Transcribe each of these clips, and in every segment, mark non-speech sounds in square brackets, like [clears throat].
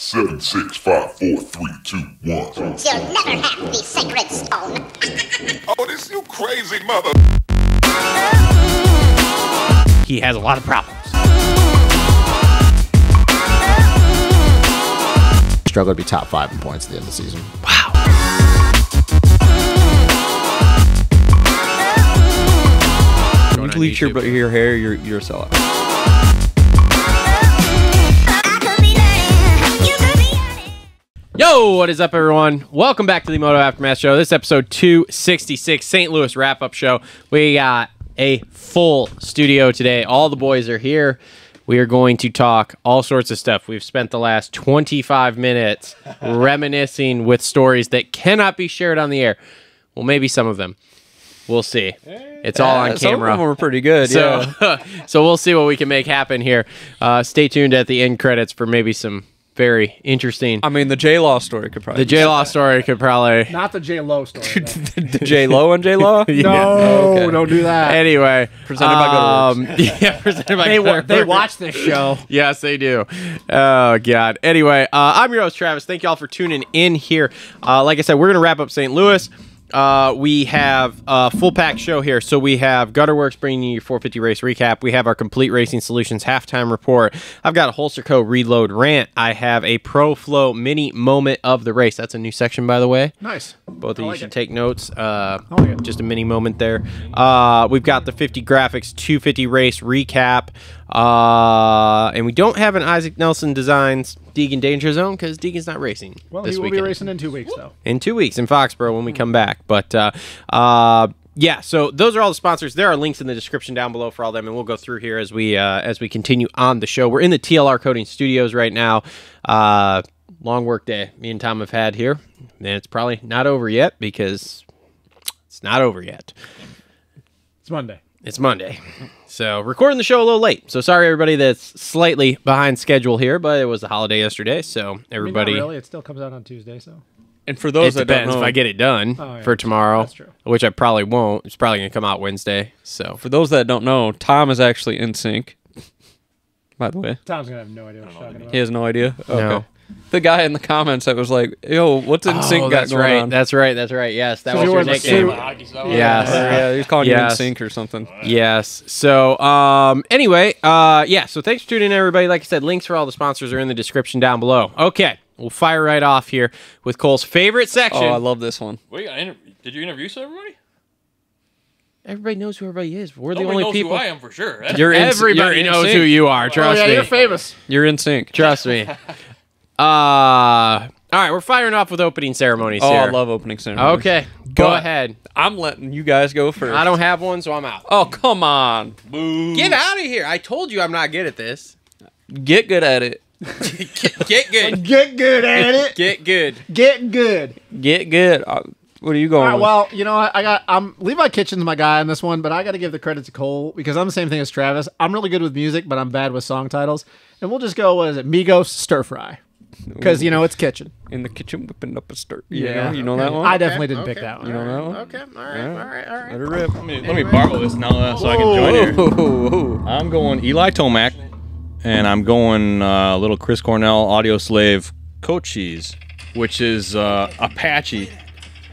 Seven, six, five, four, three, two, one. You'll never have the sacred stone. [laughs] Oh, this you crazy mother. He has a lot of problems. Struggle to be top five in points at the end of the season. Wow. on bleach your, your hair, you're, you're a sellout. Yo, what is up, everyone? Welcome back to the Moto Aftermath Show. This is episode 266, St. Louis wrap up show. We got a full studio today. All the boys are here. We are going to talk all sorts of stuff. We've spent the last 25 minutes [laughs] reminiscing with stories that cannot be shared on the air. Well, maybe some of them. We'll see. It's all on Uh, Some of camera. them were pretty good. So, yeah. [laughs] so we'll see what we can make happen here. Uh, stay tuned at the end credits for maybe some very interesting. I mean, the J Law story could probably The J Law story could probably. [laughs] Not the J Lo story. [laughs] though. the J Lo and J Law. [laughs] No, Okay. don't do that. Anyway, Presented by um, yeah, presented by they wa- they Gutter Worx. watch this show. Yes, they do. Oh God. Anyway, uh, I'm your host Travis. Thank y'all for tuning in here. Uh, like I said, we're gonna wrap up St. Louis. Uh, we have a full pack show here. So we have Gutter Worx bringing you your 450 race recap. We have our complete racing solutions halftime report. I've got a Holster Co reload rant. I have a Pro Flo mini moment of the race. That's a new section, by the way. Nice. Both of I you should it. take notes. Uh, like just a mini moment there. Uh, we've got the 50 Grafx 250 race recap. Uh, and we don't have an Isaac Nelson Designs Deegan Danger Zone because Deegan's not racing Well, he will weekend. be racing in two weeks, though. in two weeks in Foxborough when we come back. But uh, uh, yeah, so those are all the sponsors. There are links in the description down below for all them, and we'll go through here as we uh, as we continue on the show. We're in the TLR Coating Studios right now. Uh, long work day me and Tom have had here, and it's probably not over yet because it's not over yet. It's Monday. It's Monday. So recording the show a little late. So sorry everybody that's slightly behind schedule here, but it was the holiday yesterday, so I mean, not everybody really. It still comes out on Tuesday, so. And for those it that don't depends know, if I get it done Oh, yeah. for tomorrow, That's true. which I probably won't. It's probably gonna come out Wednesday. So for those that don't know, Tom is actually in sync. By the way, Tom's gonna have no idea what you're talking about. he has no idea. Okay. No. The guy in the comments that was like, "Yo, what's in sync oh, got that's going right. on?" That's right. That's right. Yes, that So was you your were the nickname. suit. Yes. Or, yeah, he's calling you in sync or something. Yes. So, um, anyway, uh, yeah. So thanks for tuning in, everybody. Like I said, links for all the sponsors are in the description down below. Okay, we'll fire right off here with Cole's favorite section. Oh, I love this one. Wait, I inter- did you interview everybody? everybody knows who everybody is. We're the Nobody only knows people. who I am for sure. That's You're in, Everybody you're in knows sync. who you are. Oh, Trust yeah, me. you're famous. You're in sync. [laughs] Trust me. [laughs] Uh, all right, we're firing off with opening ceremonies Oh, here. I love opening ceremonies. Okay, go But- ahead. I'm letting you guys go first. I don't have one, so I'm out. Oh, come on. Get out of here! I told you I'm not good at this. Get good at it. [laughs] Get, get good. [laughs] Get good at it. Get good. Get good. Get good. Uh, what are you going All right, with? well, you know, I, I got I'm Levi Kitchen's my guy on this one, but I got to give the credit to Cole because I'm the same thing as Travis. I'm really good with music, but I'm bad with song titles. And we'll just go. What is it? Migos Stir Fry. Because you know it's kitchen. in the kitchen whipping up a stir. You Yeah. know, you know that one? I definitely didn't pick that one. you know that one? Okay, all right, Yeah. all right, all right. Let it rip. Let me, let me borrow this now uh, so I can join here. Ooh. I'm going Eli Tomac, and I'm going uh, little Chris Cornell Audioslave Cochise, which is uh, Apache.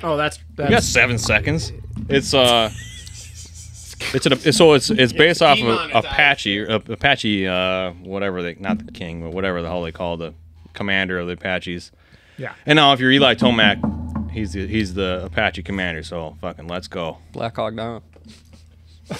Oh, that's We got seven seconds. It's uh, it's an, so it's it's based off of. Apache, uh, Apache, uh, whatever they not the king, but whatever the hell they call the commander of the Apaches. yeah. And now if you're Eli Tomac, he's the, he's the Apache commander. So fucking let's go. Black Hawk Down. [laughs]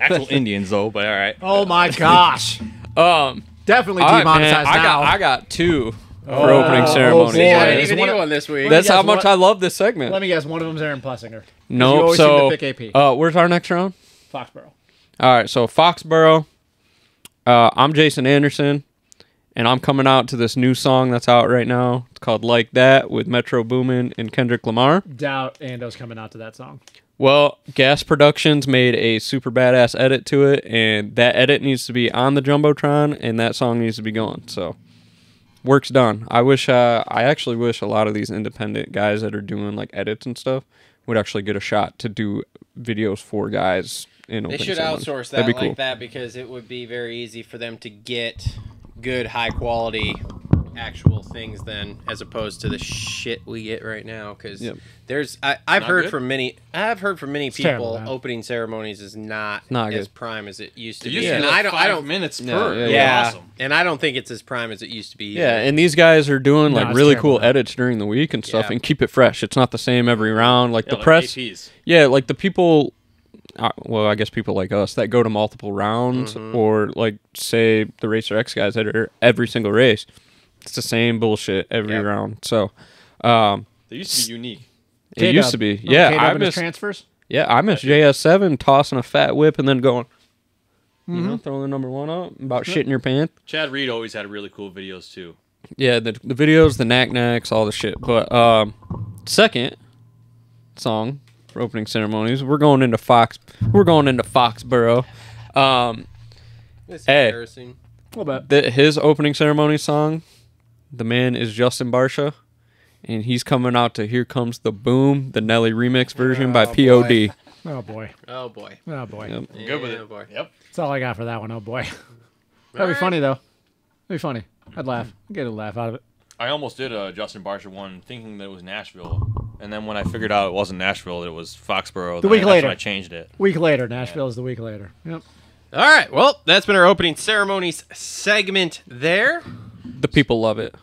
Actual Indians though, but all right. Oh my gosh. [laughs] Um, Definitely all right, man, demonetized I now. got I got two for opening ceremony. boy. I Yeah, didn't even one need of- one this week. That's guess how much what- I love this segment. Let me guess. One of them's Aaron Plessinger. no, always so seem to pick AP. uh, where's our next round? Foxborough. All right, so Foxborough. Uh, I'm Jason Anderson, and I'm coming out to this new song that's out right now. It's called "Like That" with Metro Boomin and Kendrick Lamar. Doubt Ando's coming out to that song. Well, Gas Productions made a super badass edit to it, and that edit needs to be on the jumbotron, and that song needs to be going. So, work's done. I wish. Uh, I actually wish a lot of these independent guys that are doing like edits and stuff would actually get a shot to do videos for guys in. They open should ceremony. outsource that That'd be like cool. that because it would be very easy for them to get good, high quality actual things then, as opposed to the shit we get right now. Because Yep. there's, I, I've Not heard good? from many, I've heard from many terrible, people, man. opening ceremonies is not, Not as good. prime as it used to It be. used to and like I don't, five I don't, minutes Yeah, per. yeah, yeah, awesome. and I don't think it's as prime as it used to be. Yeah, and these guys are doing No, like it's really terrible, cool man. edits during the week and stuff, Yeah. and keep it fresh. It's not the same every round. Like Yeah, the like press, APs. yeah, like the people. Well, I guess people like us that go to multiple rounds, Mm-hmm. or like say the Racer X guys that are every single race. It's the same bullshit every Yep. round. So, um, They used to be unique. it used to be. Yeah, K-Dub I and his miss. transfers. Yeah, I miss JS7 tossing a fat whip and then going. You Mm-hmm. know, throwing the number one up about shit in your pants. Chad Reed always had really cool videos too. Yeah, the the videos, the knack knacks, all the shit. But um, second song for opening ceremonies, we're going into Fox. We're going into Foxborough. Um, It's Hey. embarrassing. A little bit. the, his opening ceremony song, the man is Justin Barcia, and he's coming out to "Here Comes the Boom," the Nelly remix version by POD. Oh boy. Oh boy. Oh boy. Yep. Good with Yeah, it. boy. Yep. That's all I got for that one. Oh boy. [laughs] That'd be Alright. funny though. That'd be funny. I'd laugh. I'd get a laugh out of it. I almost did a Justin Barcia one, thinking that it was Nashville, and then when I figured out it wasn't Nashville, it was Foxborough. The week that's later. when I changed it. Week later. Nashville is the week later. Yep. All right. Well, that's been our opening ceremonies segment there. The people love it.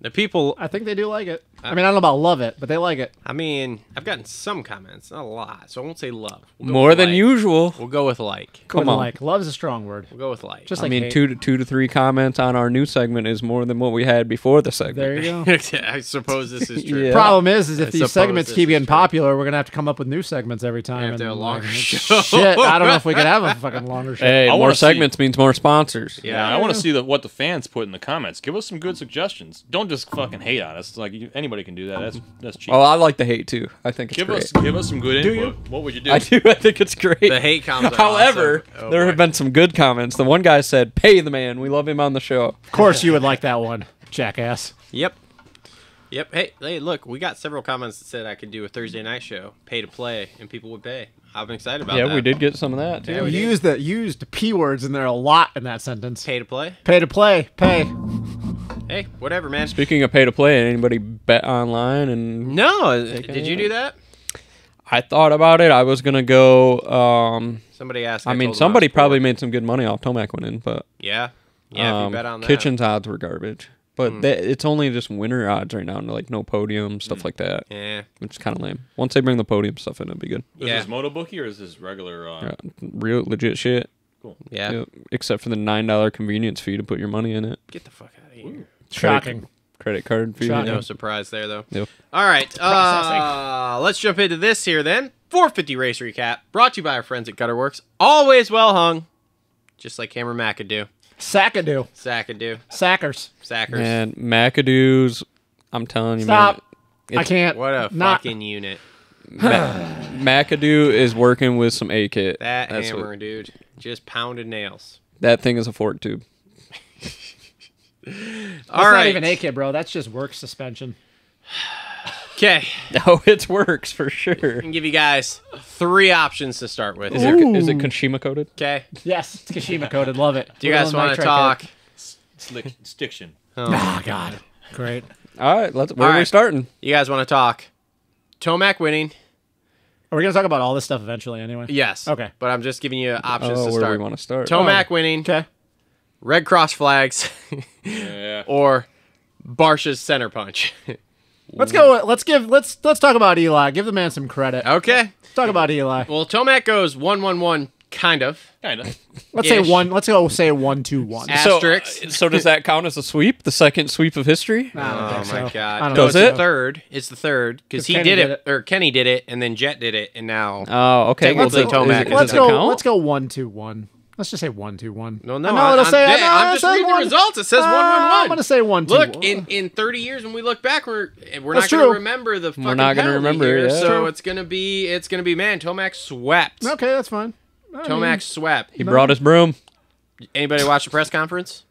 The people, I think they do like it. I mean, I don't know about love it, but they like it. I mean, I've gotten some comments, not a lot, so I won't say love. We'll More than like. usual. We'll go with like. Come More on. Like love's a strong word. We'll go with like. Just I like mean, hate. two to two to three comments on our new segment is more than what we had before the segment. There you go. [laughs] I suppose this is true. [laughs] Yeah. Problem is, is if I these segments keep is getting true. popular, we're gonna have to come up with new segments every time. have to have a longer like, [laughs] show. Shit, I don't know if we could have a fucking longer show. Hey, I more wanna see- segments means more sponsors. Yeah. Yeah, I want to see the, what the fans put in the comments. Give us some good suggestions. Don't just fucking hate on us. Like you, anybody can do that. That's that's cheap. Oh, I like the hate too. I think it's give great. us give us some good Do input. What would you do? I do. I think it's great. The hate comments. Are However, awesome. Oh, there boy. have been some good comments. The one guy said, "Pay the man. We love him on the show." Of course, you would like that one, jackass. Yep. Yep. Hey, hey, look, we got several comments that said I could do a Thursday night show, pay to play, and people would pay. I've been excited about yeah, that. we did get some of that too. Yeah, we did. Use the used p words in there a lot in that sentence. Pay to play. Pay to play. Pay. Hey, whatever, man. Speaking of pay to play, anybody bet online? And No, did you do that? I thought about it. I was gonna go. Um, Somebody asked. I, mean, told I somebody probably made some good money off Tomac winning, but Yeah. Yeah. if um, you bet on that. kitchen's odds were garbage. But Hmm. they, it's only just winner odds right now, and like no podium stuff Hmm. like that, Yeah. which is kind of lame. Once they bring the podium stuff in, it'll be good. Is Yeah. this Motobookie or is this regular? Uh, Yeah, real legit shit. Yeah. Yeah, except for the nine dollar convenience fee to put your money in it. Get the fuck out of here. Shocking. Credit card fee. Shocking. No surprise there, though. Yep. All right. Uh, let's jump into this here then. 450 race recap brought to you by our friends at Gutter Worx. Always well hung, just like Cameron McAdoo. Sackadoo. Sackadoo. Sackers. Sackers. And McAdoo's, I'm telling you, Stop. man, I can't. What a not, fucking unit. McAdoo is working with some A kit. That That's hammer, what- dude. Just pounded nails. that thing is a fork tube. All That's right. not even a kit, bro. That's just work suspension. Okay. [laughs] Oh, it works for sure. I can give you guys three options to start with. Is it, is it Kashima coated? Okay. Yes, it's Kashima coated. Love it. Do you guys want to talk? slick stiction. Oh ah, God. Great. All right, let's. Where All are we starting? You guys want to talk? Tomac winning? Are we gonna talk about all this stuff eventually? Anyway. Yes. Okay. But I'm just giving you options Oh, to where start. we want to start? Tomac oh. winning, Okay. Red Cross flags, Yeah. [laughs] or Barcia's center punch. [laughs] Let's go. Let's give. Let's let's talk about Eli. Give the man some credit. okay. Let's talk about Eli. Well, Tomac goes one one one, kind of. Kind of. Let's say one. Let's go. Say one, two, one. Ass- So, Asterisks. uh, so does that count as a sweep? The second sweep of history? I Oh think my so. God! don't No, it's Does the it? third. It's the third because he Kenny did it, did it. or Kenny did it, and then Jett did it, and now. Oh, okay. Well, Technically, does, Tomac is it- is Let's it go. count? Let's go one, two, one. Let's just say one, two, one. No, no, I know I- it'll I'm, say. yeah, I know I'm just say reading one. the results. It says Uh, one one one. I'm gonna say one, two. Look, in, in 30 years when we look back, we're we're That's not going to true. remember the fucking not gonna remember, here, yeah. So True. it's gonna be it's gonna be man. Tomac swept. Okay, that's fine. I mean, Tomac swept. He brought his broom. Anybody watch the press conference?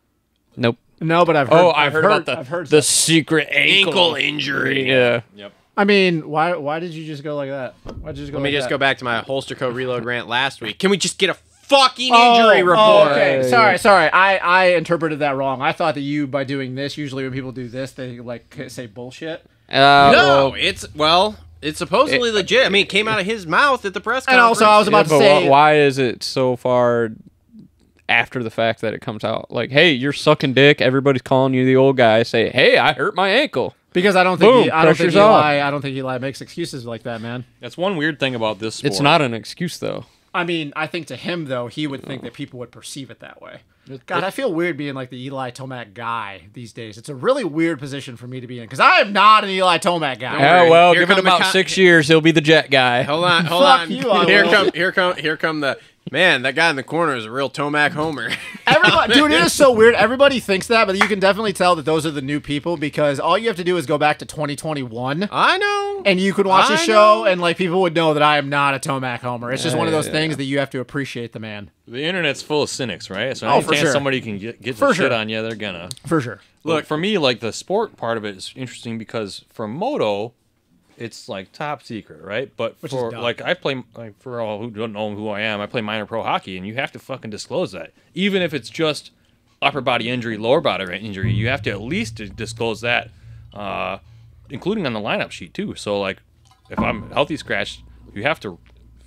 Nope. No, but I've heard. Oh, I've heard, about the I've heard. the stuff. secret ankle. Ankle injury. Yeah. Yep. I mean, why? Why did you just go like that? Why did you just go? Let me just that? go back to my Holster Co reload rant last week. Can we just get a fucking injury Oh, report. okay, sorry, sorry. I I interpreted that wrong. I thought that you by doing this, usually when people do this, they like say bullshit. Uh, No, well, it's well, it's supposedly legit. I mean, it came out of his mouth at the press conference. And also, I was yeah, about to but say, why is it so far after the fact that it comes out? Like, hey, you're sucking dick. Everybody's calling you the old guy. Say, hey, I hurt my ankle. because I don't think Boom, he, I don't think pressure's on. Eli, I don't think Eli makes excuses like that, man. That's one weird thing about this sport. It's not an excuse though. I mean, I think to him though, he would think that people would perceive it that way. God, I feel weird being like the Eli Tomac guy these days. It's a really weird position for me to be in because I am not an Eli Tomac guy. Yeah, oh, Yeah, well, Here give it about con- six years, he'll be the Jett guy. Hold on, [laughs] hold Fuck on. you, here come, here come, here come the man. That guy in the corner is a real Tomac Homer. [laughs] Everybody, dude, it is so weird. Everybody thinks that, but you can definitely tell that those are the new people because all you have to do is go back to 2021 I know. and you could watch I a show know. and like people would know that I am not a Tomac Homer. It's just Yeah, one of those yeah. things that you have to appreciate the man The internet's full of cynics, right? So Oh, anytime sure. somebody can get, get For the shit on you, they're gonna. for sure. Look, for me, like the sport part of it is interesting because for moto, it's like top secret, right? But Which for like I play like for all who don't know who I am, I play minor pro hockey, and you have to fucking disclose that, even if it's just upper body injury, lower body injury, you have to at least disclose that, uh, including on the lineup sheet too. So like, if I'm healthy scratched, you have to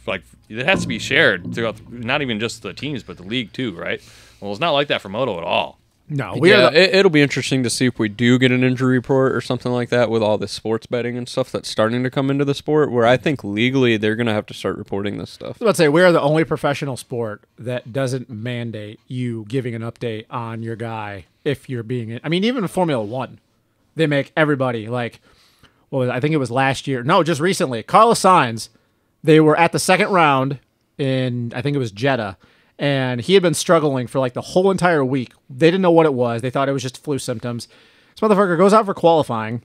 like it has to be shared throughout, not even just the teams, but the league too, right? Well, it's not like that for moto at all. No, we yeah, are the, it, it'll be interesting to see if we do get an injury report or something like that with all the sports betting and stuff that's starting to come into the sport. Where I think legally they're gonna have to start reporting this stuff. let's say we are the only professional sport that doesn't mandate you giving an update on your guy if you're being. I mean, even in Formula One, they make everybody like. Well, I think it was last year. No, just recently. Carlos Sainz. They were at the second round in I think it was Jeddah, and he had been struggling for like the whole entire week. They didn't know what it was. They thought it was just flu symptoms. This motherfucker goes out for qualifying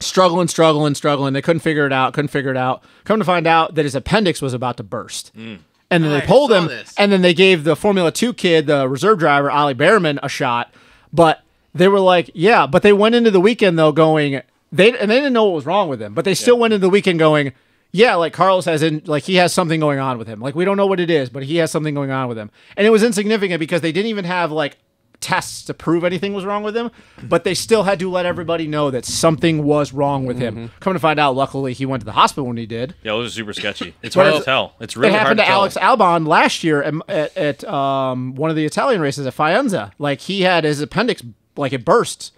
struggling, struggling, struggling. They couldn't figure it out, couldn't figure it out. Come to find out that his appendix was about to burst. Mm. And then I they pulled him, this. and then they gave the Formula 2 kid, the reserve driver, Ollie Bearman, a shot. But they were like, yeah, but they went into the weekend, though, going, they and they didn't know what was wrong with him, but they still went into the weekend going, yeah, like Carlos has in, like he has something going on with him. Like we don't know what it is, but he has something going on with him. And it was insignificant because they didn't even have like tests to prove anything was wrong with him, but they still had to let everybody know that something was wrong with him. Coming to find out, luckily he went to the hospital when he did. Yeah, it was super sketchy. [laughs] It's hard to tell. It's really it happened hard to tell. Alex Albon last year at, at, at um, one of the Italian races at Faenza. Like he had his appendix, like it burst.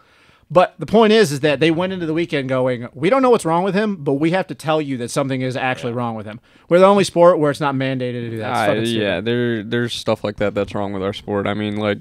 But the point is, is that they went into the weekend going, we don't know what's wrong with him, but we have to tell you that something is actually wrong with him. We're the only sport where it's not mandated to do that. Uh, yeah, there there's stuff like that that's wrong with our sport. I mean, like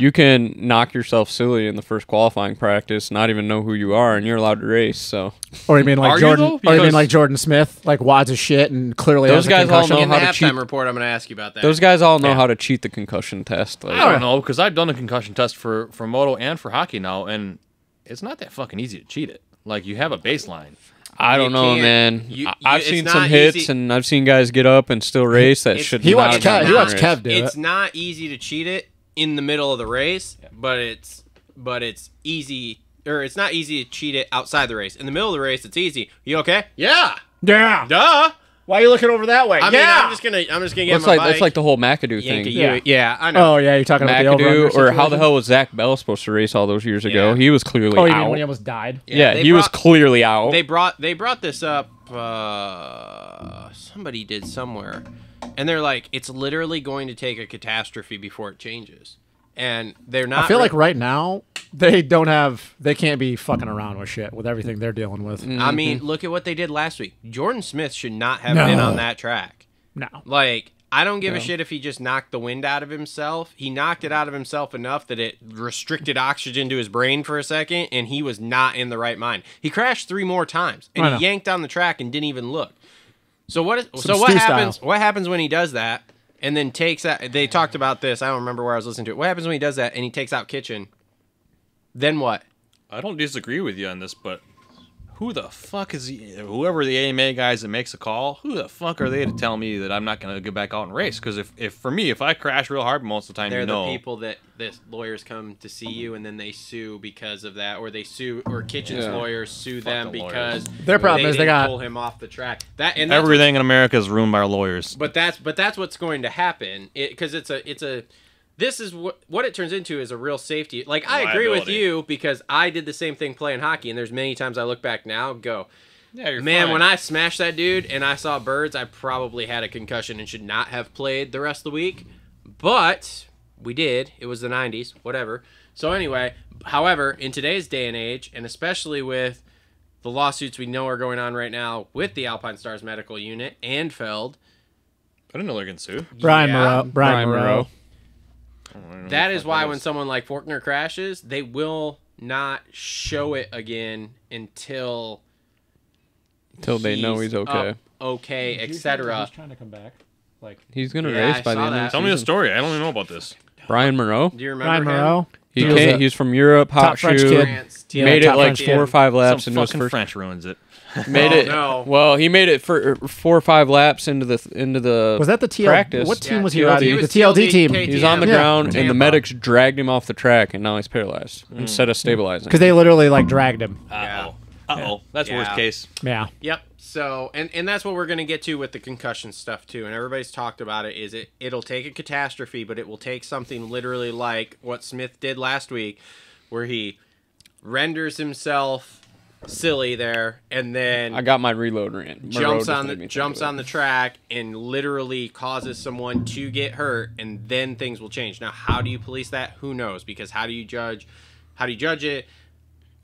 you can knock yourself silly in the first qualifying practice, not even know who you are, and you're allowed to race. So Or you mean like Are Jordan? though? or you mean like Jordan Smith, like wads of shit and clearly Those has a guys all know In the how to halftime cheat. report, I'm going to ask you about that. those guys all know Yeah. how to cheat the concussion test. Like, I don't know because I've done a concussion test for for moto and for hockey now, and it's not that fucking easy to cheat it. Like you have a baseline. I don't You know, man. you- I- you- I've seen some hits, easy- and I've seen guys get up and still race that should He watched Kev. He watched. Kev do it's it. not easy to cheat it in the middle of the race, but it's but it's easy or it's not easy to cheat it outside the race. In the middle of the race, it's easy. You okay? Yeah. Yeah. Duh. Why are you looking over that way? I mean, yeah. I'm just gonna I'm just gonna get That's my like bike. that's like the whole McAdoo thing. yeah. Yeah. yeah, I know. oh yeah, you're talking about the McAdoo, or how the hell was Zach Bell supposed to race all those years ago? Yeah. He was clearly Oh, you out. mean when he almost died? yeah, they he was clearly out. They brought they brought this up. Uh, somebody did somewhere, and they're like, it's literally going to take a catastrophe before it changes, and they're not. I feel re- like right now they don't have, they can't be fucking around with shit with everything they're dealing with. I mm-hmm. mean, look at what they did last week. Jordan Smith should not have No. been on that track. No. Like, I don't give a shit if he just knocked the wind out of himself. He knocked it out of himself enough that it restricted oxygen to his brain for a second, and he was not in the right mind. He crashed three more times, and I know. he yanked on the track and didn't even look. So what? Is, so what happens? style. What happens when he does that, and then takes that. They talked about this. I don't remember where I was listening to it. What happens when he does that and he takes out Kitchen? Then what? I don't disagree with you on this, but who the fuck is he, whoever the AMA guys that makes a call? Who the fuck are they to tell me that I'm not gonna get back out and race? Because if, if for me, if I crash real hard, most of the time They're you know. the people that the lawyers come to see you and then they sue because of that, or they sue, or Kitchen's Yeah. lawyers sue them the lawyers. because Their problem is they didn't got- pull him off the track. That and Everything in America is ruined by our lawyers. but that's but that's what's going to happen because it's a it's a this is what what it turns into is a real safety like i agree with you because i did the same thing playing hockey and there's many times i look back now and go yeah, you're man fine. when i smashed that dude and i saw birds i probably had a concussion and should not have played the rest of the week but we did it was the 90s whatever so anyway however in today's day and age and especially with the lawsuits we know are going on right now with the Alpinestars medical unit and feld I didn't know they're getting sued. Brian Yeah. Moreau. Brian, Brian Moreau. Moreau. Mm, that is why when someone like Forkner crashes, they will not show it again until Till they know he's okay. up, okay, etc. He's trying to come back. Like He's gonna Yeah, I race by the saw end that. of Tell me the season. story. I don't even know about this. Brian Moreau. Do you remember Brian him? Moreau. He was came, a he's from Europe, hot top French shoe. kid. France, Yeah, Made it top like French four or five laps Some into his fucking first. French ruins it. [laughs] Made Oh, it. no. Well, he made it for four or five laps into the into the Was that the TL? practice. What team Yeah, was he TLD. riding? The was TLD team. TLD. He's on the Yeah. ground, and the medics dragged him off the track, and now he's paralyzed instead of stabilizing. Because they literally like dragged him. Yeah. Uh oh. That's worst case. Yeah. Yep. So, and and that's what we're gonna get to with the concussion stuff too. And everybody's talked about it. Is it? It'll take a catastrophe, but it will take something literally like what Smith did last week, where he renders himself silly there, and then I got my reload ran. Moreau jumps on the jumps on the track and literally causes someone to get hurt and then things will change. Now, how do you police that? Who knows? Because how do you judge how do you judge it?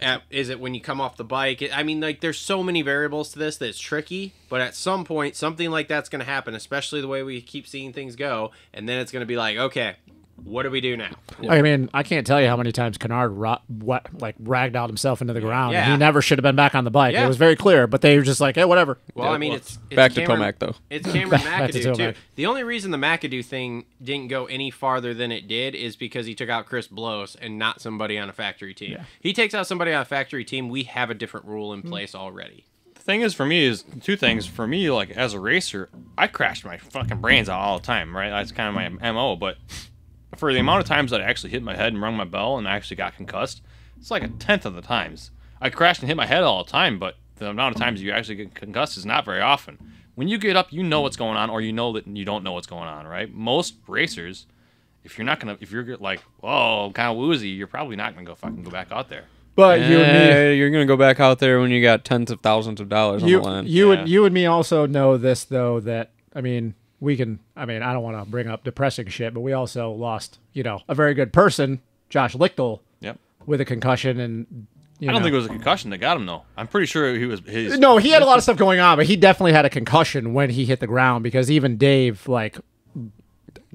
Uh, is it when you come off the bike? I mean, like there's so many variables to this that it's tricky, but at some point something like that's going to happen, especially the way we keep seeing things go, and then it's going to be like, okay, what do we do now? I mean, I can't tell you how many times Kennard ro- what like ragged out himself into the ground. and Yeah. He never should have been back on the bike. Yeah. It was very clear, but they were just like, hey, whatever. Well, I mean, well, it's, it's back to Tomac, though. It's Cameron [laughs] Back to too. The only reason the McAdoo thing didn't go any farther than it did is because he took out Chris Blose and not somebody on a factory team. He takes out somebody on a factory team, we have a different rule in place already. The thing is, for me, is two things. For me, like as a racer, I crash my fucking brains out all the time, right? That's kind of my mo. But for the amount of times that I actually hit my head and rung my bell and I actually got concussed, it's like a tenth of the times. I crashed and hit my head all the time, but the amount of times you actually get concussed is not very often. When you get up, you know what's going on, or you know that you don't know what's going on, right? Most racers, if you're not gonna, if you're like, whoa, kind of woozy, you're probably not gonna go fucking go back out there. But you and me, Eh, you're gonna go back out there when you got tens of thousands of dollars on you, the line. you Yeah. and you and me also know this though that I mean we can I mean I don't want to bring up depressing shit, but we also lost you know a very good person, Josh Lichtle, Yep. with a concussion and. You I don't know. think it was a concussion that got him though. I'm pretty sure he was his. No, he had a lot of stuff going on, but he definitely had a concussion when he hit the ground because even Dave, like,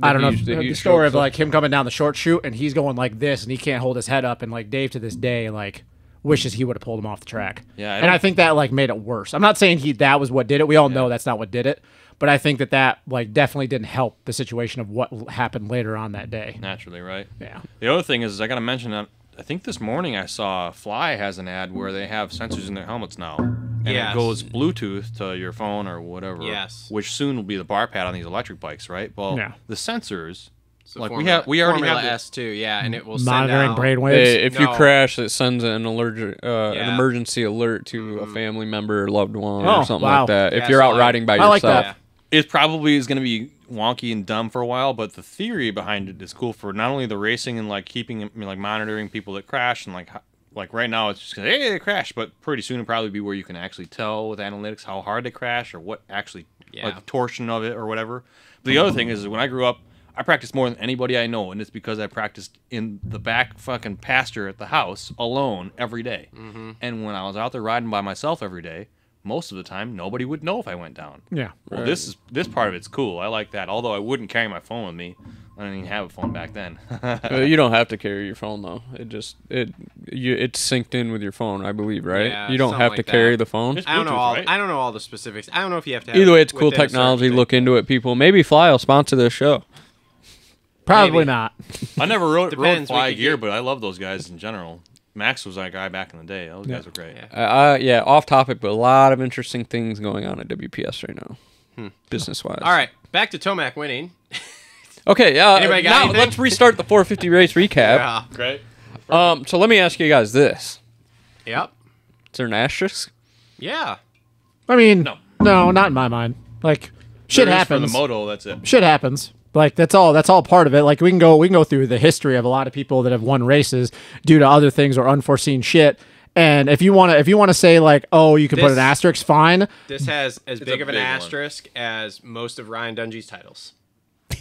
I don't know, huge- if- the the, story of like him coming down the short chute and he's going like this and he can't hold his head up and like Dave to this day like wishes he would have pulled him off the track. Yeah, I and I think that like made it worse. I'm not saying he that was what did it. We all know that's not what did it, but I think that that like definitely didn't help the situation of what happened later on that day. naturally, right? Yeah. The other thing is, I got to mention that I think this morning I saw Fly has an ad where they have sensors in their helmets now, and Yes. it goes Bluetooth to your phone or whatever. Yes. Which soon will be the bar pad on these electric bikes, right? Well, Yeah. the sensors, So like we have, we already Formula have. the- S two, yeah, and it will send Monitoring out- brainwaves. Hey, if you crash, it sends an allergic, uh, an emergency alert to a family member or loved one Oh, or something wow. like that. Yeah, if you're so out I- riding by I like yourself, that. It probably is going to be wonky and dumb for a while, but the theory behind it is cool for not only the racing and like keeping, I mean, like monitoring people that crash and like, like right now it's just hey, they crashed, but pretty soon it'll probably be where you can actually tell with analytics how hard they crash or what actually, Yeah. like the torsion of it or whatever. But the other thing is, when I grew up, I practiced more than anybody I know, and it's because I practiced in the back fucking pasture at the house alone every day. Mm-hmm. And when I was out there riding by myself every day, most of the time nobody would know if I went down. Yeah. Well, this is this part of it's cool. I like that. Although I wouldn't carry my phone with me. I didn't even have a phone back then. [laughs] You don't have to carry your phone though. It just it you it's synced in with your phone, I believe, right? Yeah, you don't something have like to carry that. the phone. It's I don't know Bluetooth, all. right? I don't know all the specifics. I don't know if you have to. Have Either way, it's cool within a certain technology. Look into it, people. Maybe Fly will sponsor this show. Probably Maybe. not. I never rode, rode Depends, we fly gear, get- but I love those guys in general. Max was that guy back in the day. Those guys were great. Uh, uh, yeah, off topic, but a lot of interesting things going on at WPS right now, business wise. All right, back to Tomac winning. [laughs] Okay. Uh, Anybody got now anything? let's restart the 450 race recap. Great. Um, so let me ask you guys this: Yep. Is there an asterisk? Yeah. I mean, No. no, not in my mind. Like shit There is For happens. the moto, that's it. shit happens. Like that's all. That's all part of it. Like we can go. We can go through the history of a lot of people that have won races due to other things or unforeseen shit. And if you want to, if you want to say like, oh, you can put an asterisk, fine. This has as big of an big one. asterisk as most of Ryan Dungey's titles.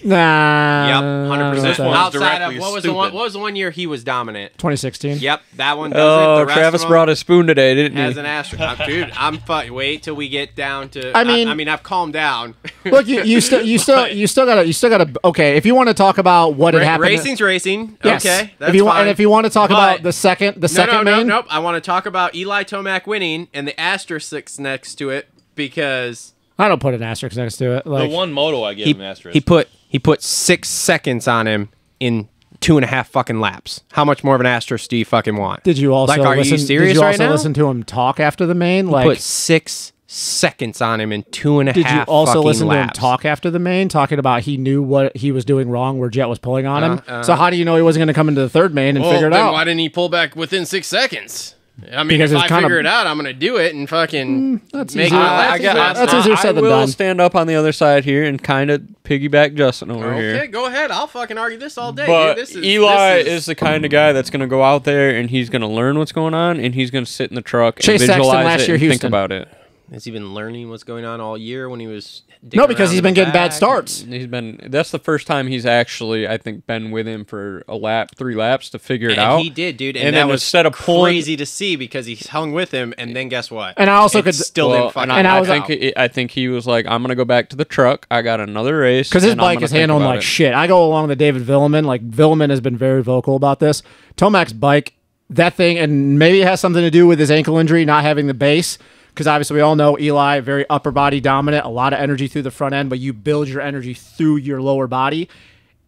Nah. Yep, hundred know percent. about one's that. Outside of what was the one? What was the one year he was dominant? 2016. Yep, that one. Does Oh, it. The rest Travis brought a spoon today, didn't has he? an asterisk. Uh, dude, I'm fu- wait till we get down to. I mean- I, mean, I've calmed down. [laughs] Look, you, you still, you [laughs] still, you still gotta, you still gotta. Okay, if you want to talk about what had happened, racing's racing. yes. Okay, that's if you want, fine. and if you want to talk But- about the second, the no, second no, no, main, nope. I want to talk about Eli Tomac winning and the asterisk next to it because I don't put an asterisk next to it. Like, The one moto I gave he, him asterisk. he put he put six seconds on him in two and a half fucking laps. How much more of an asterisk do you fucking want? did you also like? Are listen? you serious did you right also now? listen to him talk after the main? Like, put six seconds on him in two and a half. Did you also fucking listen to him talk after the main, talking about he knew what he was doing wrong where Jett was pulling on him? Uh, uh. so how do you know he wasn't going to come into the third main and Well, figure it then out? why didn't he pull back within six seconds? I mean, Because if it's I kinda- figure it out, I'm gonna do it and fucking mm, that's make easier. my lap I got- faster. that's easier said I than will done. stand up on the other side here and kind of piggyback Justin over Okay, here. go ahead. I'll fucking argue this all day. But dude. This is, Eli this is, the kind of guy that's going to go out there and he's going to learn what's going on and he's going to sit in the truck and Chase Sexton visualize last it year, and think about it. Has he been learning what's going on all year when he was? no, because he's been getting bad starts. He's been that's the first time he's actually I think been with him for a lap, three laps to figure it And out. he did, dude. And, And that was instead of pulling- crazy to see because he hung with him, and then guess what? And I also It could- still Well, didn't fucking. and I, and I I think he, I think he was like, I'm gonna go back to the truck. I got another race Because his and I'm bike gonna is think handling like it." shit. I go along the David Vuillemin. Like Vuillemin has been very vocal about this. Tomac's bike, that thing, and maybe it has something to do with his ankle injury, not having the base. Because obviously we all know Eli, very upper body dominant, a lot of energy through the front end, but you build your energy through your lower body.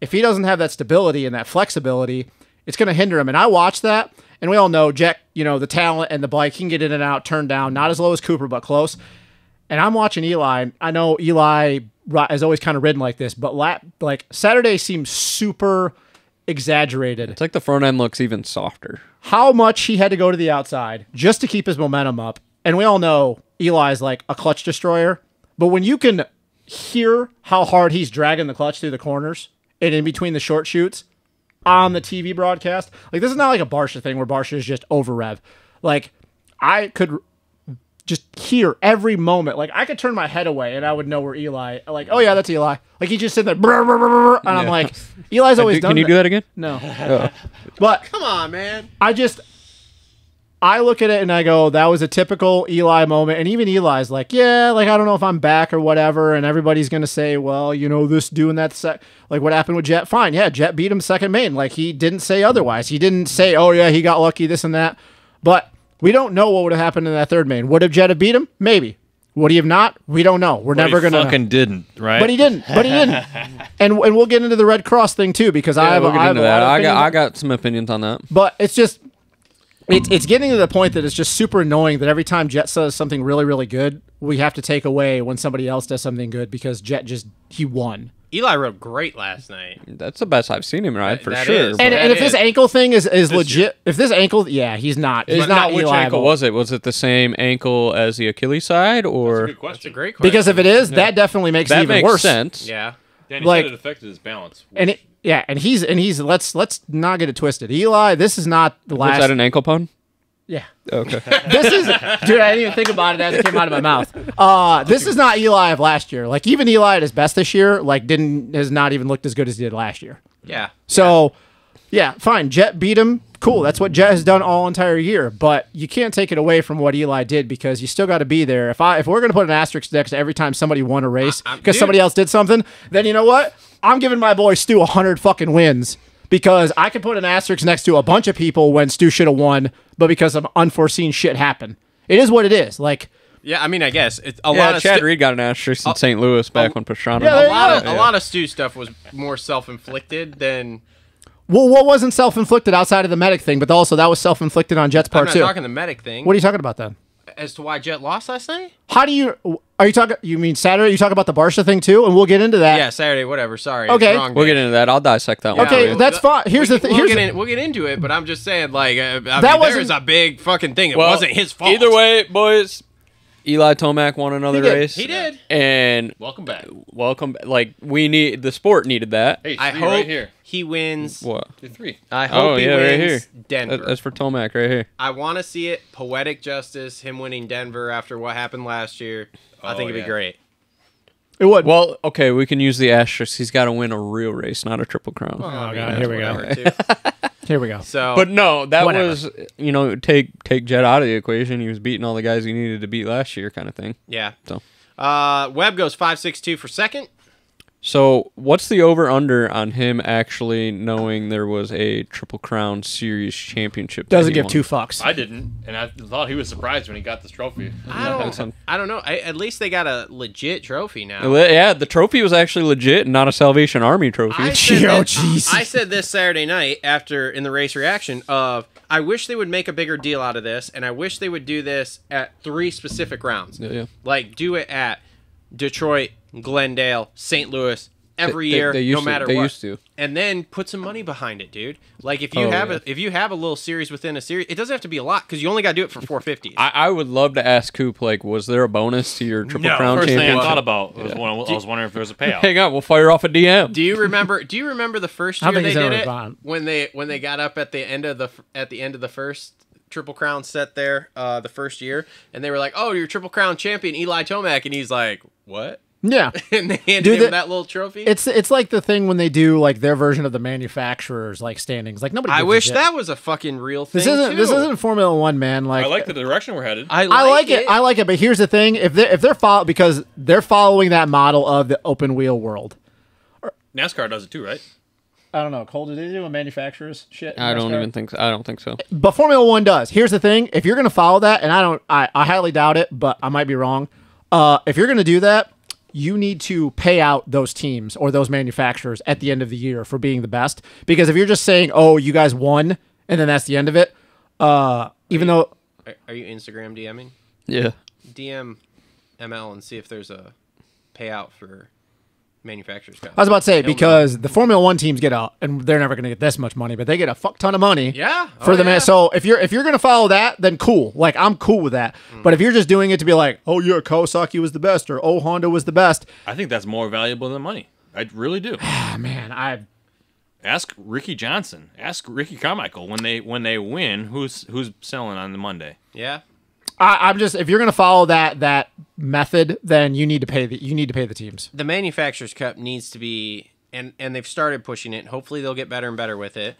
If he doesn't have that stability and that flexibility, it's going to hinder him. And I watched that, and we all know Jack, you know, the talent and the bike he can get in and out, turn down, not as low as Cooper, but close. And I'm watching Eli. and I know Eli has always kind of ridden like this, but lap, like Saturday seems super exaggerated. It's like the front end looks even softer. How much he had to go to the outside just to keep his momentum up. And we all know Eli's like a clutch destroyer. But when you can hear how hard he's dragging the clutch through the corners and in between the short chutes on the TV broadcast, like this is not like a Barcia thing where Barcia is just over rev. Like I could just hear every moment. Like I could turn my head away and I would know where Eli. Like oh yeah, that's Eli. Like he just sitting there, brr, brr, brr, brr, and I'm like, Eli's always Do- done. can you do that again? No, [laughs] but Come on, man. I just I look at it and I go, that was a typical Eli moment. And even Eli's like, yeah, like I don't know if I'm back or whatever. And everybody's gonna say, well, you know, this doing that sec like what happened with Jett. Fine, yeah, Jett beat him second main. Like he didn't say otherwise. He didn't say, oh yeah, he got lucky, this and that. But we don't know what would have happened in that third main. Would have Jett have beat him? Maybe. Would he have not? We don't know. We're But never gonna know. fucking didn't, right? But he didn't. But he didn't. [laughs] and and we'll get into the Red Cross thing too because I have, we'll get I have into a lot that. of I got I got some opinions on that. but it's just it's it's getting to the point that it's just super annoying that every time Jett says something really really good, we have to take away when somebody else does something good because Jett just he won. Eli rode great last night. That's the best I've seen him ride for that sure. is. And, and if this ankle thing is, is This legit, if this ankle, yeah, he's not. He's But not now, which Eli ankle Vogt. was it? Was it the same ankle as the Achilles side, or Good That's a great question. Because if it is, that definitely makes it that even makes worse. sense? yeah, Danny like- said it affected his balance. And it, yeah, and he's and he's let's let's not get it twisted. Eli, this is not the Was last. that an ankle pun? yeah. Okay. [laughs] this is dude. I didn't even think about it as it came out of my mouth. Uh, this is not Eli of last year. Like even Eli at his best this year, like didn't has not even looked as good as he did last year. yeah. So yeah, fine. Jett beat him. Cool. That's what Jett has done all entire year. But you can't take it away from what Eli did because you still got to be there. If I if we're gonna put an asterisk next to every time somebody won a race because somebody else did something, then you know what? I'm giving my boy Stu hundred fucking wins. Because I could put an asterisk next to a bunch of people when Stu should have won, but because of unforeseen shit happened. It is what it is. Like Yeah, I mean, I guess it's a lot yeah, of Chad stu- Reed got an asterisk in St. Louis back when Pastrana. Yeah, there a lot of go. a lot of Stu stuff was more self inflicted than Well, what wasn't self inflicted outside of the medic thing, but also that was self inflicted on Jett's I'm part not too. talking the medic thing. What are you talking about then? as to why Jett lost last night? How do you? Are you talking? You mean Saturday? You talk about the Barcia thing too? And we'll get into that. Yeah, Saturday, whatever. Sorry. Okay. Wrong We'll get into that. I'll dissect that one. Okay, we'll- that's fine. Here's we the thing. We'll, get in, we'll get into it, but I'm just saying, like, uh, I That mean, wasn't- a big fucking thing. It Well, wasn't his fault. Either way, boys, Eli Tomac won another He race. He did. And Welcome back. welcome. Like we need the sport needed that. Hey, I hope right here. he wins. What? You're three. I hope Oh he yeah, right wins here. Denver. That's for Tomac right here. I want to see it. Poetic justice, him winning Denver after what happened last year. I Oh, think it'd yeah. be great. it would. Well, okay, we can use the asterisk. He's got to win a real race, not a triple crown. oh I mean, god, that's here we go. [laughs] Here we go. So, But no, that Whatever. was you know take take Jett out of the equation. He was beating all the guys he needed to beat last year, kind of thing. yeah. So. Uh, Webb goes five six two for second. So, what's the over under on him actually knowing there was a Triple Crown Series championship? Doesn't give won? two fucks. I didn't, and I thought he was surprised when he got this trophy. [laughs] I don't. I don't know. I, at least they got a legit trophy now. Yeah, the trophy was actually legit, not a Salvation Army trophy. I [laughs] said, Oh, this, jeez. I said this Saturday night after in the race reaction of I wish they would make a bigger deal out of this, and I wish they would do this at three specific rounds. Yeah, yeah. Like do it at Detroit, Glendale, St. Louis every They- year, they used no to- matter they what. used to. And then put some money behind it, dude. Like if you Oh, have yeah. a if you have a little series within a series, it doesn't have to be a lot because you only got to do it for four fifty. I, I would love to ask Coop, like, was there a bonus to your Triple No, Crown First thing I thought about was when I was wondering if there was a payout. Hang on, we'll fire off a DM. Do you remember? Do you remember the first I year they did it gone. when they when they got up at the end of the at the end of the first triple crown set there uh, the first year and they were like, "Oh, you're triple crown champion, Eli Tomac," and he's like, "What?" Yeah. [laughs] And they handed Dude, him the- that little trophy. It's it's like the thing when they do like their version of the manufacturers like standings. Like nobody. I wish that was a fucking real thing. This isn't too. this isn't Formula One, man. Like I like the direction we're headed. I like, I like it. I like it. But here's the thing: if they if they're follow because they're following that model of the open wheel world. NASCAR does it too, right? I don't know. Cole, did they do a manufacturers shit? I don't NASCAR? even think. So. I don't think so. But Formula One does. Here's the thing: if you're going to follow that, and I don't, I, I highly doubt it, but I might be wrong. Uh, if you're going to do that, you need to pay out those teams or those manufacturers at the end of the year for being the best. Because if you're just saying, "Oh, you guys won," and then that's the end of it, uh, even though Are, are you Instagram DMing? Yeah. DM ML and see if there's a payout for manufacturers. Cup. I was about to say He'll know. because the Formula One teams get out, and they're never going to get this much money, but they get a fuck ton of money. Yeah, for oh, the man. So if you're if you're going to follow that, then cool. Like I'm cool with that. Mm. But if you're just doing it to be like, oh yeah, Kawasaki was the best, or oh Honda was the best, I think that's more valuable than money. I really do. [sighs] ah, man, I Ask Ricky Johnson. Ask Ricky Carmichael when they when they win. Who's who's selling on the Monday? yeah. I, I'm just if you're gonna follow that that method, then you need to pay the you need to pay the teams. the manufacturers cup needs to be and and they've started pushing it. Hopefully they'll get better and better with it.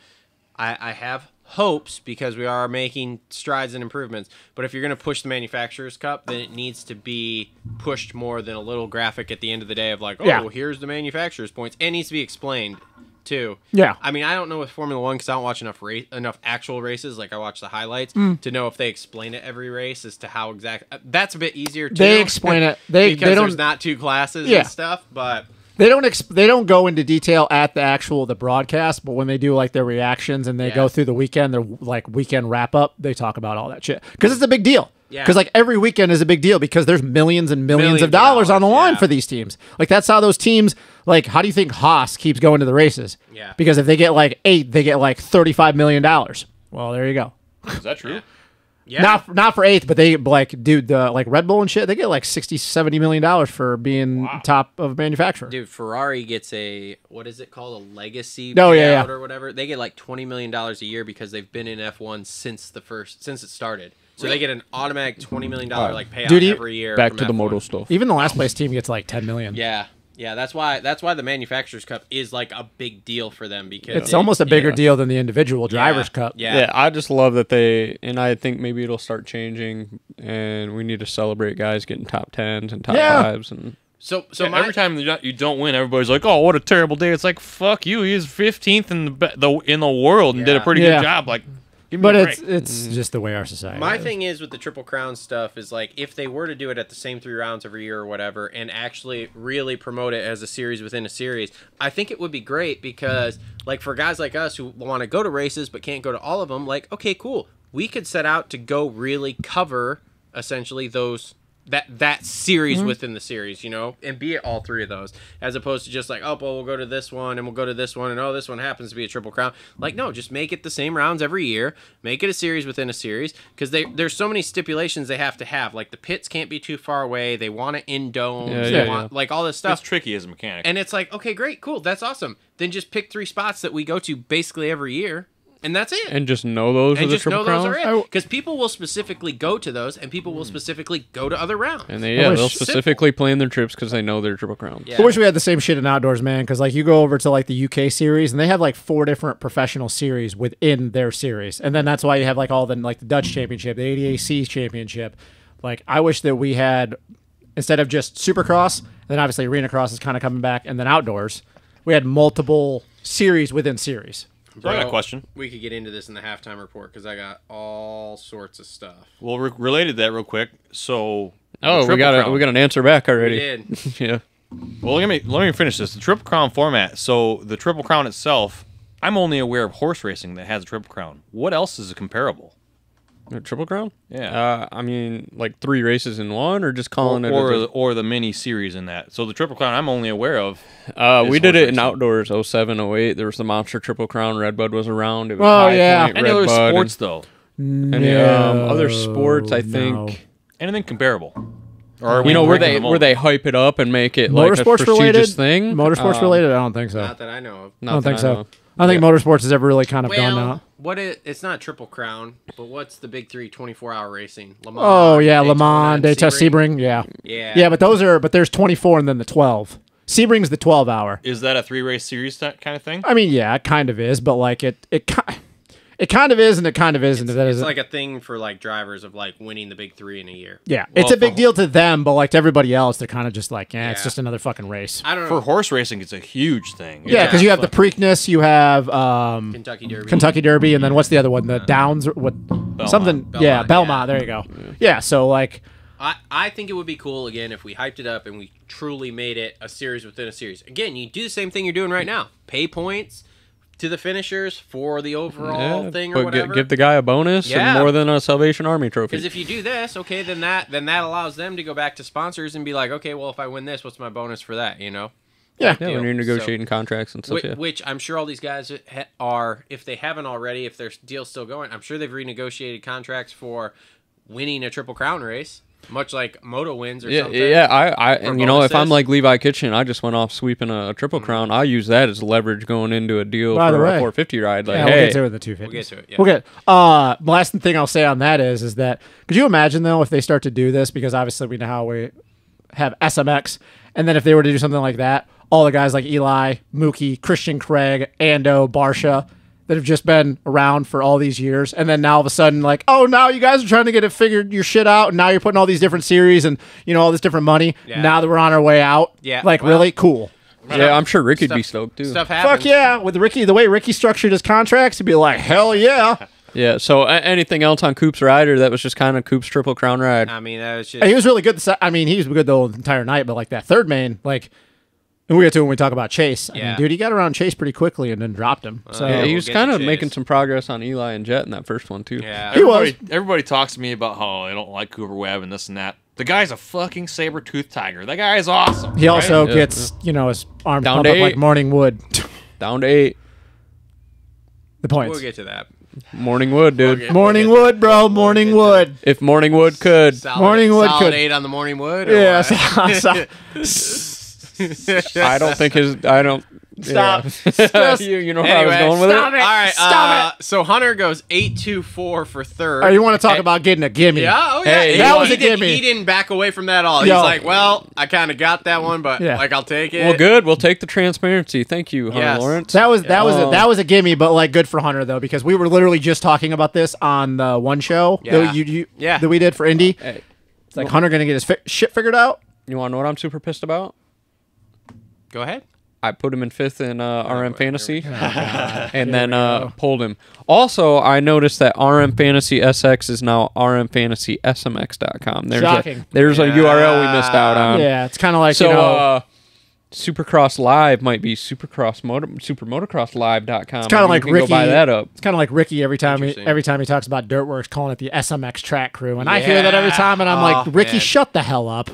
I i have hopes because we are making strides and improvements. But if you're going to push the manufacturers cup then it needs to be pushed more than a little graphic at the end of the day of like oh Yeah. here's the manufacturers points. It needs to be explained too Yeah. i mean i don't know with formula one because i don't watch enough race enough actual races like i watch the highlights Mm. to know if they explain it every race as to how exact uh, that's a bit easier too They explain [laughs] it. They- because they don't- there's not two classes Yeah. and stuff but They don't exp- they don't go into detail at the actual the broadcast, but when they do like their reactions and they Yeah. go through the weekend, their like weekend wrap up, they talk about all that shit because it's a big deal. Yeah. Because like every weekend is a big deal because there's millions and millions, Millions of of dollars on the line yeah. for these teams. Like that's how those teams. Like, how do you think Haas keeps going to the races? Yeah. Because if they get like eight, they get like thirty five million dollars. Well, there you go. Is that true? Yeah Not not for eighth, but they like dude the like Red Bull and shit. They get like 60 70 million dollars for being top of manufacturer. Dude, Ferrari gets a what is it called a legacy Oh, yeah, payout yeah. or whatever. They get like twenty million dollars a year because they've been in F one since the first since it started. So they get an automatic twenty million dollar like payout Dude, every year. Back from to the F1. moto stuff. Even the last place team gets like 10 million. Yeah, yeah. That's why that's why the manufacturers cup is like a big deal for them because It's it- almost a bigger yeah. deal than the individual yeah, drivers cup. Yeah, Yeah. I just love that they, and I think maybe it'll start changing, and we need to celebrate guys getting top tens and top Yeah. fives, and So so Yeah, my, every time you don't, you don't win, everybody's like, "Oh, what a terrible day!" It's like, "Fuck you!" He's fifteenth in the, the in the world and did a pretty Yeah. good job. Like, Give me But a it's break. it's mm-hmm. just the way our society. My is. thing is with the Triple Crown stuff is like if they were to do it at the same three rounds every year or whatever, and actually really promote it as a series within a series, I think it would be great because like for guys like us who want to go to races but can't go to all of them, like okay, cool, we could set out to go really cover essentially those that that series mm-hmm. within the series, you know, and be at all three of those, as opposed to just like, oh, well, we'll go to this one and we'll go to this one, and oh, this one happens to be a triple crown. Like, no, just make it the same rounds every year, make it a series within a series, because they there's so many stipulations they have to have. Like the pits can't be too far away. They want it in domes. Yeah, they yeah, want, Like all this stuff. it's tricky as a mechanic. And it's like, okay, great, cool, that's awesome. Then just pick three spots that we go to basically every year, and that's it And just know those are and the just know triple those crowns. are it because people will specifically go to those and people will hmm. specifically go to other rounds And they, yeah, wish- they'll specifically plan their trips because they know they're triple crowns. Yeah. I wish we had the same shit in outdoors, man. Because like you go over to like the UK series, and they have like four different professional series within their series, and then that's why you have like all the like the Dutch Championship, the ADAC Championship. Like I wish that we had instead of just Supercross, and then obviously Arenacross is kind of coming back, and then outdoors, we had multiple series within series. So I got a question. we could get into this in the halftime report because i got all sorts of stuff Well, re- related to that real quick. So Oh, we Triple got a, we got an answer back we already. did [laughs] yeah. Well, let me let me finish this. The Triple Crown format. So the Triple Crown itself, I'm only aware of horse racing that has a Triple Crown. What else is comparable? A Triple crown? Yeah. Uh, I mean, like three races in one, or just calling or, it. or, as the, or the mini series in that. So the Triple Crown, I'm only aware of. uh, we did horse it in outdoors. 07, 08. There was the Monster Triple Crown. Redbud was around. It was Oh, High yeah. Point, Any other Redbud, sports though? and, any, um, other sports. I No. think. Anything comparable? Or are we You know where they the where they hype it up and make it like a Motorsports related thing. Motorsports Um, related? I don't think so. not that i know of I don't that think so. Know. I don't think motorsports has ever really kind of gone well out. what it, it's not triple crown but what's the big three 24 hour racing Le Mans, Oh yeah, Le Daytona, Mans, Daytona, Sebring. Sebring. Yeah, yeah yeah, but those are but there's 24 and then the 12. Sebring's the 12 hour. Is that a three race series that kind of thing? I mean, yeah, it kind of is, but like it it ki- it kind of is and it kind of isn't. it's, That it's isn't- like a thing for like drivers of like winning the big three in a year yeah, Well, it's a big deal to them, but like to everybody else, they're kind of just like, yeah, it's just another fucking race. i don't know For horse racing, it's a huge thing. Yeah, because It's you have the Preakness, you have um, kentucky derby Kentucky Derby, and then what's the other one? The Downs, or what? Something, yeah, Belmont, Belmont. yeah. There you go. Yeah, so like, I, I think it would be cool again if we hyped it up and we truly made it a series within a series. Again, you do the same thing you're doing right now. Pay points to the finishers for the overall Yeah, thing or whatever. give the guy a bonus Yeah. and more than a Salvation Army trophy. because if you do this, okay, then that then that allows them to go back to sponsors and be like, okay, well, if I win this, what's my bonus for that? You know. yeah, yeah, when you're negotiating contracts and stuff. Which, yeah. which I'm sure all these guys are, if they haven't already, if their deal's still going, I'm sure they've renegotiated contracts for winning a triple crown race, much like Moto wins or Yeah, something. yeah. I, I, and you know, if I'm like Levi Kitchen, I just went off sweeping a, a triple crown. I use that as leverage going into a deal By the for way. a 450 ride. Like, yeah, we'll get to it in the 250. We'll get to it, yeah. We'll get. Uh, last thing I'll say on that is, is that could you imagine though if they start to do this because obviously we know how we have SMX, and then if they were to do something like that, all the guys like Eli, Mookie, Christian Craig, Ando, Barcia. That have just been around for all these years, and then now all of a sudden, like, oh, now you guys are trying to get it figured your shit out, and now you're putting all these different series and you know all this different money. Yeah. Now that we're on our way out, Yeah, like well- really cool. yeah, I'm sure Ricky'd be Stuff- stoked too. Stuff happens. Fuck yeah, with Ricky, the way Ricky structured his contracts, he'd be like, hell yeah. [laughs] Yeah. So a- anything else on Coop's ride, or that was just kind of Coop's triple crown ride? I mean, that was just. He was really good. The I mean, he was good the whole entire night, but like that third main, like, and we get to it when we talk about Chase. I mean, Yeah. dude, he got around Chase pretty quickly and then dropped him. Uh, so yeah, he we'll was get kind to of making some progress on Eli and Jett in that first one too. yeah. He was. Everybody, everybody talks to me about how I don't like Cooper Webb and this and that. The guy's a fucking saber tooth tiger. That guy is awesome. he also Yeah. gets, you know, his arm Down pumped to up like eight. morning wood. Down to eight. the points. We'll get to that. Morning wood, dude. Okay. morning We'll wood, bro. morning get to wood. If Morning Wood could, Solid, Morning wood solid could- eight on the morning wood. or Yeah. what? [laughs] so- [laughs] I don't think his. I don't. [laughs] Stop. Yeah. [laughs] Just- you, you know where I was going with stop it. it. All right. Stop uh, So Hunter goes 8 2 4 for third. Oh, you want to talk about getting a gimme? Yeah, oh yeah. Hey, He- that was he a didn't- gimme. He didn't back away from that at all. Yo. He's like, well, I kind of got that one, but Yeah. like I'll take it. Well, good. We'll take the transparency. Thank you, Hunter Yes. Lawrence. That was that was a, Oh. that was a gimme, but like good for Hunter though because we were literally just talking about this on the one show Yeah. that you, you Yeah. that we did for Indy. Hey, It's like Hunter gonna get his fi- shit figured out. you want to know what I'm super pissed about? Go ahead. I put him in fifth in uh, RM Fantasy, [laughs] [laughs] and then uh, pulled him. Also, I noticed that RM Fantasy SX is now RM Fantasy RMFantasySMX.com. There's Shocking. a there's a URL we missed out on. yeah, it's kind of like So you know, uh, Supercross Live might be Supercross Motor SuperMotocrossLive.com. It's kind of like you can Ricky. Go buy that up. It's kind of like Ricky every time he, every time he talks about Dirt Wurx, calling it the SMX track crew, and I hear that every time, and I'm like, Oh, Ricky, man. shut the hell up,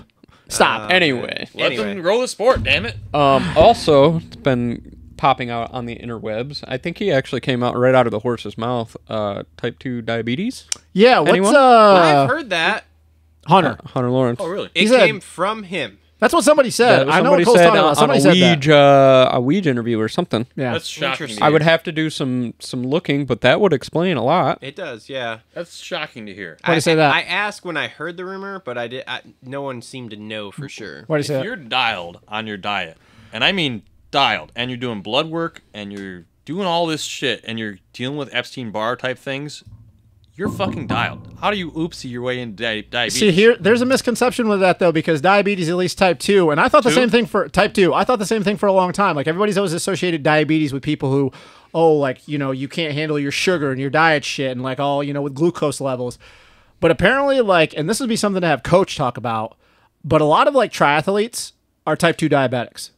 stop. Anyway, Let Anyway. them grow the sport, damn it. um, also it's been popping out on the interwebs. I think he actually came out right out of the horse's mouth. Uh, type two diabetes. yeah, what's Anyone? I've uh heard that. Hunter? Hunter Lawrence. Oh, really? It He said- came from him. That's what somebody said. That I know what somebody Cole's said talking on, about. on a said that. Weege, uh, a Weege interview or something. Yeah, That's shocking. to Interesting. hear. I would have to do some some looking, but that would explain a lot. It does, yeah. That's shocking to hear. Why'd I you say that? I asked when I heard the rumor, but I did. I, no one seemed to know for sure. Why do you If say that? you're dialed on your diet, and I mean dialed, and you're doing blood work, and you're doing all this shit, and you're dealing with Epstein Barr type things, you're fucking dialed. How do you oopsie your way into di- diabetes? See here, there's a misconception with that though, because diabetes, at least type two, and I thought the Two? same thing for type two. I thought the same thing for a long time. Like everybody's always associated diabetes with people who, oh, like you know, you can't handle your sugar and your diet shit, and like all you know with glucose levels. But apparently, like, and this would be something to have coach talk about. But a lot of like triathletes are type two diabetics.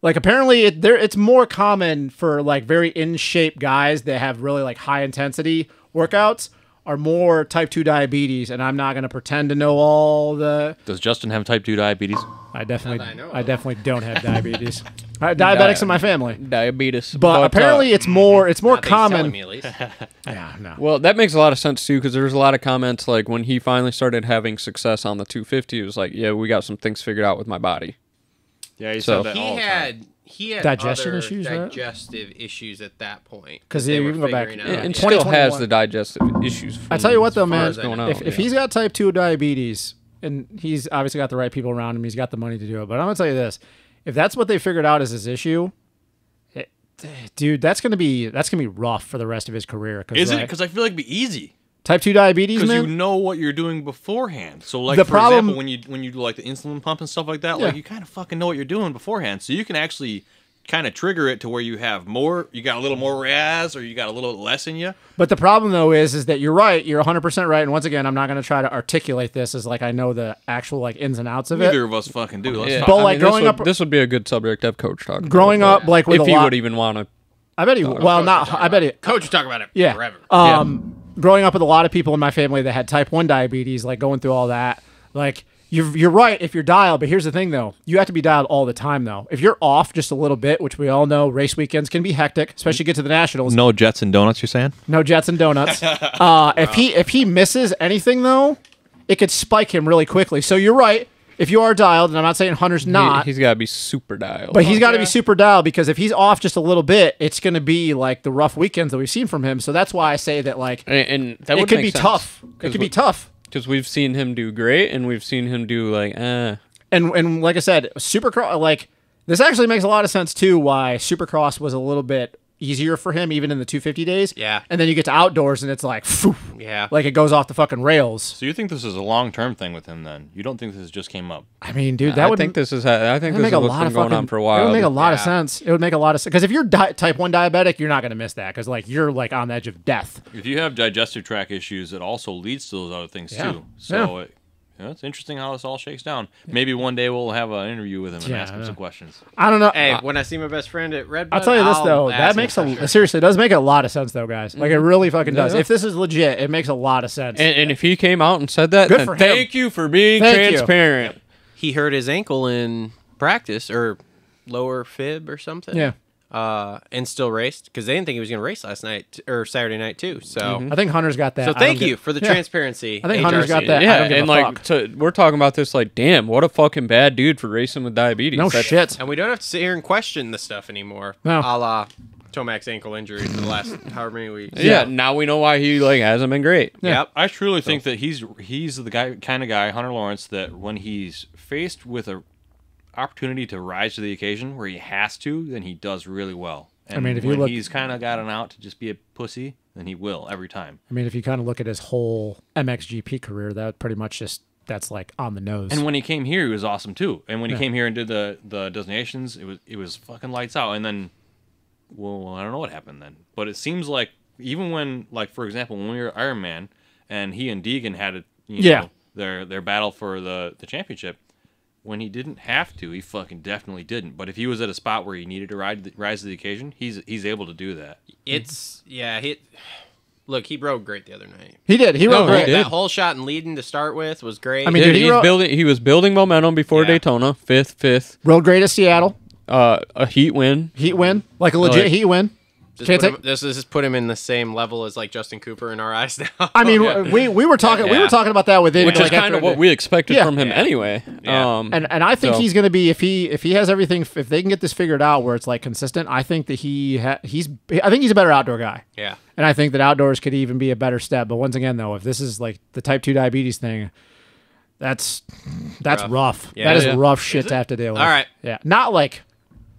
Like apparently, it, there it's more common for like very in shape guys that have really like high intensity workouts are more type two diabetes. And I'm not gonna pretend to know all the. Does Justin have type 2 diabetes? I definitely, I I definitely don't have [laughs] diabetes. I have diabetics in my family, Diabetes, but, uh, apparently it's more it's more Not that he's telling common. me, at least. [laughs] Yeah, no. Well, that makes a lot of sense too, because there's a lot of comments like when he finally started having success on the 250, it was like, yeah, we got some things figured out with my body. Yeah, he So- said that he all the time. Had he had Digestion other issues, right? digestive issues at that point. Because they you were can go back- figuring out. and Yeah. still has the digestive issues. I tell you what though, man, as going on. if, if yeah. he's got type 2 diabetes and he's obviously got the right people around him he's got the money to do it but i'm gonna tell you this if that's what they figured out as his issue it, dude that's gonna be that's gonna be rough for the rest of his career Is it? Because I feel like it'd be easy. Type 2 diabetes Because man you know what you're doing beforehand. So, like The for problem- example, when you when you do like the insulin pump and stuff like that, Yeah. like you kind of fucking know what you're doing beforehand. So you can actually kind of trigger it to where you have more, you got a little more raz, or you got a little less in you. but the problem though is is that you're right you're 100% right and once again i'm not gonna try to articulate this as like i know the actual like ins and outs of it. Neither of us fucking do. Let's Yeah. talk. But, I like, mean, this growing would- up- this would be a good subject to have coach talk. about, growing but up like with if a he lot would even want to. i bet he well not i bet he Coach would talk about it Yeah. forever. Um, growing up with a lot of people in my family that had type one diabetes, like going through all that, like you're you're right if you're dialed, but here's the thing though, you have to be dialed all the time though. If you're off just a little bit, which we all know, race weekends can be hectic, especially get to the nationals. No jets and donuts. You're saying? No jets and donuts. [laughs] uh, if he if he misses anything though, it could spike him really quickly. So you're right. If you are dialed, and I'm not saying Hunter's not, He, has got to be super dialed. but he's got to be super dialed because if he's off just a little bit, it's going to be like the rough weekends that we've seen from him. So that's why I say that like and, and that it could be sense, tough. It could be tough. because we've seen him do great, and we've seen him do like, eh. And and like I said, Supercross like this actually makes a lot of sense too. Why Supercross was a little bit easier for him even in the 250 days. Yeah. And then you get to outdoors and it's like, phew, Yeah. like it goes off the fucking rails. So you think this is a long term thing with him? Then you don't think this just came up? I mean, dude, that I would think this is. I think this make is a lot been of going fucking, on for a while. It would make a lot of sense. It would make a lot of sense because if you're di- type one diabetic, you're not going to miss that because like you're like on the edge of death. If you have digestive tract issues, it also leads to those other things Yeah. too. So it, you know, it's interesting how this all shakes down. Maybe one day we'll have an interview with him and Yeah, ask him I some questions. I don't know. Hey, I- when I see my best friend at Red, Bull, I'll tell you this I'll though, that makes a sure. seriously it does make a lot of sense though, guys. Like it mm-hmm. really fucking does. Yeah. If this is legit, it makes a lot of sense. And, and if he came out and said that, Good then for him. thank you for being Thank you. transparent. he hurt his ankle in practice or lower fib or something. Yeah. Uh, and still raced because they didn't think he was going to race last night t- or Saturday night too. So, I think Hunter's got that. so I don't thank get- you for the [laughs] Yeah. transparency. I think Hunter's got that. Yeah, and like to, we're talking about this like, damn, what a fucking bad dude for racing with diabetes. No That's- shit. And we don't have to sit here and question the stuff anymore. No. A la Tomac's ankle injury for the last [laughs] however many weeks. Yeah, now we know why he like hasn't been great. Yep. I truly think that he's he's the guy kind of guy, Hunter Lawrence, that when he's faced with a opportunity to rise to the occasion where he has to, then he does really well. And mean, if you look- he's kind of got an out to just be a pussy, then he will every time. I mean, if you kind of look at his whole MXGP career, that pretty much just that's like on the nose. And when he came here, he was awesome too. And when he Yeah. came here and did the the designations, it was it was fucking lights out. And then, well, I don't know what happened then. But it seems like even when, like for example, when we were Iron Man, and he and Deegan had a you know, Yeah. their their battle for the the championship. When he didn't have to, he fucking definitely didn't. But if he was at a spot where he needed to ride rise to the occasion, he's he's able to do that. It's yeah. He look. He rode great the other night. he did. He No, rode he great. did. That whole shot and leading to start with was great. I mean, Dude, dude, he he's wrote- building. He was building momentum before Yeah. Daytona. Fifth, fifth. Rode great at Seattle. Uh, a heat win. Heat win, like a legit Like- heat win. Just Can't take. him, this is just put him in the same level as like Justin Cooper in our [laughs] eyes now. I mean, we we were talking we were talking about that within which like, is kind of what we expected Yeah. from him Yeah. anyway. Yeah. Um, And and I think So- he's going to be if he if he has everything if they can get this figured out where it's like consistent. I think that he ha, he's I think he's a better outdoor guy. yeah. And I think that outdoors could even be a better step. But once again, though, if this is like the type two diabetes thing, that's that's Rough. rough. Yeah. that is Yeah. rough shit to have to deal with. All right. Yeah. Not like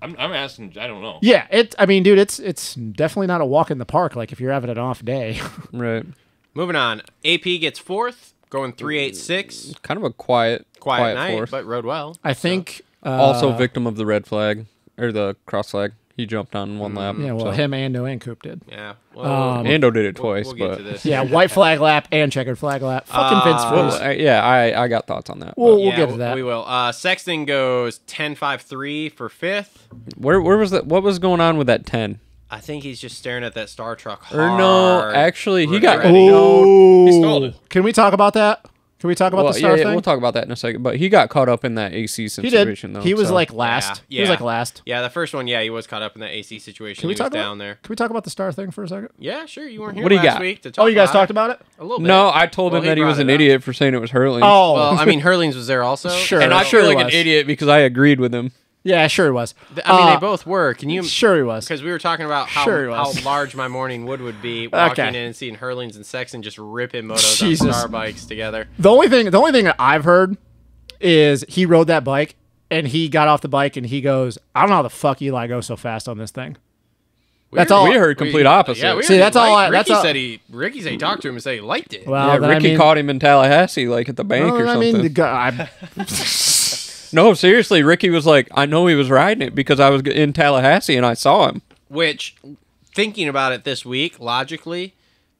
I'm I'm asking. I don't know. yeah. It. I mean, dude, it's it's definitely not a walk in the park. Like if you're having an off day. [laughs] right. Moving on. AP gets fourth, going three eight six. Kind of a quiet, Quiet, quiet, night, fourth. but rode well. I think. Uh, also victim of the red flag or the cross flag. He jumped on one lap. Yeah. Well, so. him and No and Coop did. Yeah. Well, Um, Ando did it we'll, twice, we'll get but to this. Yeah. White flag lap and checkered flag lap. Fucking Vince Uh, Fools. Well, I- yeah, I, I got thoughts on that. We'll, we'll Yeah, get to that. We will. Uh, Sexton goes 10-5-3 for fifth. where where was that? What was going on with that ten? I think he's just staring at that Star Truck hard. Or no, actually, he got Ready. Ooh. He stole it. Can we talk about that? Can we talk about Well, the star yeah, thing? we'll talk about that in a second. But he got caught up in that AC he did. situation, though. he was so- like last. Yeah, He was like last. Yeah, the first one, yeah, he was caught up in that AC situation. Can we he talk was about, down there. Can we talk about the star thing for a second? Yeah, sure. You weren't here What do you last got? week to talk about. Oh, you guys about talked it. about it? A little bit. No, I told Well, him he that he was an it up. idiot for saying it was Hurley. Oh, Well, I mean, Herlings was there also. [laughs] Sure. and I sure feel like was. an idiot because I agreed with him. Yeah, sure it was. Th- I mean, Uh, they both were. Can you? Sure he was. Because we were talking about how, Sure how [laughs] large my morning wood would be walking Okay. in and seeing Herlings and Sexton just ripping motos Jesus. on star bikes together. The only thing, the only thing that I've heard is he rode that bike and he got off the bike and he goes, "I don't know how the fuck Eli goes so fast on this thing." That's all. We heard complete opposite. Yeah, we See, heard he that's all I- that's Ricky all- said he. Ricky said he talked to him and said he liked it. Well, yeah, then I Ricky mean- caught him in Tallahassee, like at the bank Well, or I something. mean, the guy, I, [laughs] [laughs] no, seriously, Ricky was like, I know he was riding it because I was in Tallahassee and I saw him. Which, thinking about it this week, logically,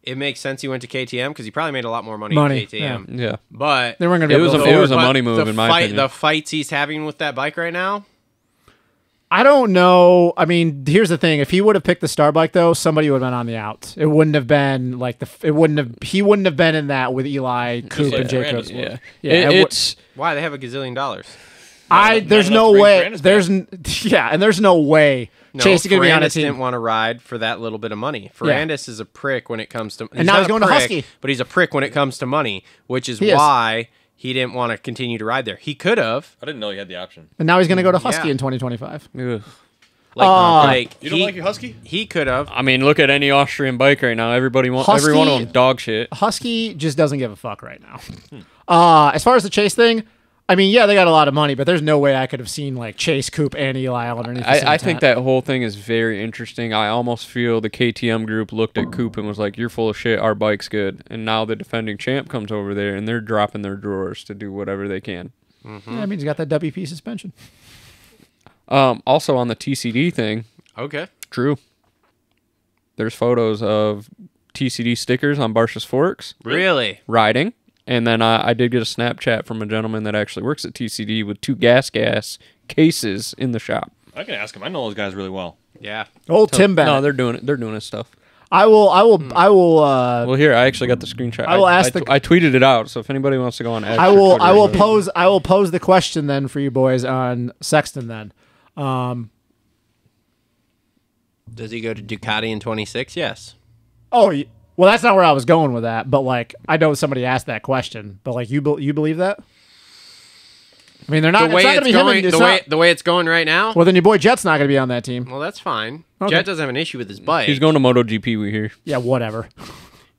it makes sense he went to KTM because he probably made a lot more money, Money, at KTM. Yeah. But they weren't going to It be able was a- it was a money move, the in my fight, opinion. The fights he's having with that bike right now. I don't know. I mean, here's the thing: if he would have picked the star bike, though, somebody would have been on the out. It wouldn't have been like the. It wouldn't have. He wouldn't have been in that with Eli, Coop, like and Jacobs. Yeah. Yeah, It- it it's Why they have a gazillion dollars? I. not There's no way. There's n- [laughs] yeah, and there's no way No, Chase is going to be on a Ferrandis didn't want to ride for that little bit of money. Ferrandis is a prick when it comes to. And now he's a going to Husky. but he's a prick when it comes to money, which is He is. why he didn't want to continue to ride there. He could have, I didn't know he had the option. And now he's going to go to Husky Yeah. in 2025. ugh. like, Uh, like You don't he, like your husky? he could have. I mean, look at any Austrian bike right now. Everybody wants every one of them dog shit. Husky just doesn't give a fuck right now. Uh, as far as the Chase thing, I mean, yeah, they got a lot of money, but there's no way I could have seen like Chase, Coop, and Eli all underneath. the same I, I think that whole thing is very interesting. I almost feel the KTM group looked at Coop and was like, "You're full of shit. Our bike's good." And now the defending champ comes over there and they're dropping their drawers to do whatever they can. Yeah, I mean, he's got that WP suspension. Um, also on the TCD thing, Okay. true. There's photos of TCD stickers on Barcia's Forks Really? riding, and then I, I did get a Snapchat from a gentleman that actually works at TCD with two gas gas cases in the shop. I can ask him. I know those guys really well. Yeah. Old Tim Bennett. No, they're doing it. They're doing his stuff. I will. I will. I will. Uh, Well, here I actually got the screenshot. I will ask I, the- I tweeted it out, so if anybody wants to go on, I will. I will pose. I will pose the question then for you boys on Sexton. Then um, Does he go to Ducati in 26? Yes. Oh, y- well, that's not where I was going with that. But like, I know somebody asked that question. But like, you be- you believe that? I mean, they're not. The way it's not it's gonna be him. and- the way not- the way it's going right now. well, then your boy Jett's not going to be on that team. Well, that's fine. Okay. Jett doesn't have an issue with his bike. He's going to MotoGP. We hear. Yeah, whatever.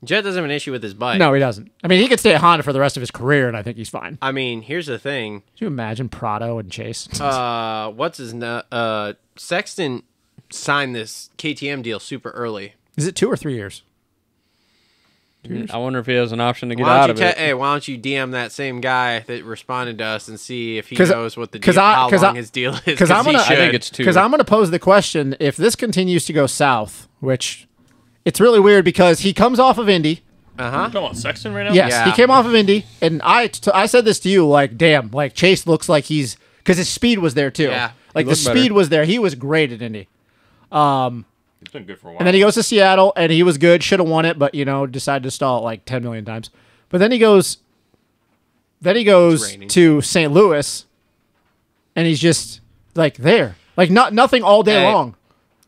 Jett doesn't have an issue with his bike. No, he doesn't. I mean, he could stay at Honda for the rest of his career, and I think he's fine. I mean, here's the thing. Could you imagine Prado and Chase? Uh, what's his na- uh Sexton signed this KTM deal super early. Is it two or three years? I wonder if he has an option to get out of you it. hey, why don't you DM that same guy that responded to us and see if he knows what the deal, I- how 'cause long I- his deal is? because I'm gonna- I think it's two. Because I'm going to pose the question: If this continues to go south, which it's really weird because he comes off of Indy. uh-huh. Talking about Sexton right now? Yes, Yeah. he came off of Indy, and I t- I said this to you like, damn, like Chase looks like he's because his speed was there too. Yeah. like the looked better. speed was there. He was great at Indy. He's been good for a while. And then he goes to Seattle, and he was good. Should have won it, but you know, decided to stall it like ten million times. But then he goes, then he goes to St. Louis, and he's just like there, like not nothing all day Hey. long.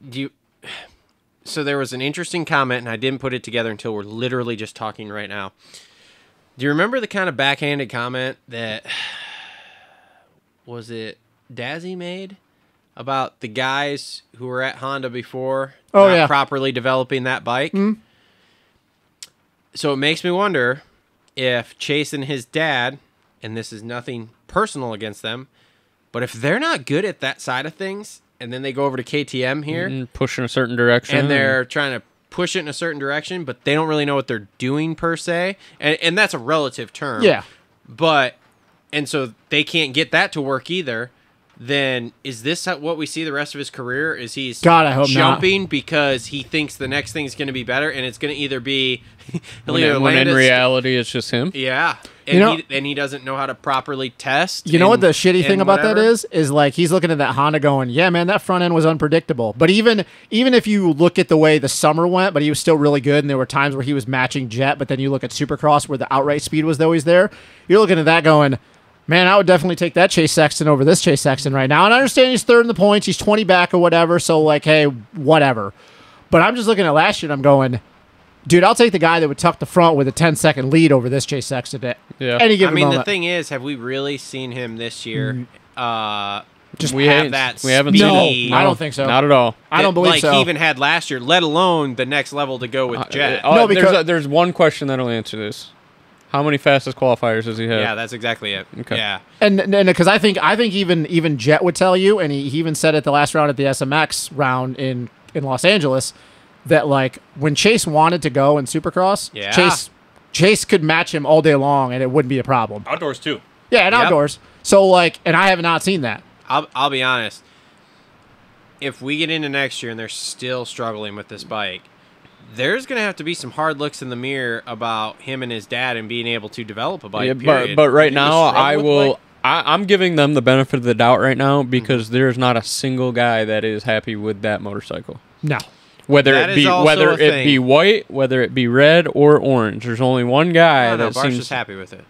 Do you [sighs] so there was an interesting comment and i didn't put it together until we're literally just talking right now do you remember the kind of backhanded comment that [sighs] was it dazzy made about the guys who were at honda before Oh, not yeah. properly developing that bike so it makes me wonder if chase and his dad and this is nothing personal against them but if they're not good at that side of things and then they go over to ktm here Mm, Push in a certain direction. and they're trying to push it in a certain direction, but they don't really know what they're doing per se, and and that's a relative term. Yeah, But and so they can't get that to work either. Then is this what we see the rest of his career? Is he's God, I hope not. jumping because he thinks the next thing is going to be better, and it's going to either be [laughs] when, either in- when in reality it's just him. yeah, and You know- he and he doesn't know how to properly test. you know what the shitty thing about that whatever. is? Is like he's looking at that Honda, going, "Yeah, man, that front end was unpredictable." But even even if you look at the way the summer went, but he was still really good, and there were times where he was matching Jett. But then you look at Supercross, where the outright speed was always there. You're looking at that, going. Man, I would definitely take that Chase Sexton over this Chase Sexton right now. And I understand he's third in the points. He's 20 back or whatever. So, like, hey, whatever. But I'm just looking at last year and I'm going, dude, I'll take the guy that would tuck the front with a 10 second lead over this Chase Sexton at Yeah. any I mean, moment. the thing is, have we really seen him this year? Uh, Just we have that. We haven't speed. seen it. No, I don't think so. Not at all. I don't that, believe like so. he even had last year, let alone the next level to go with Jett. Uh, No, there's, because- a- there's one question that'll answer this. How many fastest qualifiers does he have? yeah, that's exactly it. Okay. Yeah, and and because I think I think even even Jett would tell you, and he, he even said at the last round at the SMX round in in Los Angeles that like when Chase wanted to go in Supercross, Yeah. Chase Chase could match him all day long, and it wouldn't be a problem. Outdoors too. Yeah, and Yep. outdoors. So like, and I have not seen that. I'll I'll be honest. If we get into next year and they're still struggling with this bike, there's gonna have to be some hard looks in the mirror about him and his dad and being able to develop a bike. Yeah, but period. but right now I will. I, I'm giving them the benefit of the doubt right now mm-hmm. because there's not a single guy that is happy with that motorcycle. No. Whether That it is be whether it thing. be white, whether it be red or orange, there's only one guy no, no, that Barsh seems is happy with it.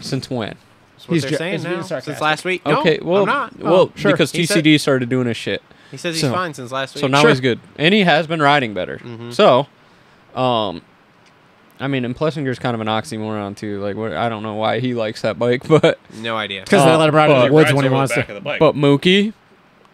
since when. That's what He's they're ju- saying he's now. Since last week. No, okay, well, I'm not. well, oh, sure. because He said- TCD started doing his shit. He says he's so- fine since last week. So now Sure. he's good, and he has been riding better. Mm-hmm. So, um, I mean, and Plessinger's kind of an oxymoron too. Like, what, I don't know why he likes that bike, [laughs] but no idea. Because they Uh, let him ride in but- the woods when he wants to. of the bike. but Mookie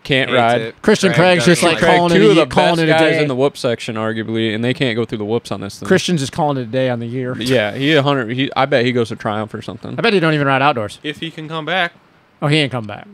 can't Hates ride. it. Christian Craig Craig's just like Craig, calling two it, of the calling best it a guys day. in the whoop section, arguably, and they can't go through the whoops on this thing. Christian's just calling it a day on the year. yeah, he a hundred. He, I bet he goes to Triumph or something. I bet he don't even ride outdoors. if he can come back, Oh, he ain't come back.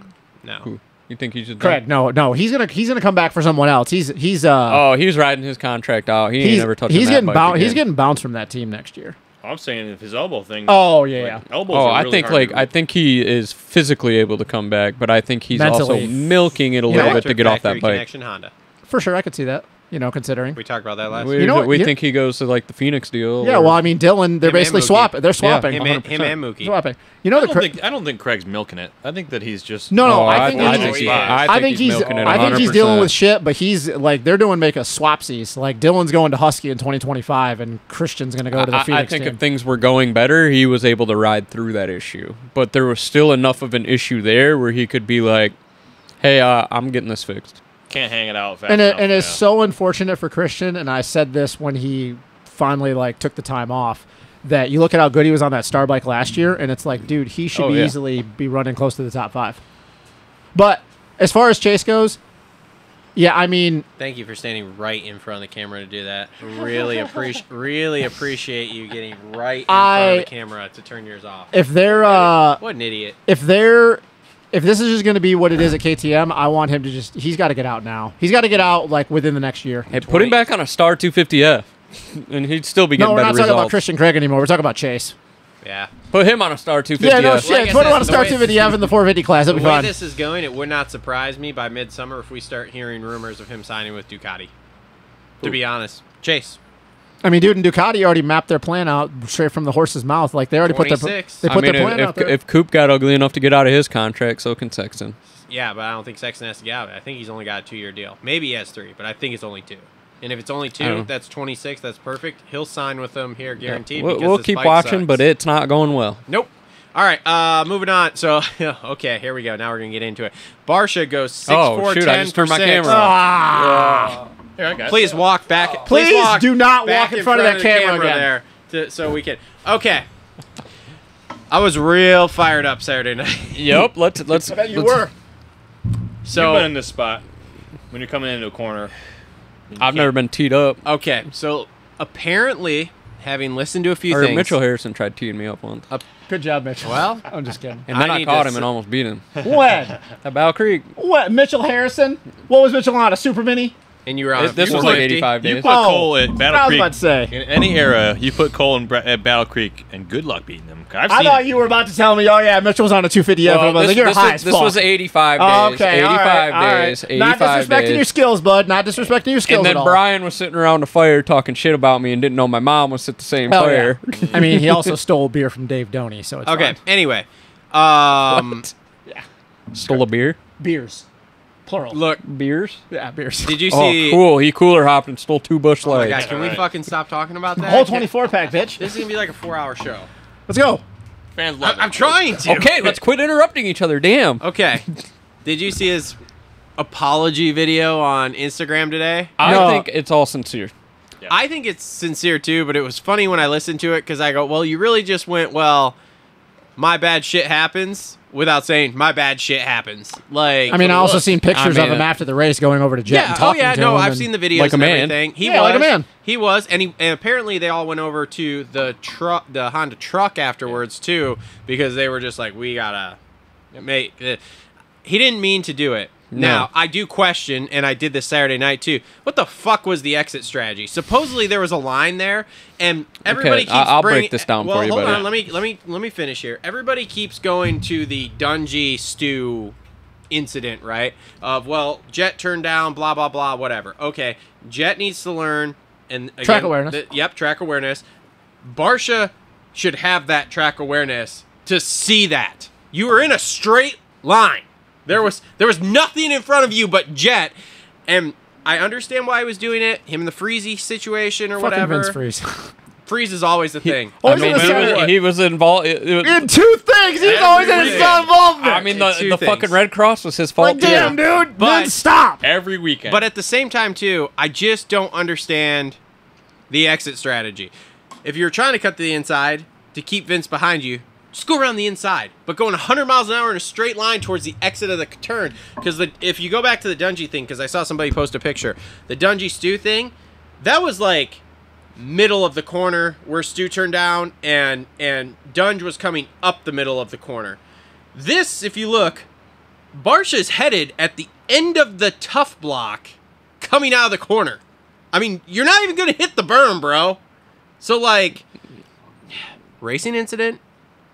No. You think he should? Craig, no, no, he's gonna he's gonna come back for someone else. He's he's uh Oh, he's riding his contract out. He ain't he's never touching he's that getting bounced. He's getting bounced from that team next year. I'm saying if his elbow thing. Oh yeah, like, yeah. Elbows Oh, are I think like I think he is physically able to come back, but I think he's also milking it a You little what? bit to get off that bike. Connection Honda. For sure, I could see that. You know, considering. We talked about that last We, week. You know what? we You- think he goes to like the Phoenix deal. Yeah, or- well, I mean, Dylan, they're basically swapping. They're swapping. Him and, him and Mookie. Swapping. You know I the don't cra- think I don't think Craig's milking it. I think that he's just no, no. Oh, I think I, he's, think he- yeah. I I think he's milking it I think he's dealing with shit, but he's like they're doing make a swapsies. Like Dylan's going to Husky in 2025, and Christian's going to go to the I, I think team. if things were going better, he was able to ride through that issue. But there was still enough of an issue there where he could be like, "Hey, uh, I'm getting this fixed." Can't hang it out fast and it, enough, and it's so unfortunate for Christian. And I said this when he finally like took the time off. That you look at how good he was on that star bike last year, and it's like, dude, he should Oh, be yeah. easily be running close to the top five. But as far as Chase goes, yeah, I mean, Thank you for standing right in front of the camera to do that. Really appreciate really appreciate you getting right in front of the camera to turn yours off. if they're uh, What an idiot. if they're if this is just going to be what it is at KTM, I want him to just he's got to get out now. He's got to get out like within the next year. Hey, put him back on a Star 250F. and he'd still be No, getting we're not better talking about. Christian Craig anymore. We're talking about Chase. Yeah. Put him on a star 250F. Yeah, no F. shit. Like I Put him said, on a the Star way- 250 F in the 450 class. That'd be way fun. this is going, it would not surprise me by midsummer if we start hearing rumors of him signing with Ducati. To be honest, Chase. I mean, dude, and Ducati already mapped their plan out straight from the horse's mouth. Like they already put their 26. they I put mean, their plan if, out there. if Coop got ugly enough to get out of his contract, so can Sexton. Yeah, but I don't think Sexton has to get out of it. I think he's only got a two-year deal. Maybe he has three, but I think it's only two. And if it's only two, that's 26. That's perfect. He'll sign with them here, guaranteed. We'll, we'll keep watching, sucks. but it's not going well. Nope. All right, uh, moving on. So, [laughs] okay, here we go. Now we're gonna get into it. Barsha goes six Oh, four shoot, I just turned my for camera six. ah, Here, I got. Please walk back. Oh. Please walk do not walk in front of that the camera again. there, to, so we can. Okay. I was real fired up Saturday night. [laughs] Yep. Let's [laughs] let's. I bet you let's- were. So You've been in this spot when you're coming into a corner. I've never been teed up. okay, so apparently, having listened to a few Or things, Mitchell Harrison tried teeing me up once, Good job, Mitchell. Well, [laughs] I'm just kidding. and then I I, caught him s- and almost beat him when? at Battle Creek. What? Mitchell Harrison? What was Mitchell on? A Super Mini? And you were on. It- this was like 450. 85 You put Oh, Cole at Battle I was Creek. about to say. In any era, you put Cole in, Bra- at Battle Creek, and good luck beating them. I've I seen thought it. you were about to tell me, oh yeah, Mitchell was on a 250 F. Well, I was this, like, you're this high was, as this fuck. was 85 Oh, days. okay, all 85 right, all right. days. 85 Not disrespecting days. your skills, bud. Not disrespecting your skills and then at all. Brian was sitting around the fire talking shit about me and didn't know my mom was at the same Oh, fire. yeah. [laughs] I mean, he also stole beer from Dave Doney, so it's Okay. fine. Anyway, [laughs] um, Yeah. Stole a beer. beers, plural. look, Beers? yeah, beers. did you Oh, see? cool. He cooler hopped and stole two bush Oh my lights. god, can we Alright. fucking stop talking about that? Whole 24 pack, bitch. This is gonna be like a four-hour show. Let's go. Fans love I- I'm trying to. Okay, let's quit interrupting each other. Damn. Okay. [laughs] Did you see his apology video on Instagram today? I No. think it's all sincere. I think it's sincere too, but it was funny when I listened to it because I go, well, you really just went, well, my bad shit happens without saying my bad shit happens. Like, I mean, I also seen pictures I of him after the race going over to Jett yeah, and oh talking yeah, to no, him. I've seen the videos Like a and man. everything. He Yeah, was, like a man. He was, and he and apparently they all went over to the truck, the Honda truck afterwards too, because they were just like, we gotta make. Uh, he didn't mean to do it. No. Now I do question, and I did this Saturday night too. What the fuck was the exit strategy? Supposedly there was a line there, and everybody keeps I- I'll break bringing- this down well, for you, hold buddy. on, let me let me let me finish here. Everybody keeps going to the Dungey stew incident, right? Of well, Jett turned down, blah blah blah, whatever. Okay, Jett needs to learn and again, Track awareness. the- yep, track awareness. Barcia should have that track awareness to see that you were in a straight line. There was there was nothing in front of you but Jett, and I understand why he was doing it. Him in the Freezy situation or Fucking whatever. Vince Friese. Friese is always the thing. Oh, I mean, in the he was, he was involved. it- it- in two things. He's always in his Everything. involvement. I mean, the, the things. fucking Red Cross was his fault. like, damn, too. dude. But- Vince, stop. every weekend. But at the same time, too, I just don't understand the exit strategy. If you're trying to cut to the inside to keep Vince behind you, just go around the inside. But going 100 miles an hour in a straight line towards the exit of the turn, because if you go back to the Dungey thing, because I saw somebody post a picture, the Dungey Stew thing, that was like middle of the corner where Stu turned down, and and Dunge was coming up the middle of the corner. This, if you look, Barcia Barcia's headed at the end of the tough block coming out of the corner. I mean, you're not even going to hit the berm, bro. So, like, [sighs] racing incident,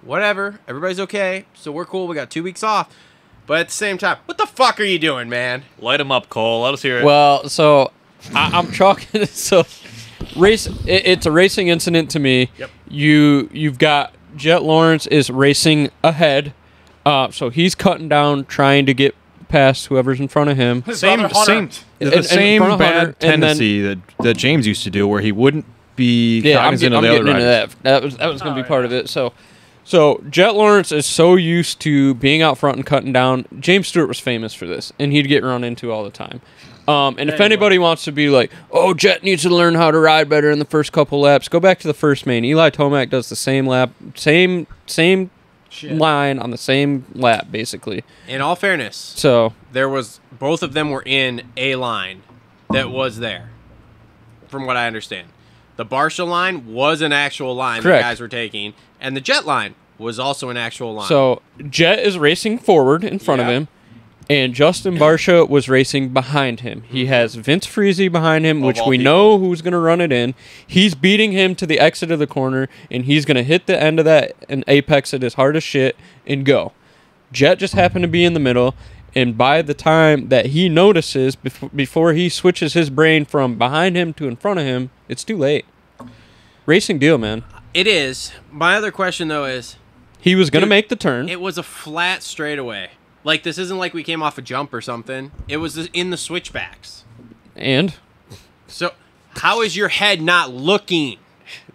whatever. Everybody's okay. So, we're cool. We got two weeks off. But at the same time, what the fuck are you doing, man? Light him up, Cole. Let us hear it. Well, so I, [laughs] I'm chalking. [laughs] So race. It, it's a racing incident to me. Yep. You you've got Jett Lawrence is racing ahead. Uh, so he's cutting down, trying to get past whoever's in front of him. same, same, And- the and same front of Hunter, bad then- tendency that, that James used to do, where he wouldn't be Yeah, I'm, get- I'm of the getting other into riders. that. That was that was going to be part of it. So, so Jett Lawrence is so used to being out front and cutting down. James Stewart was famous for this, and he'd get run into all the time. Um, and if anybody wants to be like, "Oh, Jett needs to learn how to ride better in the first couple laps," go back to the first main. Eli Tomac does the same lap, same same line on the same lap, basically. In all fairness, So there was both of them were in a line that was there, from what I understand. The Barcia line was an actual line Correct. the guys were taking, and the Jett line was also an actual line. So Jett is racing forward in front of him. and Justin Barcia was racing behind him. He mm-hmm. has Vince Freezy behind him, which we people. know who's going to run it in. He's beating him to the exit of the corner, and he's going to hit the end of that and apex it as hard as shit and go. Jett just happened to be in the middle, and by the time that he notices, before, before he switches his brain from behind him to in front of him, it's too late. Racing deal, man. It is. My other question though is, He was going to Dude, make the turn. it was a flat straightaway. Like this isn't like we came off a jump or something. It was in the switchbacks. and So how is your head not looking?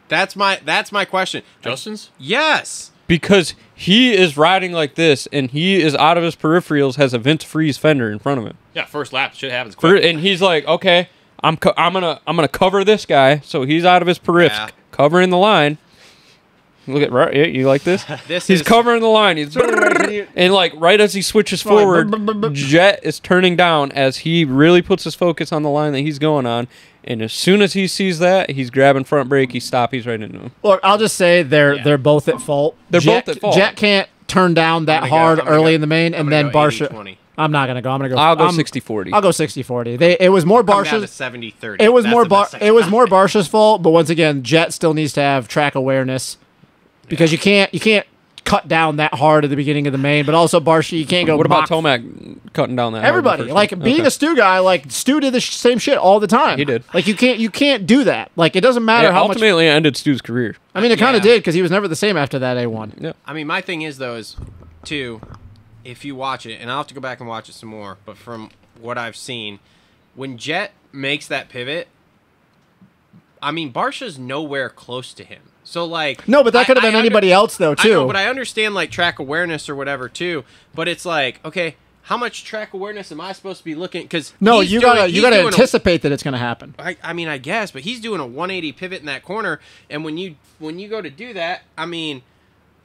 That's my that's my question. Justin's? Yes. Because he is riding like this and he is out of his peripherals has a Vince Friese fender in front of him. Yeah, first lap. Shit happens For, quick. and he's like, "Okay, I'm co- I'm going to I'm going to cover this guy so he's out of his periph Yeah. covering the line." Look at right, yeah, you like this? [laughs] This he's is- covering the line. He's and like right as he switches forward, Jett is turning down as he really puts his focus on the line that he's going on. And as soon as he sees that, he's grabbing front brake. He stops. He's right into him. Look, I'll just say they're Yeah. they're both at fault. They're Jett, both at fault. Jett can't turn down that I'm go- hard early go- in the main, I'm and then go Barcia. 80-20. I'm not gonna go. I'm gonna go. I'll go I'm- 60-40. I'll go 60-40. They it was more Come Barcia's. 70-30. It was That's more the Bar. It was more Barcia's fault, but once again, Jett still needs to have track awareness because you can't you can't cut down that hard at the beginning of the main, but also Barshi, you can't go. What about Tomac cutting down that? hard in the Everybody, first like being Okay. a Stu guy, like Stu did the sh- same shit all the time. He did. Like you can't you can't do that. Like it doesn't matter It how much. ultimately ended Stu's career. I mean, it kind Yeah. of did because he was never the same after that A one. Yeah. I mean, my thing is though is, two, if you watch it, and I'll have to go back and watch it some more. But from what I've seen, when Jett makes that pivot, I mean, Barcia's nowhere close to him. So like, No, but that could have been under- anybody else though I too. know, but I understand like track awareness or whatever too. But it's like, okay, how much track awareness am I supposed to be looking? Because no, you gotta you gotta anticipate that it's gonna happen. I, I mean, I guess, but he's doing a 180 pivot in that corner, and when you when you go to do that, I mean,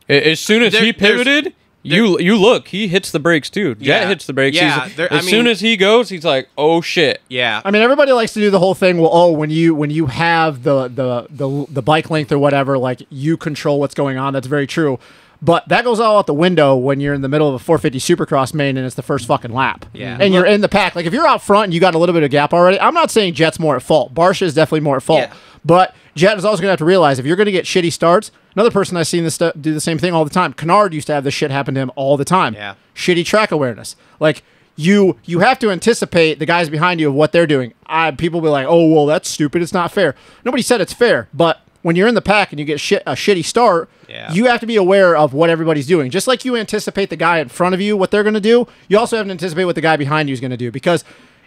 As soon as There- he there's- pivoted, you you look, he hits the brakes too. Jett Yeah. hits the brakes. Yeah, He's- there- I as soon mean- as he goes, he's like, "Oh shit!" yeah, I mean, everybody likes to do the whole thing. Well, oh, when you when you have the the the the bike length or whatever, like you control what's going on. That's very true. But that goes all out the window when you're in the middle of a 450 Supercross main and it's the first fucking lap. Yeah. Mm-hmm. And you're in the pack. Like if you're out front and you got a little bit of gap already, I'm not saying Jett's more at fault. Barcia is definitely more at fault. Yeah. But Jett is also going to have to realize if you're going to get shitty starts, another person I've seen this do the same thing all the time. Kennard used to have this shit happen to him all the time. Yeah. Shitty track awareness. Like you you have to anticipate the guys behind you of what they're doing. I people be like, "Oh, well, that's stupid. It's not fair." Nobody said it's fair, but when you're in the pack and you get shit, a shitty start, Yeah. you have to be aware of what everybody's doing. Just like you anticipate the guy in front of you what they're going to do, you also have to anticipate what the guy behind you is going to do because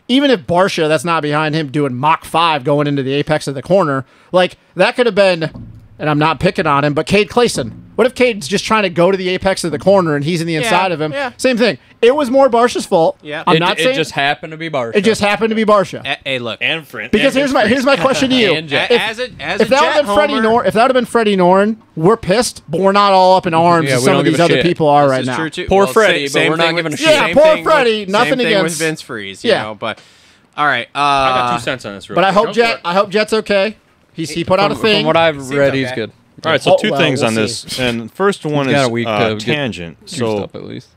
even if Barcia, that's not behind him, doing Mach 5 going into the apex of the corner, like that could have been, and I'm not picking on him, but Cade Clason. What if Cade's just trying to go to the apex of the corner and he's in the inside of him? yeah. Same thing. It was more Barcia's fault. Yeah. I'm it, not it saying just happened to be Barcia. it just happened to be Barcia. A- hey, look, and friend. Because and here's my here's my question to you. And Jett. as a as if that Jett would have been Freddie homer- Nor, if that would have been Freddie Noren, we're pissed, but we're not all up in arms Yeah, as some of these other shit. people are This right is now. true too. Poor Well, Freddie, sa- but same we're not thing giving with- a shit. Yeah, poor thing Freddie, nothing same thing against- with Vince Friese. You Yeah. know, but all right. Uh, I got two cents on this. Real But I hope Go Jett. I hope Jett's okay. He's he put out a From, thing. from what I've Seems read, he's okay. good. All right, so Oh, two well, things we'll on see. this, and first one He's is a week uh, to get tangent. Juiced [laughs] So up at least.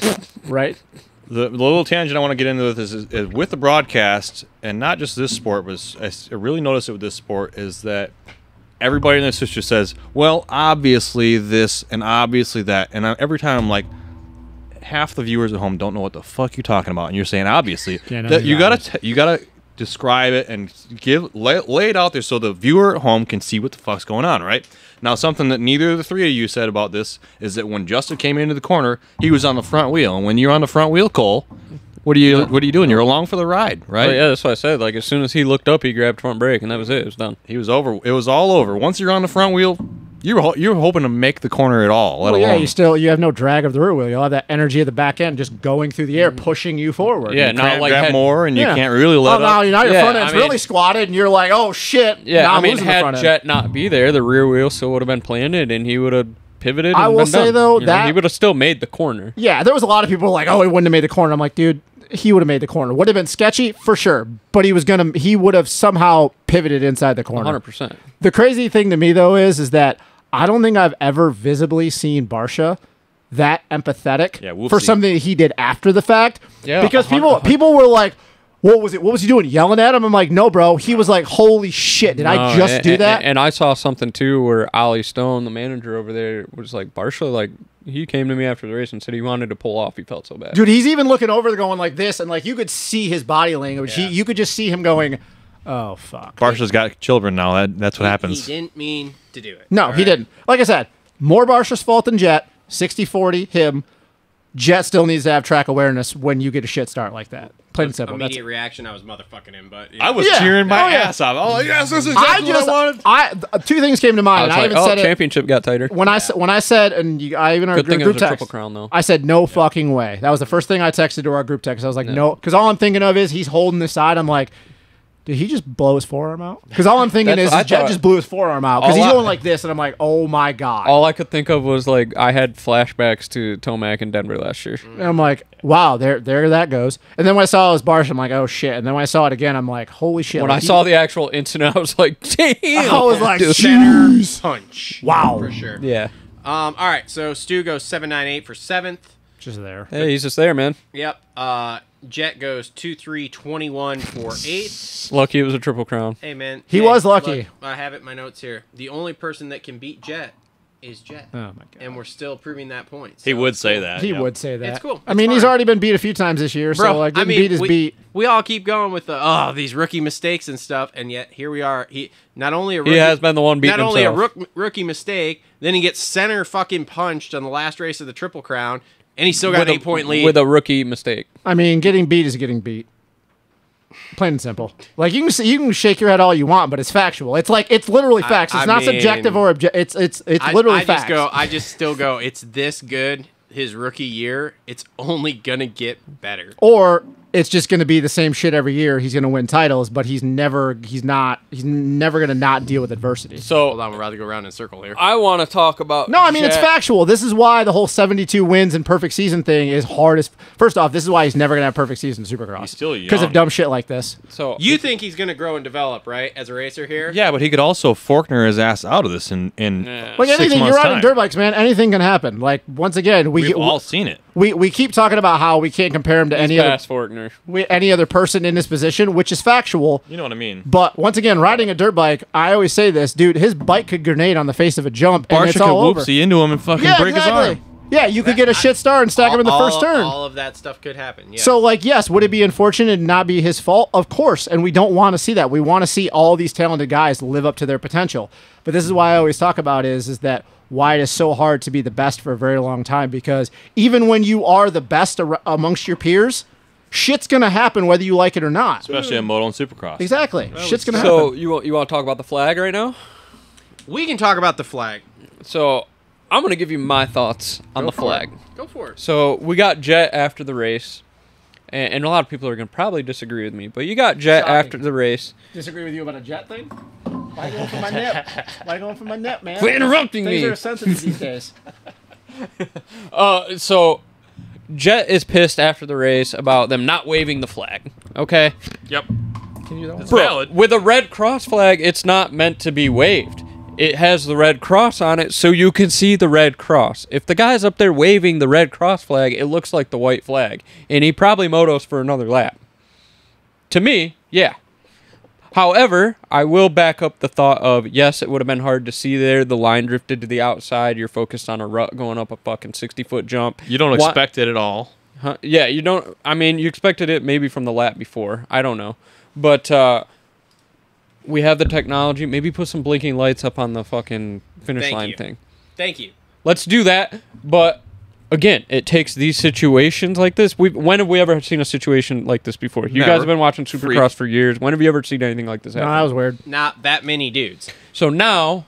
[laughs] right. the, the little tangent I want to get into with is, is, is with the broadcast, and not just this sport, but I really noticed it with this sport is that everybody in this just says, "Well, obviously this and obviously that," and I, every time I'm like. Half the viewers at home don't know what the fuck you're talking about, and you're saying obviously. Yeah, no, that you gotta you gotta describe it and give lay, lay it out there so the viewer at home can see what the fuck's going on, right? Now, something that neither of the three of you said about this is that when Justin came into the corner, he was on the front wheel, and when you're on the front wheel, Cole, what are you what are you doing? You're along for the ride, right? Yeah, that's what I said. Like as soon as he looked up, he grabbed front brake, and that was it. It was done. He was over. It was all over. Once you're on the front wheel, you're ho- you're hoping to make the corner at all. Let Well, yeah, alone you still you have no drag of the rear wheel. You'll have that energy of the back end just going through the air, mm. pushing you forward. Yeah, not like had- more, and you Yeah. can't really oh, let oh, now, up. now your Yeah, front I end's mean- really squatted, and you're like, oh shit. Yeah, now I I'm mean, had. Jet not be there, the rear wheel still would have been planted, and he would have pivoted. I will say, done. though, You know, that- he would have still made the corner. Yeah, there was a lot of people like, oh, he wouldn't have made the corner. I'm like, dude, he would have made the corner. Would have been sketchy for sure, but he was gonna. He would have somehow pivoted inside the corner. Hundred percent. The crazy thing to me though is, is that I don't think I've ever visibly seen Barcia that empathetic Yeah, we'll for see. something that he did after the fact. Yeah, because people people were like, "What was it? What was he doing? Yelling at him?" I'm like, "No, bro. He was like, holy shit! Did I just and- do and- that?" And I saw something too where Ollie Stone, the manager over there, was like, Barcia, like, he came to me after the race and said he wanted to pull off. He felt so bad. Dude, he's even looking over, going like this, and like you could see his body language. Yeah. He, you could just see him going, "Oh fuck." Barcia's got children now. That that's what happens. He didn't mean to do it. No, All he right? didn't. Like I said, more Barcia's fault than Jett. 60-40, him. Jett still needs to have track awareness when you get a shit start like that. Plain and simple. That's Immediate it. reaction, I was motherfucking him, but I was Yeah. cheering my Oh, yeah. ass off. Oh yes, this is I just, what I wanted. I two things came to I mind. was and I like, even oh, said it championship got tighter. when I s- when I said, and you, I even our Good thing it group was a text. triple crown, though. I said no fucking way. That was the first thing I texted to our group text. I was like, no, because all I'm thinking of is he's holding the side. I'm like. Did he just blow his forearm out? Because all I'm thinking That's is, what I Jett thought. just blew his forearm out because All he's I- going like this, and I'm like, oh my god. All I could think of was like I had flashbacks to Tomac in Denver last year. And I'm like, wow, there, there that goes. And then when I saw it was Barsh, I'm like, oh shit. And then when I saw it again, I'm like, holy shit. When like, I he- saw the actual incident, [laughs] I was like, damn. I was like, Dude. jeez. punch. Wow. For sure. Yeah. Um, all right, so Stu goes 798 for seventh. Just there. Hey, he's just there, man. Yep. Uh, Jett goes 2 3 21 for eighth. Lucky it was a triple crown. Hey, man. He hey, was lucky. look, I have it in my notes here. The only person that can beat Jett is Jett. Oh my god. And we're still proving that point. He would say that. He yeah. would say that. It's cool. I It's mean, he's already been beat a few times this year, Bro, so like I getting mean, beat is we, beat. we all keep going with the oh these rookie mistakes and stuff, and yet here we are. He not only a rookie, He has been the one beating not only a rook, rookie mistake, then he gets center fucking punched on the last race of the Triple Crown, and he still got with an a, eight point lead. with a rookie mistake. I mean, getting beat is getting beat. Plain and simple. Like you can say, you can shake your head all you want, but it's factual. It's like it's literally facts. It's I not subjective or object. It's it's it's I, literally I facts. just go. I just still go. It's this good. His rookie year, it's only gonna get better. or it's just going to be the same shit every year. He's going to win titles, but he's never he's not he's never going to not deal with adversity. So Hold So on, we're about to go around in a circle here. I want to talk about. No, I mean it's factual. This is why the whole 72 wins and perfect season thing is hard as. First off, this is why he's never gonna have perfect season in Supercross. He's still because of dumb shit like this. So You think he's gonna grow and develop, right, as a racer here? Yeah, but he could also Forkner his ass out of this in in Like six anything, months you're riding time. dirt bikes, man. Anything can happen. Like once again, we We've all seen it. We, we keep talking about how we can't compare him to any other Fortner. we, any other person in this position, which is factual. You know what I mean? But once again, riding a dirt bike, I always say this, dude. His bike could grenade on the face of a jump, and it's could all over. whoopsie into him and fucking Yeah, break exactly. his arm. Yeah, you could get a shit star and stack him in the all, first turn. All of that stuff could happen. Yeah. So, like, yes, would it be unfortunate and not be his fault? Of course. And we don't want to see that. We want to see all these talented guys live up to their potential. But this is why I always talk about is, is that why it is so hard to be the best for a very long time because even when you are the best ar- amongst your peers, shit's going to happen whether you like it or not. Especially in Moto and Supercross. Exactly. Shit's going to So happen. you want you want to talk about the flag right now? we can talk about the flag. So I'm gonna give you my thoughts on the flag. it. Go for it. So we got Jett after the race, and, and a lot of people are gonna probably disagree with me, but you got Jett Shocking. after the race. Disagree with you about a jet thing? Why going for my nip? Why going for my nip, man? Quit interrupting Things me. are sensitive these days. [laughs] Uh, so Jett is pissed after the race about them not waving the flag. Okay, Yep. Can you do that? Bro, Valid. with a red cross flag, it's not meant to be waved. It has the red cross on it, so you can see the red cross. If the guy's up there waving the red cross flag, it looks like the white flag, and he probably motos for another lap. To me, yeah. However, I will back up the thought of yes, it would have been hard to see there. The line drifted to the outside. You're focused on a rut going up a fucking 60 foot jump. You don't Why- expect it at all. Huh? Yeah, you don't. I mean, you expected it maybe from the lap before. I don't know, but uh, we have the technology. Maybe put some blinking lights up on the fucking finish Thank line you. thing. Thank you. Let's do that. But again, it takes these situations like this. We when have we ever seen a situation like this before? You guys have been watching Supercross for years. When have you ever seen anything like this No, happen? that was weird. Not that many dudes. So now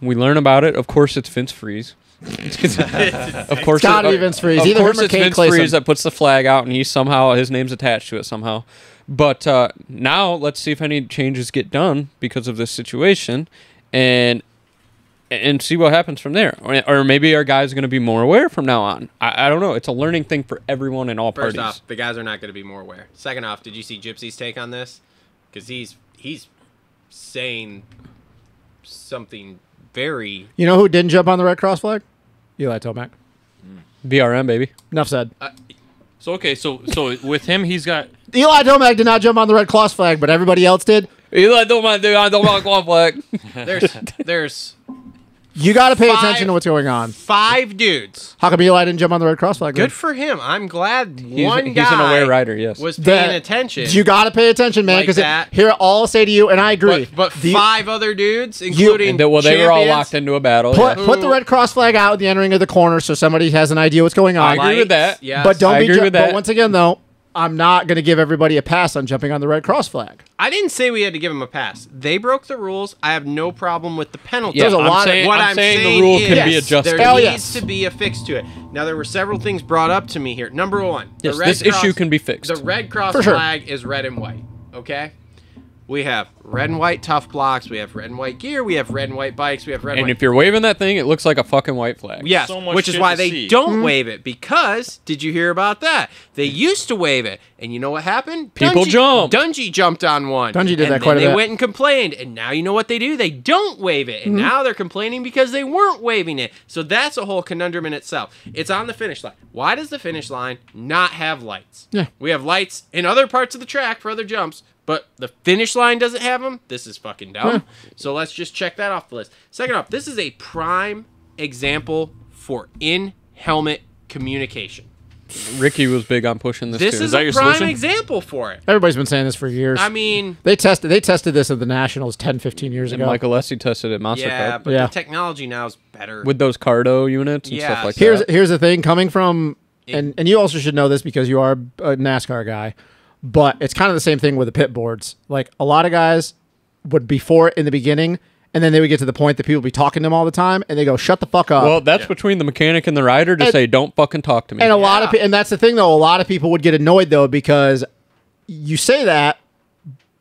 we learn about it. Of course, it's Vince Friese. [laughs] of course, gotta it- be Vince Friese. Of Either course, it's Vince Clayson. Friese that puts the flag out, and he somehow his name's attached to it somehow. But uh, now let's see if any changes get done because of this situation, and and see what happens from there. Or, or maybe our guys are going to be more aware from now on. I, I don't know. It's a learning thing for everyone in all First parties. off, the guys are not going to be more aware. Second off, did you see Gypsy's take on this? Because he's he's saying something very. You know who didn't jump on the red cross flag? Eli Tomac. Mm. BRM baby. Enough said. Uh, so okay, so so with him, he's got Eli Tomac did not jump on the red cross flag, but everybody else did. Eli don't mind do I don't flag. There's there's You got to pay Five- attention to what's going on. five dudes. How come Eli didn't jump on the red cross flag? then? Good for him. I'm glad He's, one he's guy an aware rider, yes. was That- paying attention. You got to pay attention, man, because that. here I'll say to you, and I agree. but, but the- five other dudes, including and they, well, they were all locked into a battle. put yeah. put the red cross flag out at the entering of the corner, so somebody has an idea what's going on. I agree with that. Yes. But don't I be. agree ju- with But once again, though, I'm not going to give everybody a pass on jumping on the red cross flag. I didn't say we had to give them a pass. They broke the rules. I have no problem with the penalty. Yeah, There's a I'm lot of- what I'm, I'm, saying, saying the rule is, can be adjusted. There Hell needs yes. to be a fix to it. Now there were several things brought up to me here. Number one, the Yes, red this cross- issue can be fixed. The red cross sure. flag is red and white. Okay, we have red and white tough blocks. We have red and white gear. We have red and white bikes. We have red and white. and white. if you're waving that thing, it looks like a fucking white flag. Yes, So much which is why they see. don't wave it because did you hear about that? They used to wave it, and you know what happened? People Dungey, jumped. Dungey jumped on one. Dungey did and that then quite a bit. they went and complained, and now you know what they do? They don't wave it, and Mm-hmm. now they're complaining because they weren't waving it. So that's a whole conundrum in itself. It's on the finish line. Why does the finish line not have lights? Yeah. we have lights in other parts of the track for other jumps. But the finish line doesn't have them. This is fucking dumb. So let's just check that off the list. Second off, this is a prime example for in helmet communication. Ricky was big on pushing this. This too. is that a your prime solution? example for it. Everybody's been saying this for years. I mean, they tested they tested this at the Nationals 10, 15 years ago. Michael Lessie tested it Monster yeah, Cup but Yeah. the technology now is better. with those Cardo units and Yeah, stuff like here's that. here's the thing coming from and and you also should know this because you are a NASCAR guy, but it's kind of the same thing with the pit boards. Like a lot of guys would before in the beginning, and then they would get to the point that people would be talking to them all the time, and they go, "Shut the fuck up." Well, that's between the mechanic and the rider to And- say, "Don't fucking talk to me." and a lot of Yeah. pe- and that's the thing though. A lot of people would get annoyed though because you say that,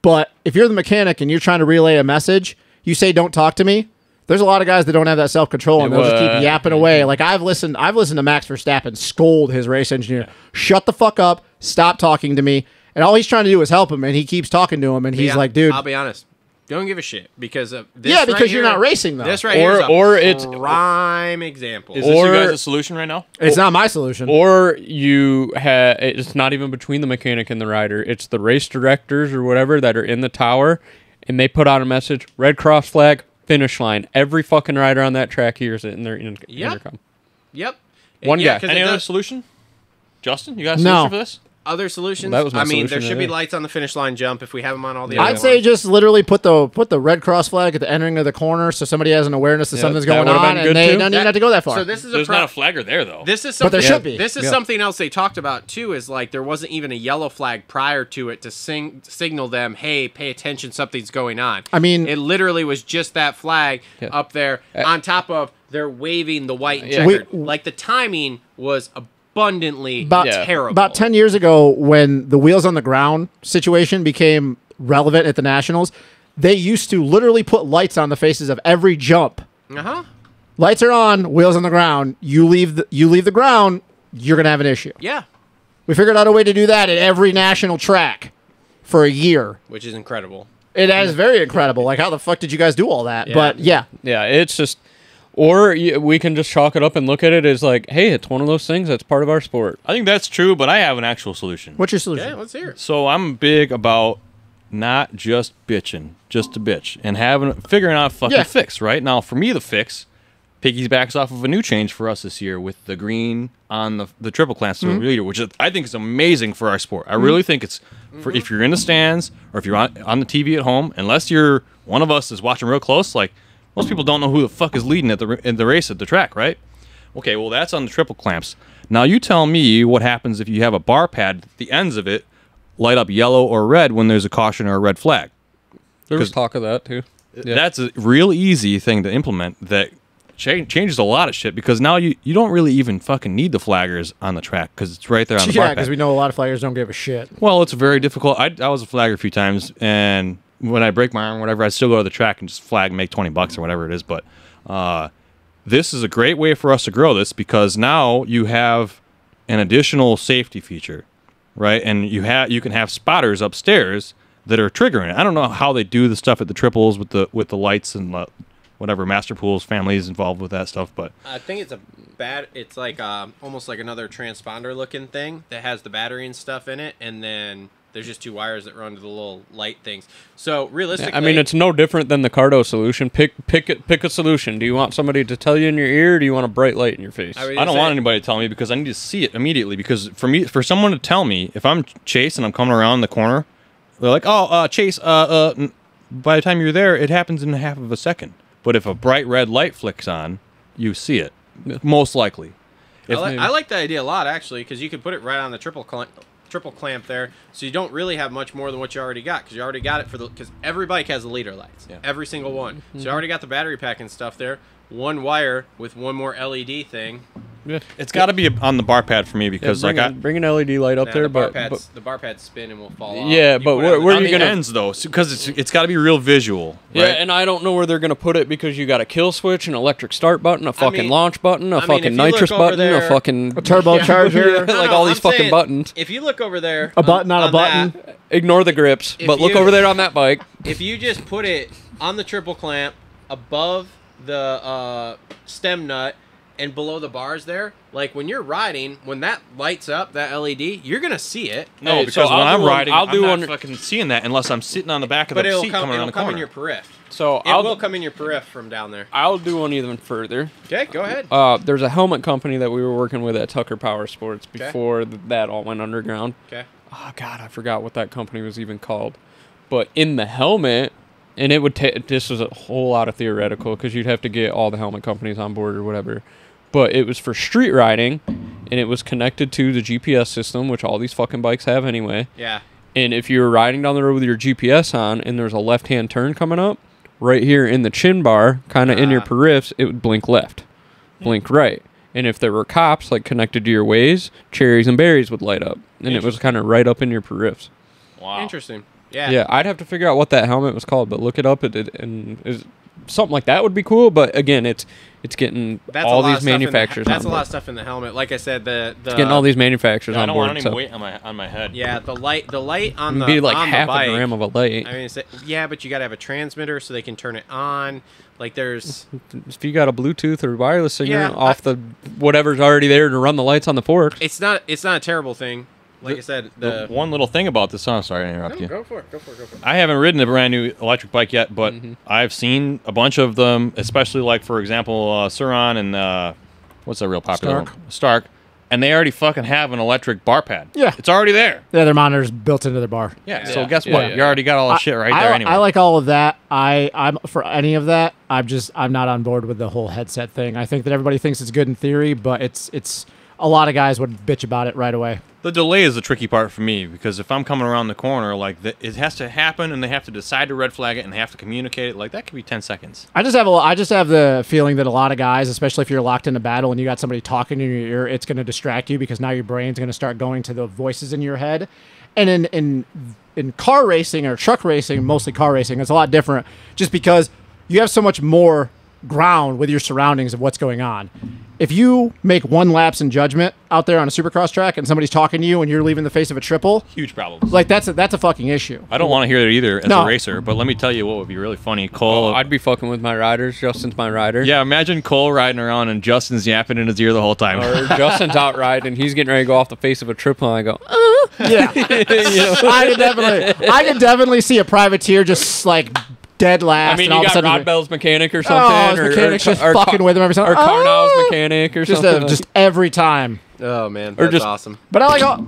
but if you're the mechanic and you're trying to relay a message, you say, "Don't talk to me." There's a lot of guys that don't have that self control and they'll just keep yapping away. Like I've listened, I've listened to Max Verstappen scold his race engineer, "Shut the fuck up, stop talking to me." And all he's trying to do is help him, and he keeps talking to him, and he's Yeah, like, "Dude, I'll be honest. Don't give a shit because of this Yeah, right because you're here- not racing, though. This right Or- here is a or it's- prime example. Is this you Or- guys' solution right now? it's not my solution." or you have it's not even between the mechanic and the rider it's the race directors or whatever that are in the tower and they put out a message red cross flag finish line every fucking rider on that track hears it in their in- Yep. intercom Yep. One yeah, guy. 'cause Any other does- solution? Justin, you got a No. solution for this? Other solutions? Well, that was my I mean, there should be today. lights on the finish line jump if we have them on all the. Yeah. other I'd say ones. just literally put the put the red cross flag at the entering of the corner so somebody has an awareness that Yeah, something's that going on been and good they too. don't even have to go that far. So this is a There's pro- not a flagger there though. This is But there something. should be. This is Yeah. something else they talked about too. Is like there wasn't even a yellow flag prior to it to sing signal them, hey, pay attention, something's going on. I mean- it literally was just that flag Yeah. up there uh, on top of they're waving the white and Yeah. checkered. We- like the timing was abundantly about Yeah. terrible. about 10 years ago when the wheels on the ground situation became relevant at the nationals they used to literally put lights on the faces of every jump Uh huh. lights are on wheels on the ground you leave the, you leave the ground you're going to have an issue Yeah, we figured out a way to do that at every national track for a year which is incredible. it is very incredible like how the fuck did you guys do all that Yeah. but yeah yeah it's just or we can just chalk it up and look at it as like hey it's one of those things that's part of our sport I think that's true, but I have an actual solution. what's your solution Yeah, let's hear it. So I'm big about not just bitching, just to bitch, and having figuring out a fucking Yeah. fix. Right now, for me, the fix piggybacks off of a new change for us this year with the green on the the triple clamp Mm-hmm. leader, which is- I think is amazing for our sport. I really think it's for if you're in the stands or if you're on on the TV at home, unless you're one of us is watching real close, like most people don't know who the fuck is leading at the in the race at the track, right? Okay, well that's on the triple clamps. Now you tell me what happens if you have a bar pad, the ends of it light up yellow or red when there's a caution or a red flag. there was 'Cause- talk of that too Yeah. That's a real easy thing to implement that cha- changes a lot of shit because now you, you don't really even fucking need the flaggers on the track because it's right there on the yeah bar because we know a lot of flaggers don't give a shit Well, it's very difficult. I, I was a flagger a few times, and when I break my arm whatever, I still go to the track and just flag, and make twenty bucks or whatever it is. But uh, this is a great way for us to grow this because now you have an additional safety feature, right? And you have you can have spotters upstairs that are triggering it. I don't know how they do the stuff at the triples with the with the lights and the whatever Master Pools family is involved with that stuff. But I think it's a bad. It's like um, almost like another transponder looking thing that has the battery and stuff in it, and then there's just two wires that run to the little light things. So realistically, I mean, it's no different than the Cardo solution. Pick pick a- pick a solution. Do you want somebody to tell you in your ear? Or do you want a bright light in your face? I I don't say- want anybody to tell me because I need to see it immediately. Because for me, for someone to tell me, if I'm Chase and I'm coming around the corner, they're like, "Oh, uh, Chase, uh, uh." By the time you're there, it happens in half of a second. But if a bright red light flicks on, you see it, most likely. I, If- like, I like the idea a lot actually because you could put it right on the triple clamp, triple clamp there, so you don't really have much more than what you already got because you already got it for the because every bike has the leader lights, Yeah. every single one. So mm-hmm. you already got the battery pack and stuff there. One wire with one more LED thing. It's got to be on the bar pad for me because bring, like a, I, bring an LED light up Nah, there, the bar but, pads, but the bar pads spin and will fall off. Yeah, but where- where are you gonna- ends though, because it's it's got to be real visual. yeah, right? and I don't know where they're gonna put it because you got a kill switch, an electric start button, a fucking mean- launch button, a I fucking if you look nitrous button, there- a fucking A turbocharger. [laughs] like No, all these I'm fucking saying, buttons. If you look over there, A button on a that, button. Ignore the grips, If but look over there on that bike. if you just put it on the triple clamp above the uh, stem nut and below the bars there, like when you're riding, when that lights up that LED, you're gonna see it. No, Hey, because so when I'll I'm do one- riding, I'll I'm do not one- fucking seeing that unless I'm sitting on the back of But the it'll seat come. coming It'll around the come corner. in your periph. So It I'll will come in your periph from down there. I'll do one even further. Okay, go ahead. Uh, there's a helmet company that we were working with at Tucker Power Sports before th- that all went underground. Okay. Oh God, I forgot what that company was even called. But in the helmet, and it would take. This was a whole lot of theoretical because you'd have to get all the helmet companies on board or whatever. But it was for street riding, and it was connected to the GPS system, which all these fucking bikes have anyway. Yeah. And if you were riding down the road with your GPS on, and there's a left-hand turn coming up, right here in the chin bar, kind of in your Ah. periffs, it would blink left, blink right. And if there were cops like connected to your Waze, cherries and berries would light up, and it was kind of right up in your periffs. wow. Interesting. Yeah. Yeah. I'd have to figure out what that helmet was called, but look it up. It, it and is something like that would be cool. But again, it's it's getting That's all these of stuff in the- manufacturers. that's a on lot of stuff in the helmet. Like I said, the the It's getting all these manufacturers I on don't board. want any so weight on my on my head. Yeah, the light, the light on the it'd be like on the half bike, a gram of a light. I mean, it's, yeah, but you got to have a transmitter so they can turn it on. Like there's, if you got a Bluetooth or wireless signal Yeah, off I- the whatever's already there to run the lights on the forks. it's not, it's not a terrible thing. Like I said, The the, one little thing about this, oh, sorry to interrupt No, you. go for it, go for it, go for it. I haven't ridden a brand new electric bike yet, but Mm-hmm. I've seen a bunch of them, especially like for example, uh, Sur-Ron and uh, what's that real popular Stark. one? Stark, and they already fucking have an electric bar pad. Yeah. it's already there. Yeah, their monitors built into their bar. Yeah. So guess Yeah, what? yeah, you already got all that shit right I, there I, anyway. I like all of that. I I'm for any of that. I'm just I'm not on board with the whole headset thing. I think that everybody thinks it's good in theory, but it's it's a lot of guys would bitch about it right away. The delay is the tricky part for me because if I'm coming around the corner, like the, it has to happen, and they have to decide to red flag it, and they have to communicate it. Like that could be ten seconds. I just have a I just have the feeling that a lot of guys, especially if you're locked in a battle and you got somebody talking in your ear, it's going to distract you because now your brain's going to start going to the voices in your head. And in in in car racing or truck racing, mostly car racing, it's a lot different just because you have so much more ground with your surroundings of what's going on. If you make one lapse in judgment out there on a supercross track and somebody's talking to you and you're leaving the face of a triple, Huge problem. like that's a, that's a fucking issue. I don't want to hear that either as No. a racer, but let me tell you what would be really funny. Cole, Oh, I'd be fucking with my riders. Justin's my rider. yeah, imagine Cole riding around and Justin's yapping in his ear the whole time. Or [laughs] Justin's out riding, and he's getting ready to go off the face of a triple, and I go, [laughs] [laughs] Yeah. I can definitely, I can definitely see a privateer just like dead last. I mean, and all you of a got sudden Rod Bell's mechanic or Oh, something, his or, mechanic's or, just or fucking with him every time. or Carnell's Oh! mechanic or just something, a, just every time. Oh man, Or that's just- awesome. But I like all.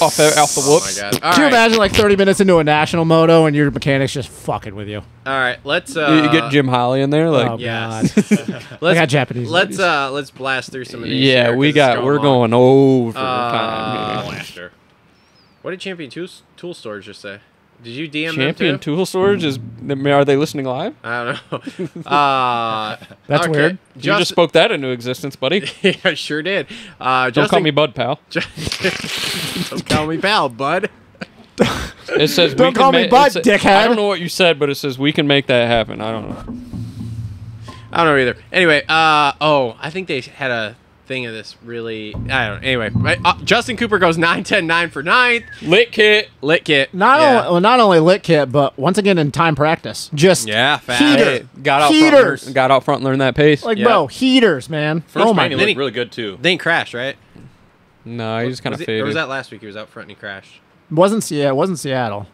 off the, off the Oh whoops. my god. All Can you right, imagine like 30 minutes into a national moto and your mechanic's just fucking with you? all right. Let's uh, You- you get Jim Holley in there, like oh yes. god. [laughs] [laughs] Let's got Japanese. let's ladies. uh let's blast through some of these. yeah, here, we 'cause it's got we're long. going over Uh, time. here. blaster. What did Champion Tool, tool Storage just say? Did you DM Champion them too? Tool Storage is. Are they listening live? I don't know. [laughs] Uh, That's okay. weird. You just spoke that into existence, buddy. [laughs] yeah, I sure did. Uh, Don't call me Bud, pal. [laughs] Don't call me pal, bud. It says Don't we can call me ma- Bud, it sa- dickhead. I don't know what you said, but it says we can make that happen. I don't know. I don't know either. Anyway, uh, oh, I think they had a thing of this really. I don't know. Anyway, right, uh, Justin Cooper goes 9 10 9 for ninth. Lit kit. Lit kit. Not yeah. only well, not only lit kit, but once again in time practice, just Yeah, fast. heater, Hey, got out front. and heaters. learn- Got out front and learned that pace. like Yeah. bro, heaters, man. First oh my, he looked really good too. Then he crashed, right? no, he just kind of Was it- or was that last week? He was out front and he crashed. wasn't yeah, it wasn't Seattle.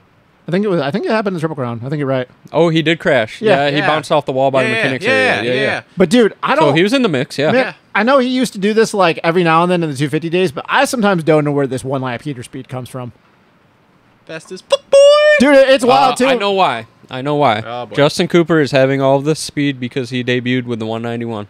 I think it was. I think it happened in Triple Crown. I think you're right. Oh, he did crash. Yeah. Yeah, he Yeah. bounced off the wall by yeah, the mechanics yeah, area. yeah, yeah, yeah, But dude, I don't. So he was in the mix. Yeah. Man, Yeah. I know he used to do this like every now and then in the 250 days, but I sometimes don't know where this one lap heater speed comes from. Best is foot boy. Dude, it's Uh, wild too. I know why. I know why. Oh. Justin Cooper is having all of this speed because he debuted with the 191.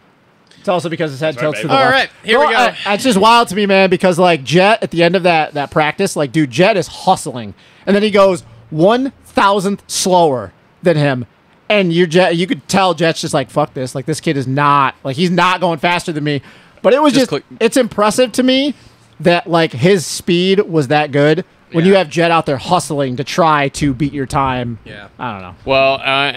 It's also because his head right, tilts to the All left. right, here we go. I- it's just wild to me, man, because like Jett at the end of that that practice, like dude, Jett is hustling, and then he goes one thousandth slower than him, and Jett, you could tell Jett's just like fuck this, like this kid is not like he's not going faster than me, but it was just, just it's impressive to me that like his speed was that good when you have Jett out there hustling to try to beat your time. Yeah. I don't know. Well, uh,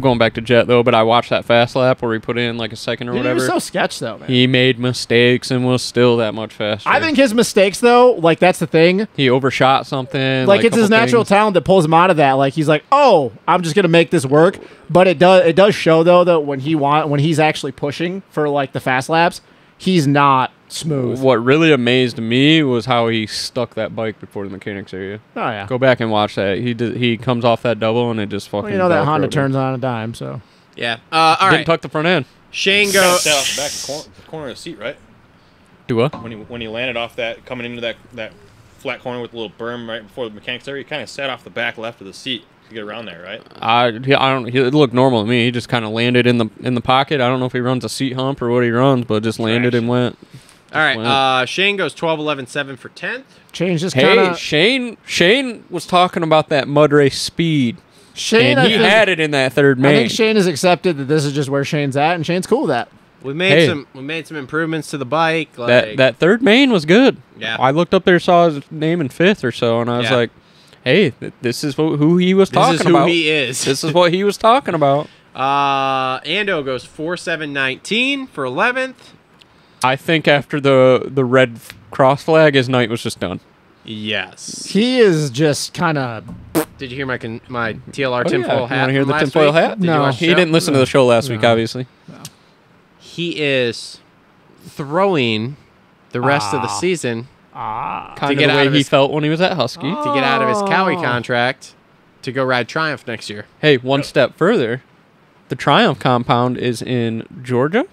going back to Jett though, but I watched that fast lap where he put in like a second or Dude, he whatever. was so sketch though, man. he made mistakes and was still that much faster. I think his mistakes though, like that's the thing. he overshot something. like, it's his natural things. talent that pulls him out of that. Like he's like, oh, I'm just gonna make this work. But it does it does show though that when he want when he's actually pushing for like the fast laps, he's not smooth. What really amazed me was how he stuck that bike before the mechanics area. Oh yeah. Go back and watch that. He did, he comes off that double and it just fucking. Well, you know that Honda turns on a dime, so Yeah. Uh, all Didn't right. tuck the front end. Shane goes. sat the back the corner, corner of the seat, right? Do what? When he when he landed off that coming into that that flat corner with a little berm right before the mechanics area, he kind of sat off the back left of the seat to get around there, right? I he, I don't. He, it looked normal to me. He just kind of landed in the in the pocket. I don't know if he runs a seat hump or what he runs, but just landed and went. All right. Uh, Shane goes 12 11 7 for 10th. change just Hey, kind of Shane. Shane was talking about that mud race speed, Shane. and I he think, had it in that third I main. think Shane has accepted that this is just where Shane's at, and Shane's cool with that. We made Hey. some. We made some improvements to the bike. Like, that that third main was good. Yeah. I looked up there, saw his name in fifth or so, and I was Yeah. like, "Hey, th- this is who who he was This talking is who about. he is. This is what he was talking about." [laughs] Uh, Ando goes 4 7 19 for 11th. I think after the the red cross flag, his night was just done. Yes. He is just kind of Did you hear my con- my TLR Oh, tinfoil yeah. hat? You want to hear the tinfoil week? hat? Did No. He show? didn't listen to the show last week, No. obviously. He is throwing the rest of the Ah. season Kind To of get the out way of he his- felt when he was at Husky. to get out of his Cowie Oh. contract to go ride Triumph next year. Hey, one step further, the Triumph compound is in Georgia,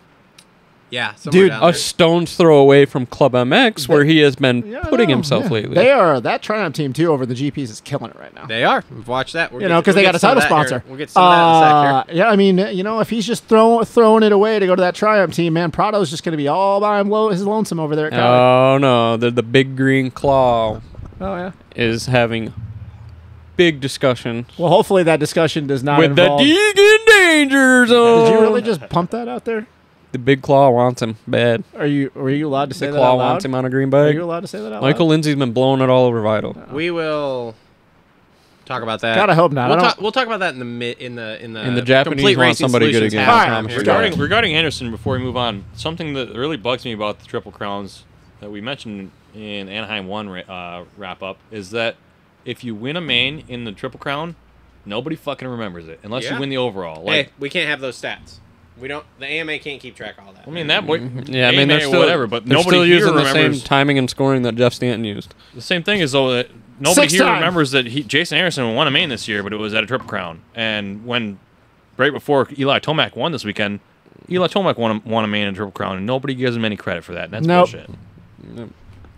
Yeah, Dude, down a there. stone's throw away from Club MX, where he has been Yeah, putting know, himself yeah. lately. They are that Triumph team too over the GPS is killing it right now. They are. We've watched that. We'll you know, because we'll they got a title that here. sponsor. We'll get some of that in a Uh, sec here. yeah, I mean, you know, if he's just throw, throwing it away to go to that Triumph team, man, Prado's just going to be all by him, lo- his lonesome over there at oh no, the the big green claw oh yeah. is having big discussion Well, hopefully that discussion does not with the. Deegan Danger Zone. Did you really just pump that out there? The big claw wants him bad. Are you? Were you allowed to say The that claw out loud? wants him on a green bag? Are you allowed to say that out Michael loud? Lindsay's been blowing it all over Vital. We will talk about that. Gotta hope not. We'll, I don't- talk, we'll talk about that in the mid, in the in the In the Japanese complete want somebody good solutions again. All right, I'm here. Regarding regarding Anderson, before we move on, something that really bugs me about the Triple Crowns that we mentioned in Anaheim One uh, wrap up is that if you win a main in the Triple Crown, nobody fucking remembers it unless Yeah. you win the overall. Like, Hey, we can't have those stats. We don't. The AMA can't keep track of all that. I mean that boy, mm-hmm. Yeah, I mean they're still whatever, but they're nobody still here using the same timing and scoring that Jeff Stanton used. the same thing is though that nobody Six here time. remembers that he, Jason Anderson won a main this year, but it was at a Triple Crown. And when right before Eli Tomac won this weekend, Eli Tomac won a, won a main in Triple Crown, and nobody gives him any credit for that. And that's Nope. bullshit.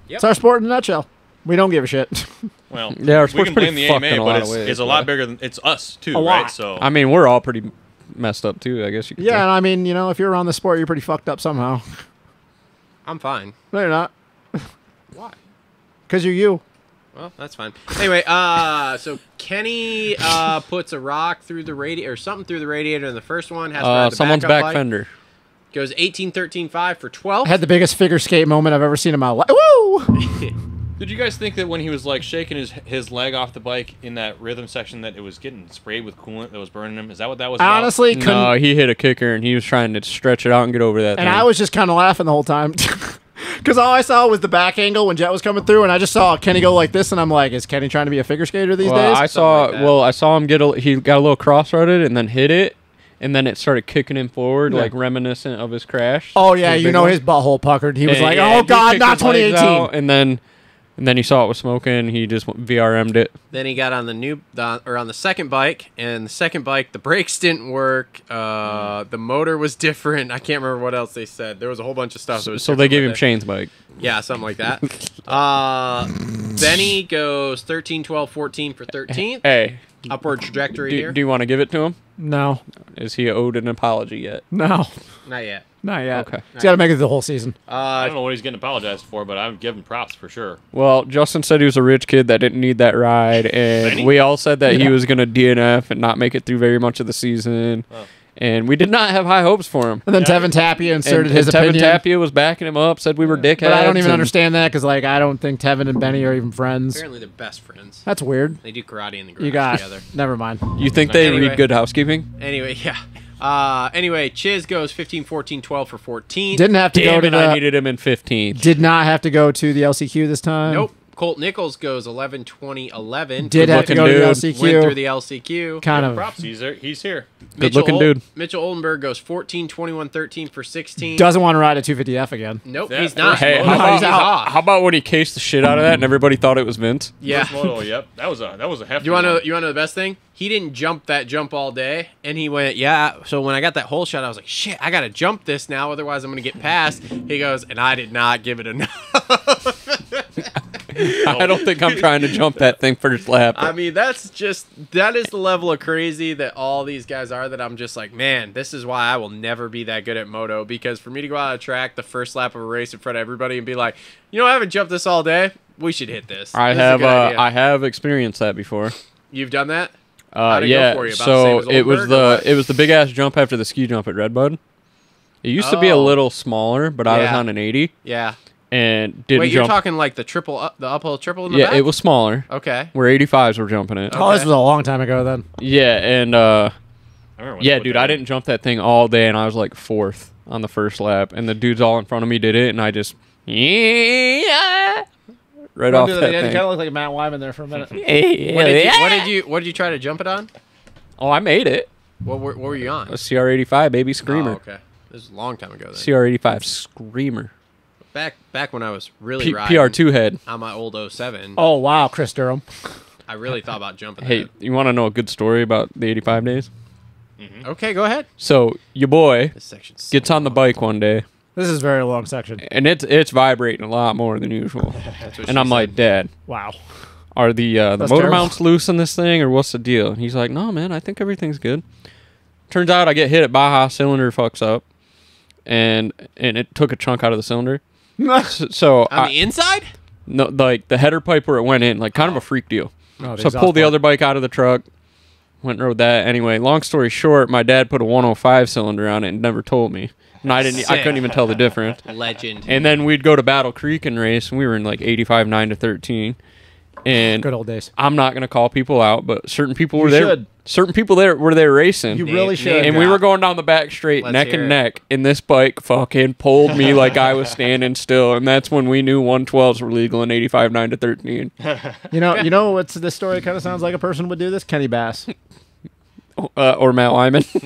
It's our sport in a nutshell. We don't give a shit. [laughs] Well, Yeah, our we sport's can blame the fucked AMA, in a but lot of it's, ways, it's a lot yeah. bigger than it's us too, A right? lot. So I mean, we're all pretty messed up too. I guess you could. yeah, say. and I mean, you know, if you're around the sport, you're pretty fucked up somehow. I'm fine. No, you're not. [laughs] Why? Because you're you. Well, that's fine. Anyway, uh, so Kenny uh puts a rock through the radiator or something through the radiator in the first one. Has Uh, the someone's back bike. fender. Goes 18 13 5 for 12. I had the biggest figure skate moment I've ever seen in my life. Woo! [laughs] Did you guys think that when he was like shaking his his leg off the bike in that rhythm section that it was getting sprayed with coolant that was burning him? Is that what that was? I about? honestly couldn't. No, he hit a kicker and he was trying to stretch it out and get over that. and thing. I was just kind of laughing the whole time. [laughs] Because all I saw was the back angle when Jett was coming through, and I just saw Kenny go like this, and I'm like, is Kenny trying to be a figure skater these well, days? I saw. like well, I saw him get a. He got a little cross rutted and then hit it, and then it started kicking him forward, Yeah. like reminiscent of his crash. oh yeah, His you know one. his butthole puckered. He was And, like, yeah, oh god, not 2018. out, and then, and then he saw it was smoking. He just VRM'd it. Then he got on the new the, or on the second bike, and the second bike the brakes didn't work. Uh, the motor was [laughs] different. I can't remember what else they said. There was a whole bunch of stuff. that was So they gave him it. Shane's bike. Yeah, something like that. [laughs] uh, Benny goes 13, 12, 14 for 13th. Hey, Upward trajectory do, here. do you want to give it to him? No, Is he owed an apology yet? no, Not yet. not yet. Okay. He's got to make it the whole season. I Uh, don't know what he's getting apologized for, but I'm giving props for sure. Well, Justin said he was a rich kid that didn't need that ride, and we all said that he was going to DNF and not make it through very much of the season. And we did not have high hopes for him. And then Yeah. Tevin Tapia inserted and his Tevin opinion. Tapia was backing him up, said we were dickheads. but I don't even and- understand that because like I don't think Tevin and Benny are even friends. apparently they're best friends. That's weird. They do karate in the garage You got together. [laughs] never mind. You think they Anyway. read good housekeeping? Anyway, [laughs] yeah. Uh, anyway, Chiz goes 15, 14, 12 for 14. Didn't have to go to it, I the. needed him in 15. Did not have to go to the LCQ this time. Nope. Colt Nichols goes 11, 20, 11. Did have to looking go to the dude. LCQ. Went through the LCQ. kind of Props. He's there. He's here. Good-looking Ol- dude. Mitchell Oldenburg goes 14, 21, 13 for 16. doesn't want to ride a 250F again. Nope, Yeah, he's not. Hey, how about, he's off. how about when he cased the shit out of that and everybody thought it was Vince? yeah. First moto, yep. That was a that was a hefty. You want to one. you want to know the best thing? He didn't jump that jump all day, and he went, yeah. So when I got that whole shot, I was like, shit, I gotta jump this now, otherwise I'm gonna get past. He goes, and I did not give it enough. [laughs] [laughs] I don't think I'm trying to jump that thing first lap. I mean, that's just that is the level of crazy that all these guys are. That I'm just like, man, this is why I will never be that good at moto. Because for me to go out of track the first lap of a race in front of everybody and be like, you know, I haven't jumped this all day. We should hit this. I This have uh. I have experienced that before. You've done that. Uh, How'd it go yeah, for you? About the so it was the it was the big ass jump after the ski jump at Redbud. It used to be a Oh. little smaller, but I was on an 80 Yeah. And didn't Wait, you're jump. talking like the triple up, the uphill triple in the yeah, back? it was smaller. Okay. Where 85s were jumping it. Oh, this was a long time ago then. Yeah, and uh, I remember yeah, dude, I didn't jump that thing all day, and I was like fourth on the first lap, and the dudes all in front of me did it, and I just yeah, right off that It thing. kind of looked like Matt Wyman there for a minute. [laughs] What did, you, what did you What did you try to jump it on? Oh, I made it. What were, what were you on? A CR85 baby screamer. Oh, okay. This is a long time ago. Then. CR85 screamer. Back back when I was really P- riding PR2 head. on my old 07, Oh wow, Chris Durham. I really thought about jumping. Hey, you want to know a good story about the 85 days? that. okay, go ahead. So your boy This section's gets on the bike one day, This is a very long section. and it's it's vibrating a lot more than usual. [laughs] And I'm like. Dad, Wow. are the uh, the That's motor terrible. mounts loose in this thing, or what's the deal? And he's like, No, man, I think everything's good. Turns out I get hit at Baja, cylinder fucks up, and and it took a chunk out of the cylinder. [laughs] So, so on I, the inside. no, like the header pipe where it went in, like kind of a oh. freak deal. Oh, so I pulled the other bike out of the truck, went and rode that. Anyway, long story short, my dad put a 105 cylinder on it and never told me, and I didn't. I couldn't even tell the [laughs] difference. Legend. And then we'd go to Battle Creek and race, and we were in like 85 9 to 13. And Good old days. I'm not gonna call people out, but certain people were You there. should. Certain people there were there racing. You really should. and we were going down the back straight, Let's neck hear and it. neck, and this bike fucking pulled me like I was standing still, and that's when we knew 112s were legal in 85 9 to 13. [laughs] You know, you know what's this story kind of sounds like a person would do this? Kenny Bass. Uh, or Matt Wyman. [laughs]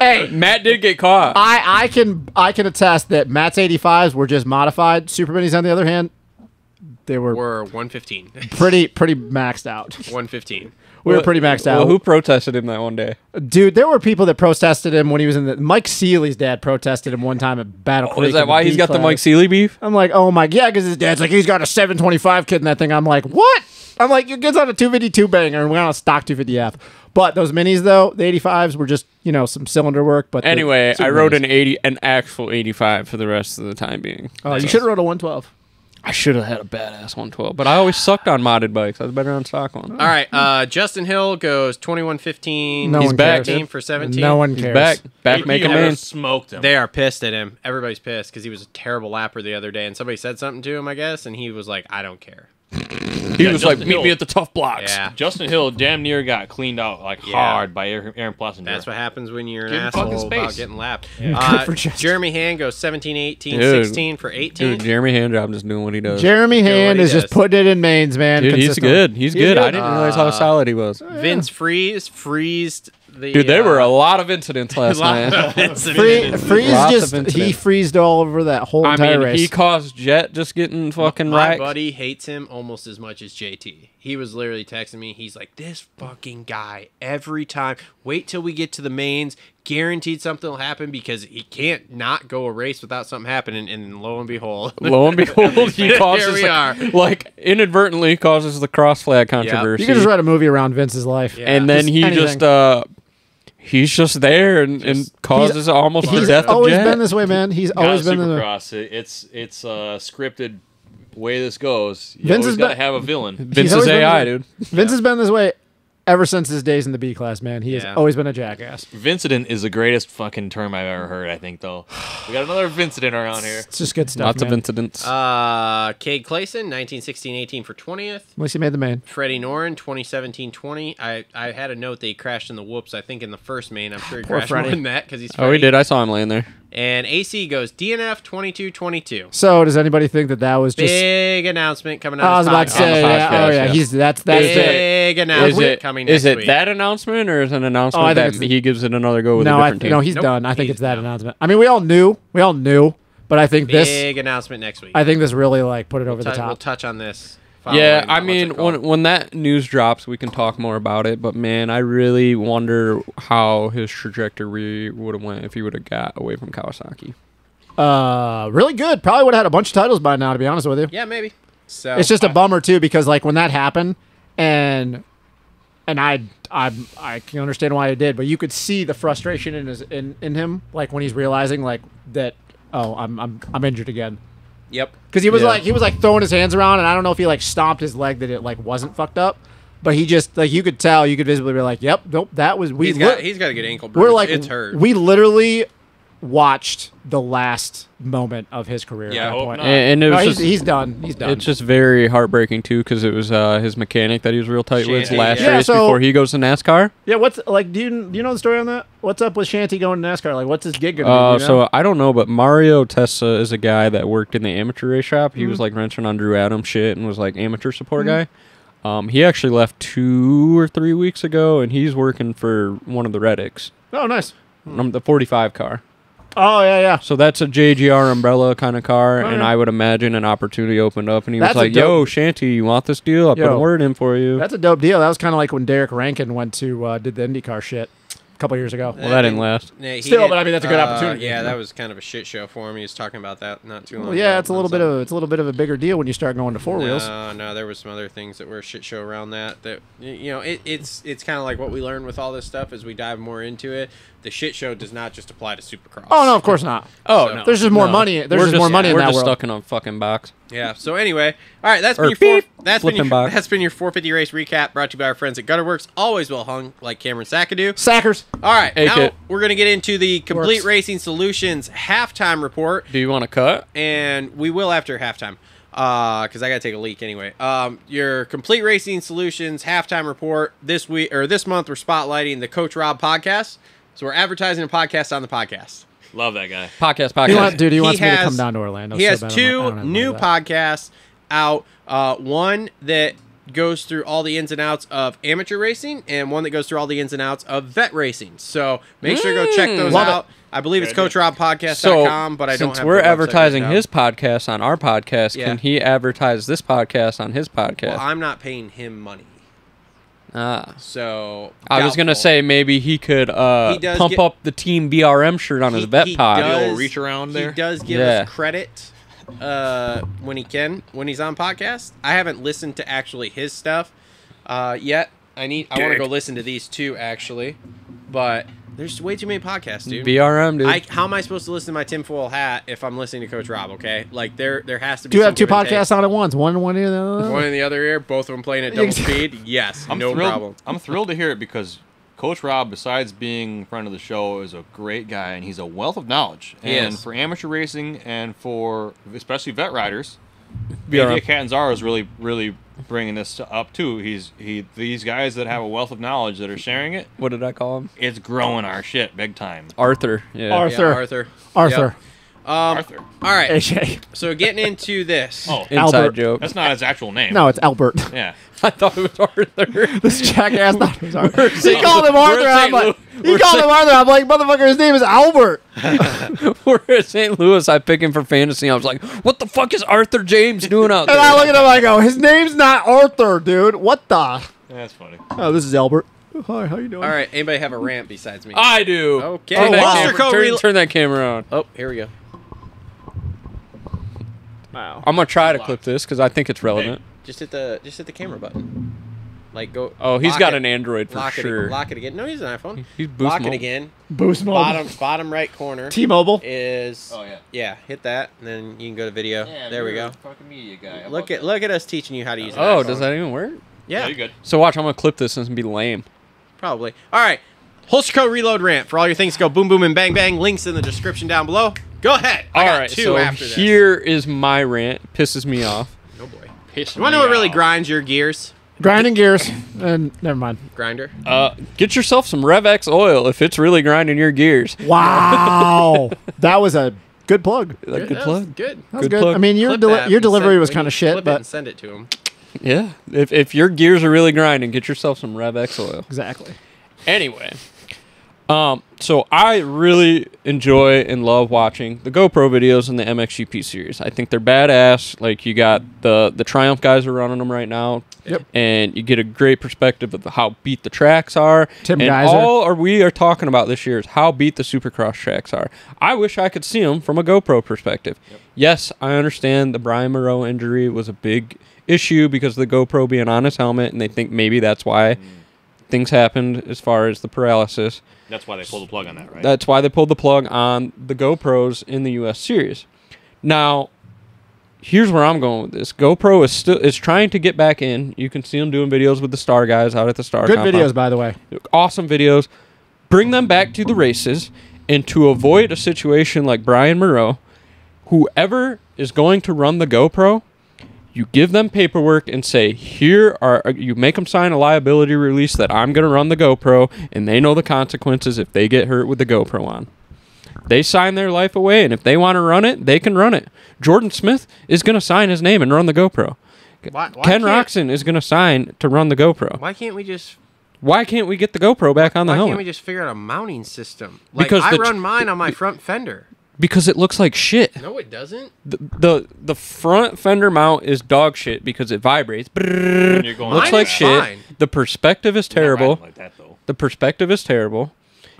hey, Matt did get caught. I I can I can attest that Matt's 85s were just modified. Super Minis, on the other hand, they were We're 115. pretty pretty maxed out. 115. We were pretty maxed out. Well, who protested him that one day? Dude, there were people that protested him when he was in the. Mike Seeley's dad protested him one time at Battle Oh, Creek. is that why he's got the. Mike Seeley beef? I'm like, oh my, yeah, because his dad's like, he's got a 725 kid in that thing. I'm like, what? I'm like, your kid's on a 252 banger, and we're on a stock 250F. But those minis, though, the 85s were just, you know, some cylinder work. But Anyway, I rode Minis- an 80, an actual 85 for the rest of the time being. Oh, you should have rode a 112. I should have had a badass 112, but I always sucked on modded bikes. I was better on stock ones. All right, uh, Justin Hill goes 21-15. No He's one back, cares. 15 for 17. No one He's cares. back, back He- making he never main. smoked him. They are pissed at him. Everybody's pissed because he was a terrible lapper the other day, and somebody said something to him, I guess, and he was like, "I don't care." He was like, meet Hill. me at the tough blocks. Yeah, Justin Hill damn near got cleaned out like Yeah. hard by Aaron, Aaron Plessinger. that's what happens when you're an Give asshole about getting lapped. Uh, for Jeremy Hand goes 17, 18, Dude. 16 for 18. Dude, Jeremy Handjob just doing what he does. Jeremy Hand he is just putting it in mains, man. Dude, he's good. He's, good. I didn't realize how Uh, solid he was. Vince Friese freezed the. Dude, there uh, were a lot of incidents [laughs] last lot night. of incidents. Free, Friese Lots of just he incidents. freezed all over that whole I entire mean, race. he caused Jet just getting fucking My wrecked. buddy hates him almost as much as JT. He was literally texting me. He's like, "This fucking guy every time. Wait till we get to the mains. Guaranteed something will happen because he can't not go a race without something happening." And lo and behold, [laughs] Lo and behold, [laughs] he Here causes we are. like inadvertently causes the cross flag controversy. you could just write a movie around Vince's life. Yeah. and then Just he anything. just uh he's just there and, and causes almost the He's death of always Jett. been this way, man. He's always been this way. It- It's it's a scripted way this goes. You Vince always has got to been- have a villain. Vince's always AI, dude. Vince has been this way ever since his days in the B class, man. He Yeah. has always been a jackass. Vincident is the greatest fucking term I've ever heard. I think though. [sighs] We got another Vincident around here. It's just good stuff. Lots of man. incidents. uh, Cade Clason, 1916-18 for 20th. At least he made the main. Freddie Noren, 2017-20. I, I had a note that he crashed in the whoops. I think in the first main. I'm sure he Poor crashed Freddie. more than that because he's. oh, he did. I saw him laying there. And AC goes DNF 22-22. So does anybody think that that was just? Big announcement coming out. I was about to say, On the yeah, oh yeah, yeah. he's that's that's it. Big announcement Is it coming is it week. that announcement or is it an announcement Oh, I think that he gives it another go with No, a I different team? no, he's Nope, done. I think it's that done. announcement. I mean, we all knew, we all knew, but I think this, Big announcement next week. I think this really like put it over the top. We'll touch on this. Yeah, I mean, when when that news drops, we can talk more about it. But man, I really wonder how his trajectory would have went if he would have got away from Kawasaki. Uh, really good. Probably would have had a bunch of titles by now, to be honest with you. yeah, maybe. So It's just a bummer too because like when that happened, and and I I I can understand why it did, but you could see the frustration in his in in him, like when he's realizing like that. Oh, I'm I'm I'm injured again. Yep. Because he was Yeah. like he was like throwing his hands around, and I don't know if he like stomped his leg that it like wasn't fucked up, but he just like you could tell, you could visibly be like, "Yep, nope, that was we." He's got he's got a good ankle bruise. we're like it's hurt. we literally watched the last moment of his career Yeah, at that point. And, and it was he's, just he's done. He's done. it's just very heartbreaking too because it was uh, his mechanic that he was real tight with last yeah. Yeah, so- before he goes to NASCAR. yeah. What's like? Do you do you know the story on that? What's up with Shanty going to NASCAR? Like, what's his gig gonna Uh, be? you know? so I don't know, but Mario Tessa is a guy that worked in the amateur race shop. He was Mm-hmm. like wrenching on Drew Adams shit and was like amateur support guy. Um, he actually left two or three weeks ago, and he's working for one of the Reddicks, oh, nice. um, the 45 car. Oh yeah, yeah. So that's a JGR umbrella kind of car, Oh, and yeah. I would imagine an opportunity opened up, and he That's was like, "Yo, Shanty, you want this deal? I put Yo. a word in for you." That's a dope deal. That was kind of like when Derek Rankin went to uh, did the IndyCar shit a couple years ago. well, that didn't last. Yeah, Still, did- but I mean, that's a good uh, opportunity. Yeah, that was kind of a shit show for him. He was talking about that not too long. Well, yeah, ago it's a little on bit some- of it's a little bit of a bigger deal when you start going to four wheels. No, no, there was some other things that were a shit show around that. That you know, it, it's it's kind of like what we learn with all this stuff as we dive more into it. The shit show does not just apply to Supercross. Oh no, of course not. Oh So- no, There's just more no. money- there's We're just more money in We're that just world. stuck in a fucking box. Yeah. So anyway, all right. That's or been your four, that's been flipping your, box. that's been your 450 race recap brought to you by our friends at Gutter Worx. Always well hung, like Cameron Sackadoo. Sackers. All right, Hey, now kid. we're gonna get into the Complete Works. Racing Solutions halftime report. Do you want to cut? and we will after halftime because I gotta take a leak anyway. Um, your complete racing solutions halftime report this week or this month we're spotlighting the Coach Rob podcast. So we're advertising a podcast on the podcast. Love that guy. Podcast, He podcast. want, dude, he wants me to come down to Orlando. he so has bad. Two like, I don't have new money for that. podcasts out. Uh, one that goes through all the ins and outs of amateur racing, and one that goes through all the ins and outs of vet racing. So make sure to go check those Love it. out. I believe it's Good idea. CoachRobPodcast.com, but I don't since we're advertising his podcast on our podcast, Yeah. can he advertise this podcast on his podcast? Well, I'm not paying him money, ah. so I was gonna say maybe he could uh, He pump get- up the Team BRM shirt on his He- vet he pod. does- reach around there. He does give Yeah. us credit uh, when he can, when he's on podcast. I haven't listened to actually his stuff uh, yet. I need. I want to go listen to these two actually, but There's way too many podcasts, dude. BRM, dude. I, how am I supposed to listen to my tinfoil hat if I'm listening to Coach Rob? Okay, like there there has to be. Do you have two give and take. podcasts on at once? One in one ear, the other? One in the other ear, both of them playing at [laughs] double speed. Yes, I'm no thrilled, problem. I'm thrilled to hear it because Coach Rob, besides being friend of the show, is a great guy and he's a wealth of knowledge. He and is. for amateur racing and for especially vet riders, BRM. AJ Catanzaro is really, really bringing this up too. He's he these guys that have a wealth of knowledge that are sharing it. What did I call him? It's growing our shit big time. Arthur. Yeah. Arthur. Yeah, Arthur. Arthur. Um, Arthur. All right. AJ. So getting into this. Oh, Inside Albert. joke. that's not his actual name. No, it's Albert. [laughs] Yeah. [laughs] I thought it was Arthur. [laughs] this jackass thought he was Arthur. He St. called him We're Arthur. at I'm St. like, Lou- he we're called him Arthur. I'm like, motherfucker, his name is Albert. We're at St. Louis. I pick him for fantasy. I was like, what the fuck is Arthur James doing out there? And? I look at him, I go, his name's not Arthur, dude. What the? That's funny. Oh, this is Albert. Hi, how you doing? All right. Anybody have a rant besides me? I do. Okay. Oh, turn, Oh, that wow. camera, Mr. Cole turn, Relo- turn that camera on. Oh, here we go. Wow. I'm gonna try to clip this because I think it's relevant. Just hit the just hit the camera button. Like go. Oh, he's got it. an Android for lock sure. It, lock it again. No, he's an iPhone. He's boost lock mode. it again. Boost mode. Bottom bottom right corner [laughs] T-Mobile. is. Oh, yeah. Yeah, hit that, and then you can go to video. there we go. Fucking media guy. Look at look at us teaching you how to use. an Oh, iPhone. does that even work? Yeah, Yeah, you're good. So watch, I'm gonna clip this and be lame. probably. All right. Holster Co Reload rant for all your things. Go boom boom and bang bang. Links in the description down below. Go ahead. I All got right, two so after this. here is my rant. Pisses me off. Oh boy. Piss You want to know what really grinds your gears? Grinding gears. And never mind. Grinder. Uh, get yourself some RevX oil if it's really grinding your gears. Wow. [laughs] that was a good plug. That good That was plug. Good. was Good good. plug. I mean, your deli- your delivery send- was kind of shit, clip it and but send it to him. Yeah. If if your gears are really grinding, get yourself some RevX oil. exactly. Anyway, um, so I really enjoy and love watching the GoPro videos in the MXGP series. I think they're badass. Like you got the the Triumph guys are running them right now. Yep. And you get a great perspective of how beat the tracks are. Tim and Geiser. all are we are talking about this year is how beat the Supercross tracks are. I wish I could see them from a GoPro perspective. Yes, I understand the Brian Moreau injury was a big issue because of the GoPro being on his helmet, and they think maybe that's why things happened as far as the paralysis. That's why they pulled the plug on that, right? That's why they pulled the plug on the GoPros in the US series. Now, here's where I'm going with this. GoPro is still is trying to get back in. You can see them doing videos with the Star guys out at the Star. Good compound. videos, by the way. Awesome videos. Bring them back to the races and to avoid a situation like Brian Moreau, whoever is going to run the GoPro, you give them paperwork and say, here are, uh, you make them sign a liability release that I'm going to run the GoPro, and they know the consequences if they get hurt with the GoPro on. They sign their life away, and if they want to run it, they can run it. Jordan Smith is going to sign his name and run the GoPro. Why, why Ken Roczen is going to sign to run the GoPro. Why can't we just Why can't we get the GoPro back on the why helmet? can't we just figure out a mounting system? Like Because I run mine on my front fender. Because it looks like shit. No, it doesn't. The, the the front fender mount is dog shit because it vibrates. Brrrr. you're going looks like shit. fine. The perspective is You're not riding terrible. Like that. The perspective is terrible.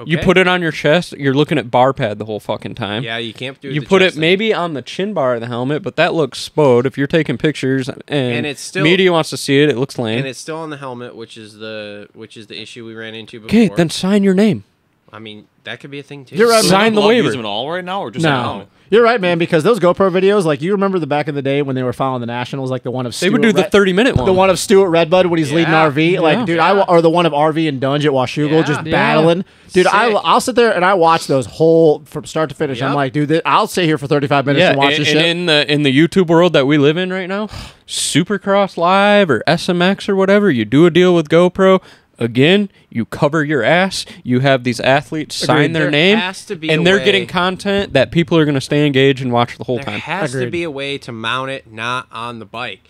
You put it on your chest, you're looking at bar pad the whole fucking time. Yeah, you can't do. It. You put it thing. maybe on the chin bar of the helmet, but that looks spode. If you're taking pictures and, And it's still- media wants to see it, it looks lame. and it's still on the helmet, which is the which is the issue we ran into before. Okay, then sign your name. I mean that could be a thing too. You're right, Sign the Love waiver. Use them at all right now, or just No. helmet? You're right, man, because those GoPro videos, like you remember the back in the day when they were following the Nationals, like the one of They Stewart would do the 30 minute one. the one of Stewart Redbud when he's leading RV, Yeah. like dude, I Yeah. wa- or the one of RV and Dunge at Washougal Yeah. just Yeah. battling, dude. I Sick. I'll sit there and I watch those whole from start to finish. I'm like, dude, th- I'll sit here for 35 minutes yeah, and watch and, this and shit. in the in the YouTube world that we live in right now, Supercross Live or SMX or whatever, you do a deal with GoPro. Again, you cover your ass. You have these athletes sign Agreed. their There name, has to be and they're way- getting content that people are going to stay engaged and watch the whole There time. has to Agreed. be a way to mount it not on the bike,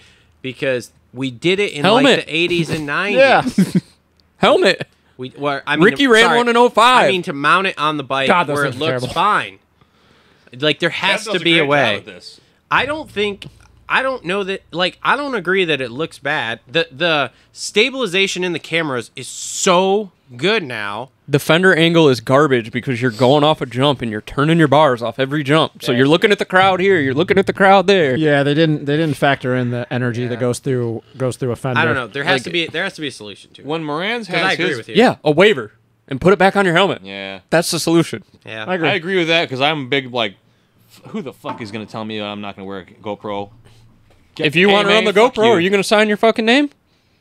because we did it in Helmet. like the 80s and [laughs] 90s. yeah, Helmet. We, well, I mean, Ricky ran sorry, one in 05. I mean, to mount it on the bike God, those where it things looks terrible. fine. Like there has to be a way. I don't think I don't know that like I don't agree that it looks bad. The the stabilization in the cameras is so good now. The fender angle is garbage because you're going off a jump and you're turning your bars off every jump. So you're looking at the crowd here, you're looking at the crowd there. yeah. They didn't they didn't factor in the energy that goes through goes through a fender. I don't know. There has Like- to be there has to be a solution to it. When Moranz has I agree his, with you. Yeah, a waiver. and put it back on your helmet. Yeah. That's the solution. Yeah. I agree. I agree with that because I'm big like, who the fuck is gonna tell me that I'm not gonna wear a GoPro? Get- If you want to run the fuck GoPro, are you going to sign your fucking name?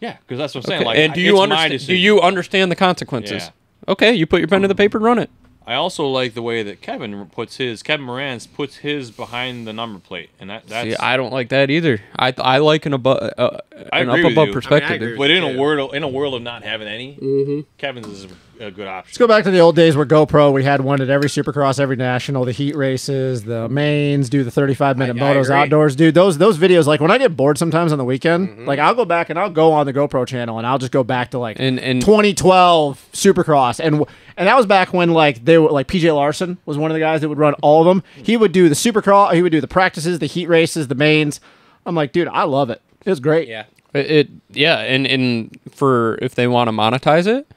Yeah, because that's what I'm saying. Okay, Like, and do you understand? Do you understand the consequences? Yeah. Okay, you put your pen to the paper and run it. I also like the way that Kevin puts his Kevin Moranz puts his behind the number plate, and that that's. See, I don't like that either. I I like an above uh, an up above you. perspective. I mean, I but in a too. world in a world of not having any, Mm-hmm. Kevin's is a good option. Let's go back to the old days where GoPro, we had one at every Supercross, every national, the heat races, the mains, do the 35 minute I- I motos agree. outdoors. Dude, those those videos, like when I get bored sometimes on the weekend, Mm-hmm. like I'll go back and I'll go on the GoPro channel and I'll just go back to like And- and- 2012 Supercross. And and that was back when like they were like PJ Larson was one of the guys that would run all of them. He would do the Supercross, he would do the practices, the heat races, the mains. I'm like, dude, I love it. It was great. Yeah. It, it yeah, and and for if they want to monetize it,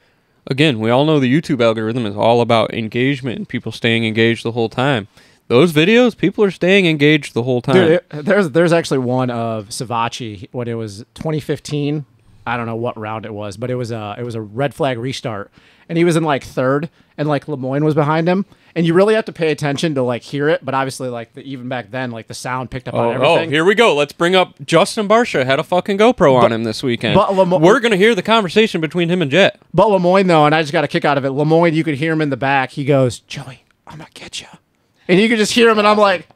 again, we all know the YouTube algorithm is all about engagement and people staying engaged the whole time. Those videos, people are staying engaged the whole time. Dude, it, there's there's actually one of Savatgy when it was 2015. I don't know what round it was, but it was a it was a red flag restart, and he was in like third, and like Lemoyne was behind him, and you really have to pay attention to like hear it. But obviously, like the, even back then, like the sound picked up Oh, on oh, everything. here we go. Let's bring up Justin Barcia had a fucking GoPro on him this weekend. but Lamo- We're gonna hear the conversation between him and Jett. But Lemoyne though, and I just got a kick out of it. Lemoyne, you could hear him in the back. He goes, "Joey, I'm gonna get you," and you could just hear him, and I'm like,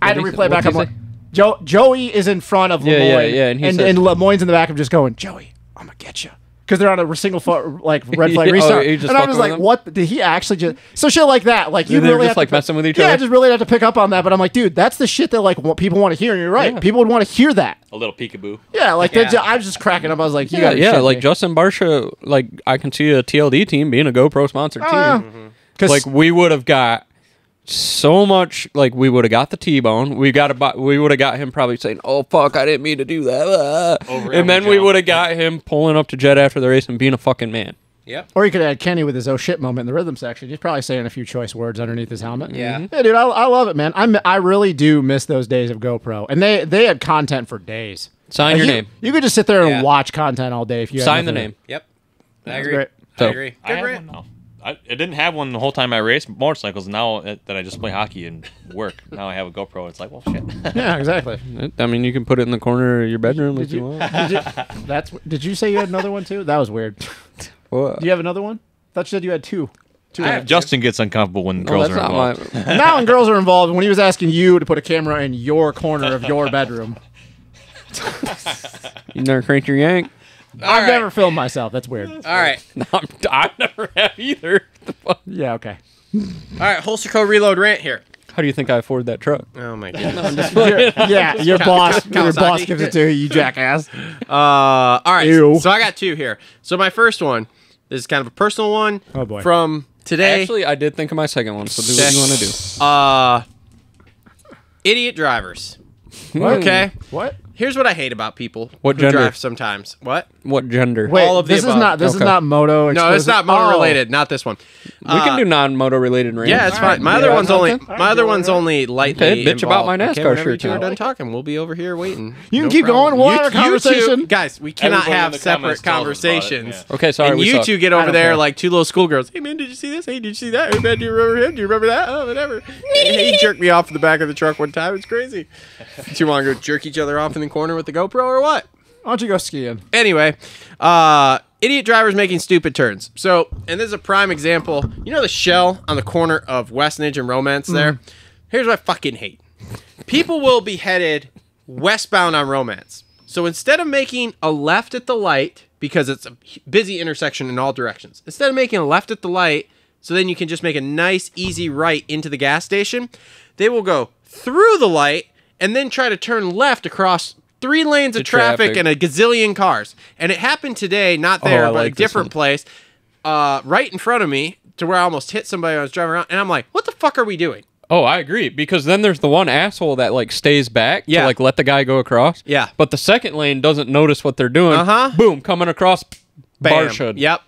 I had to What'd he- replay back. what'd I'm he like, say? Joe, Joey is in front of Yeah, Lemoyne, yeah, yeah, and he and, says- and Lemoyne's in the back. I'm just going, Joey, I'm gonna get you. Because they're on a single foot like [laughs] red flag Yeah, oh, restart, and I'm fucking just with like, them? "What did he actually just?" So shit like that, like you They're really just, have like, to messing with each yeah, other? Yeah, I just really have to pick up on that. But I'm like, dude, that's the shit that like what people want to hear, and you're right. Yeah. People would want to hear that. a little peekaboo. Yeah, like Yeah. they ju- I was just cracking up. I was like, you Yeah, yeah, like Justin Barcia, like I can see a TLD team being a GoPro sponsored oh, team. because mm-hmm. Like we would have got so much. Like we would have got the T-bone. We got a, We would have got him probably saying, "Oh fuck, I didn't mean to do that," ah." Over and then we would have got him pulling up to Jett after the race and being a fucking man. Yep. Or you could add Kenny with his oh shit moment in the rhythm section. He's probably saying a few choice words underneath his helmet. Yeah. Yeah, dude, I, I love it, man. I I really do miss those days of GoPro, and they they had content for days. Sign Like, your you, name. You could just sit there and Yeah. watch content all day if you had Sign the name. Yep. I That's agree. great. I So- agree. I Good have rant. one now. I, I didn't have one the whole time I raced motorcycles. Now uh, that I just play hockey and work, [laughs] now I have a GoPro. It's like, well, shit. [laughs] Yeah, exactly. I mean, you can put it in the corner of your bedroom if Did you you, want. did you? That's. Did you say you had another one too? That was weird. [laughs] Do you have another one? thought you said you had two. Two. I have Justin gets uncomfortable when No, girls that's are not involved. my. now when girls are involved, when he was asking you to put a camera in your corner of your bedroom, You never cranked your yank. I've right. never filmed myself. That's weird. All right. [laughs] No, I'm, I never have either. Yeah. Okay. All right. Holster Co. Reload rant here. How do you think I afford that truck? Oh my [laughs] god. [laughs] yeah, your boss, your boss gives it to you, you jackass. Uh, all right. Ew. So I got two here. So my first one this is kind of a personal one. Oh, boy. From today. Actually, I did think of my second one. So do what you want to do. uh, idiot drivers. Okay. What? Here's what I hate about people What who gender? drive sometimes. What? What gender? Wait, All of the this is above. not this is not moto. No, it's not moto Oh. related. Not this one. we can uh, do non-moto related rants. Yeah, it's All right, fine. My you other one's only something? All my other one's ahead. only lightly Okay, bitch about my involved. Okay, NASCAR whenever shirt you two are done talking, we'll be over here waiting. You can No keep problem. going. We'll have a You- you two- conversation. guys. We cannot Everybody have separate comments tells us about it, conversations. yeah. Okay, sorry. and we you suck. two get over there like two little schoolgirls. Hey man, did you see this? Hey, did you see that? Hey man, do you remember him? Do you remember that? Oh, whatever. hey, he jerked me off in the back of the truck one time. It's crazy. Do you want to go jerk each other off and the corner with the GoPro or what? Why don't you go skiing? Anyway, uh, idiot drivers making stupid turns. So, and this is a prime example. You know the shell on the corner of Westnedge and Romence there? Here's what I fucking hate. People will be headed westbound on Romence. So instead of making a left at the light, because it's a busy intersection in all directions, instead of making a left at the light, so then you can just make a nice, easy right into the gas station, they will go through the light and then try to turn left across three lanes of traffic, traffic. and a gazillion cars. And it happened today, not there, Oh, but a like this different place, uh, right in front of me, to where I almost hit somebody when I was driving around. And I'm like, what the fuck are we doing? Oh, I agree because then there's the one asshole that like stays back Yeah. to like let the guy go across. Yeah. But the second lane doesn't notice what they're doing. Uh-huh. Boom, coming across. Bam. Barshould. Yep.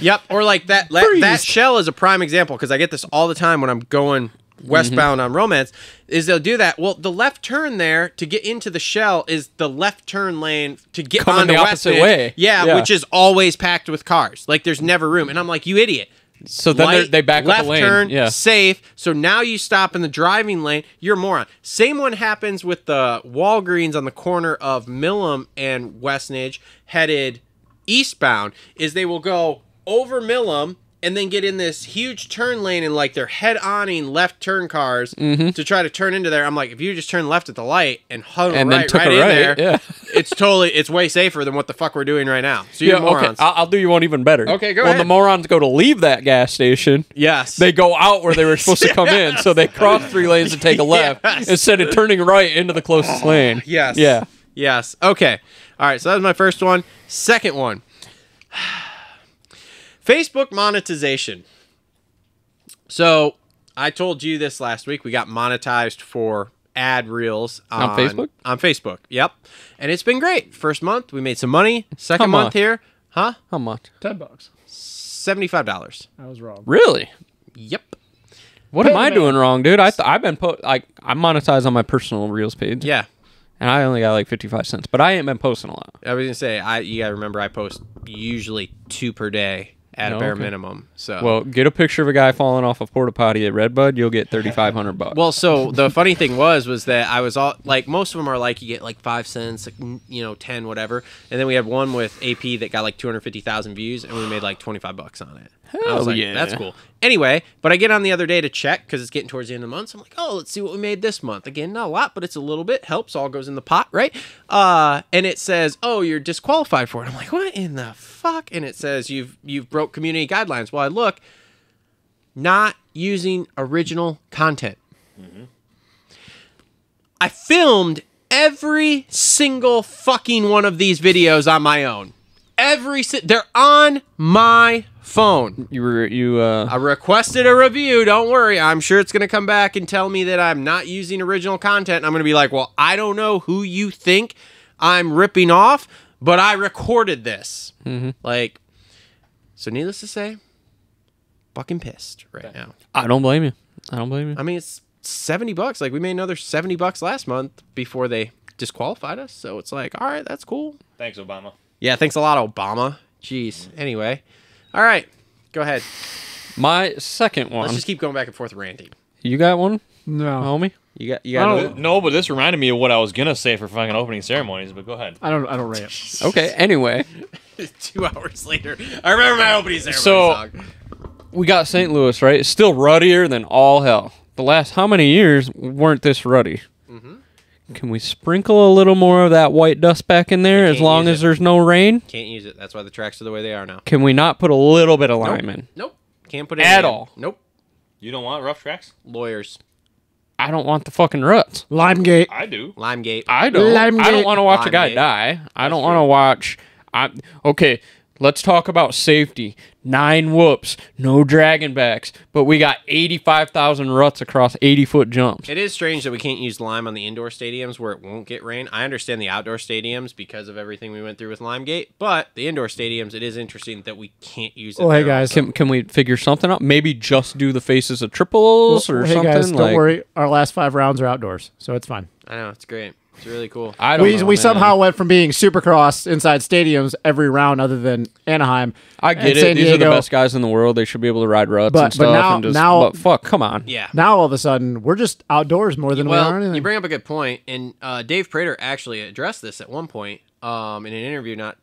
Yep. Or like that. That, that shell is a prime example because I get this all the time when I'm going Mm-hmm. westbound on Romence, is they'll do that. Well, the left turn there to get into the shell is the left turn lane to get Coming on the the opposite Westnedge. way. Yeah, Yeah. which is always packed with cars. Like there's never room. And I'm like, you idiot. So then Light, they back up left a lane. turn, Yeah. safe. So now you stop in the driving lane. You're a moron. Same one happens with the Walgreens on the corner of Milham and Westnedge, headed eastbound. Is they will go over Milham and then get in this huge turn lane and like they're head-oning left turn cars Mm-hmm. to try to turn into there. I'm like, if you just turn left at the light and huddle And right, right in right, there, yeah. [laughs] it's totally it's way safer than what the fuck we're doing right now. So you're Yeah, okay. morons. I'll, I'll do you one even better. Okay, go when ahead. the morons go to leave that gas station, yes, they go out where they were [laughs] supposed to come in. So they cross three lanes and take a [laughs] left Yes. instead of turning right into the closest lane. Yes. Yeah. Yes. Okay. All right. So that was my first one. Second one Facebook monetization. So I told you this last week. We got monetized for ad reels on, On Facebook? On Facebook. Yep. And it's been great. First month, we made some money. Second How month much? here, huh? How much? Ten bucks. $75. I was wrong. Really? Yep. What Pay am I man. doing wrong, dude? I th- I've been po- like I monetize on my personal reels page. Yeah. and I only got like fifty five cents, but I ain't been posting a lot. I was gonna say I you gotta remember I post usually two per day at a Oh, bare okay. minimum. So Well, get a picture of a guy falling off a porta potty at Redbud, you'll get thirty five hundred bucks. Well, so the funny thing was, was that I was all like, most of them are like you get like five cents, like, you know, ten, whatever, and then we had one with AP that got like two hundred fifty thousand views, and we made like twenty five bucks on it. I was like, yeah. that's cool. Anyway, but I get on the other day to check because it's getting towards the end of the month. So I'm like, oh, let's see what we made this month. Again, not a lot, but it's a little bit. Helps. All goes in the pot, right? Uh, and it says, oh, you're disqualified for it. I'm like, what in the fuck? And it says you've you've broke community guidelines. Well, I look, not using original content. I filmed every single fucking one of these videos on my own. Every si- they're on my phone. you were you uh I requested a review. Don't worry. I'm sure it's going to come back and tell me that I'm not using original content. I'm going to be like, "Well, I don't know who you think I'm ripping off, but I recorded this." Like so needless to say, fucking pissed right now. I don't blame you. I don't blame you. I mean, it's 70 bucks. Like we made another 70 bucks last month before they disqualified us. So it's like, all right, that's cool. Thanks, Obama. Yeah, thanks a lot, Obama. Jeez. Anyway, all right, go ahead. My second one. Let's just keep going back and forth ranting. you got one, No, homie? You got, you I got. don't- No, but this reminded me of what I was gonna say for fucking opening ceremonies. But go ahead. I don't. I don't rant. [laughs] Okay. Anyway, [laughs] Two hours later, I remember my opening ceremony So- song. we got St. Louis, right? It's still ruddier than all hell. The last how many years weren't this ruddy? Can we sprinkle a little more of that white dust back in there as long as it. there's no rain? Can't use it. That's why the tracks are the way they are now. Can we not put a little bit of lime in? Nope. Can't put it At in. all. Nope. You don't want rough tracks? Lawyers. I don't want the fucking ruts. Limegate. I do. Limegate. I don't. I don't want to watch a guy die. I don't want to watch. I okay. Let's talk about safety. Nine whoops, no dragon backs, but we got eighty-five thousand ruts across eighty-foot jumps. It is strange that we can't use lime on the indoor stadiums where it won't get rain. I understand the outdoor stadiums because of everything we went through with Limegate, but the indoor stadiums, it is interesting that we can't use it. Oh, hey, guys. also. Can can we figure something out? Maybe just do the faces of triples or hey something. guys, don't like, worry. Our last five rounds are outdoors, so it's fine. I know it's great. It's really cool. I don't. We, know, we man. somehow went from being Supercross inside stadiums every round, other than Anaheim. I get it. San These are the best guys in the world. They should be able to ride ruts But- and but stuff. now- and just, now- but fuck, come on. yeah. Now all of a sudden we're just outdoors more than we are Well, anything. you bring up a good point, and uh, Dave Prater actually addressed this at one point um, in an interview. Not,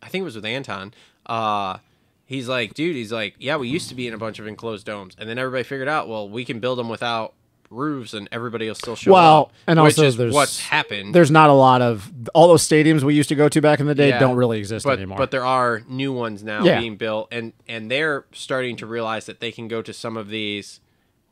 I think it was with Anton. Uh, he's like, dude, he's like, yeah, we used to be in a bunch of enclosed domes, and then everybody figured out, well, we can build them without roofs, and everybody will still show up. Well, up. and also is there's- what's happened. There's not a lot of all those stadiums we used to go to back in the day Yeah. don't really exist but, anymore. But there are new ones now Yeah. being built, and and they're starting to realize that they can go to some of these,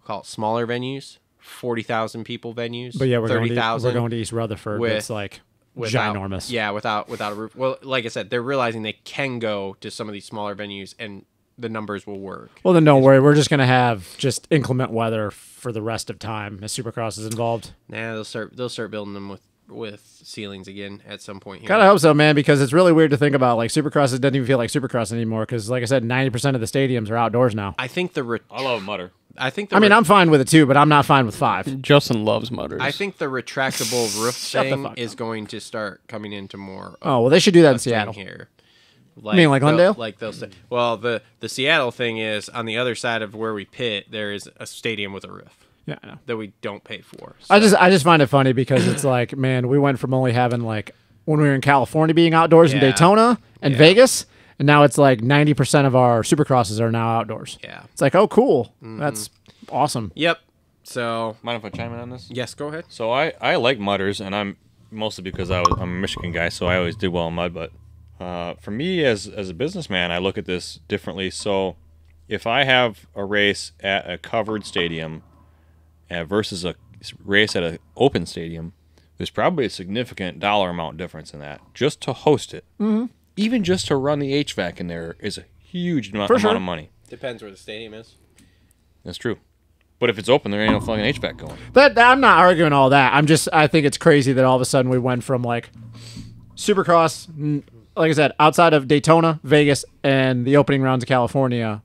call it smaller venues, forty thousand people venues. But yeah, we're going, thirty to, we're going to East Rutherford. with- it's like without, ginormous. Yeah, without without a roof. Well, like I said, they're realizing they can go to some of these smaller venues, and the numbers will work. Well, then don't worry. We're just going to have just inclement weather for the rest of time as Supercross is involved. Nah, they'll start they'll start building them with with ceilings again at some point. Here. Kind of hope so, man, because it's really weird to think about. Like Supercross, it doesn't even feel like Supercross anymore. Because, like I said, ninety percent of the stadiums are outdoors now. I think the re- I love mutter. I think. The I mean, re- I'm fine with it too, but I'm not fine with five. Justin loves mutters. I think the retractable roof [laughs] Shut the thing fuck is going to start coming into more. Oh well, they should do that in a thing Seattle. here. Like, mean like Glendale? Like they'll say, well, the the Seattle thing is on the other side of where we pit. There is a stadium with a roof Yeah. I know. that we don't pay for. I just I just find it funny because it's like, [laughs] man, we went from only having like when we were in California being outdoors in Yeah. Daytona and Yeah. Vegas, and now it's like ninety percent of our supercrosses are now outdoors. Yeah. Mm-hmm. It's like, oh, cool, that's awesome. Yep. So Mind if I chime in on this? yes, go ahead. So I, I like mudders, and I'm mostly because I was, I'm a Michigan guy, so I always did well in mud. But uh, for me, as as a businessman, I look at this differently. So if I have a race at a covered stadium uh, versus a race at an open stadium, there's probably a significant dollar amount difference in that just to host it. Mm-hmm. Even just to run the HVAC in there is a huge amount, For amount of money. Depends where the stadium is. That's true. But if it's open, there ain't no fucking HVAC going. But I'm not arguing all that. I'm just I think it's crazy that all of a sudden we went from like Supercross, n- like I said, outside of Daytona, Vegas, and the opening rounds of California,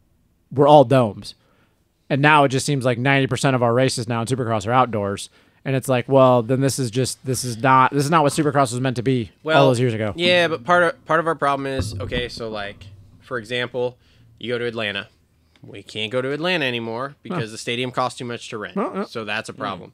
we're all domes, and now it just seems like 90% of our races now in Supercross are outdoors. And it's like, well, then this is just this is not this is not what Supercross was meant to be well, all those years ago. Yeah, but part of part of our problem is okay. So like, for example, you go to Atlanta. We can't go to Atlanta anymore because the stadium costs too much to rent. So that's a problem.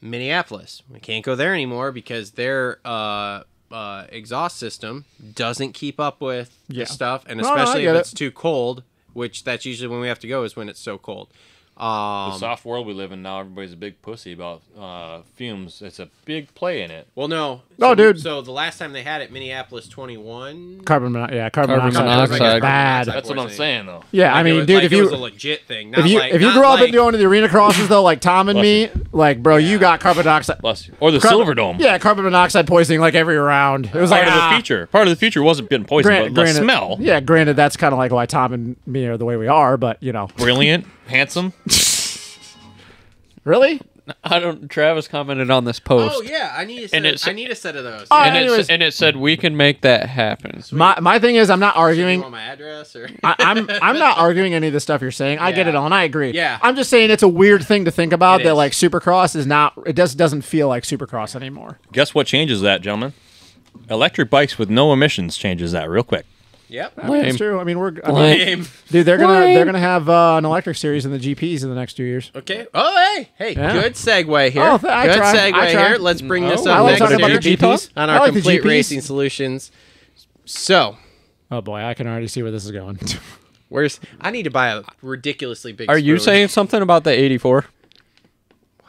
Minneapolis, we can't go there anymore because their uh, uh, exhaust system doesn't keep up with Yeah. the stuff, and No, no, I especially get if it. it's too cold, which that's usually when we have to go is when it's so cold. Um, the soft world we live in now, everybody's a big pussy about uh, fumes. It's a big play in it. well, no, No, so, dude. So the last time they had it, Minneapolis twenty one. Carbon, mono- yeah, carbon, Carbon monoxide, monoxide. is bad. That's what I'm saying, though. Yeah, I mean, dude, like if it you was a legit thing, not if you like, if you not grew up like, and going to the arena crosses though, like Tom and me, like bro, you got carbon dioxide. Bless you. Or the Carbon- Silver Dome. Yeah, carbon monoxide poisoning like every round. It was Part like of ah. the feature. Part of the feature wasn't getting poisoned, Gran- but the smell. Yeah, granted, that's kind of like why Tom and me are the way we are, but you know, Brilliant, [laughs] handsome. really. [laughs] I don't. Travis commented on this post, Oh yeah, I need a set And of, I need a set of those. Oh, and anyways. it and it said we can make that happen. My my thing is, I'm not you arguing. want my address or I, I'm I'm not [laughs] arguing any of the stuff you're saying. I get it all, and I agree. Yeah. I'm just saying it's a weird thing to think about It that is. like Supercross is not. It just doesn't feel like Supercross anymore. Guess what changes that, gentlemen? Electric bikes with no emissions changes that real quick. Yep. I mean, it's true. I mean, we're I mean, Lame. Lame. dude. They're gonna Lame. they're gonna have uh, an electric series in the GPs in the next two years. Okay. Oh hey, hey, Yeah. good segue here. Oh, th- I good try. segue I try. here. Let's bring this Oh, up I like next talking about year the GPs. on I our like the complete GPs. racing solutions. So, Oh boy, I can already see where this is going. [laughs] where's I need to buy a ridiculously big. Are you spoon. saying something about the 84?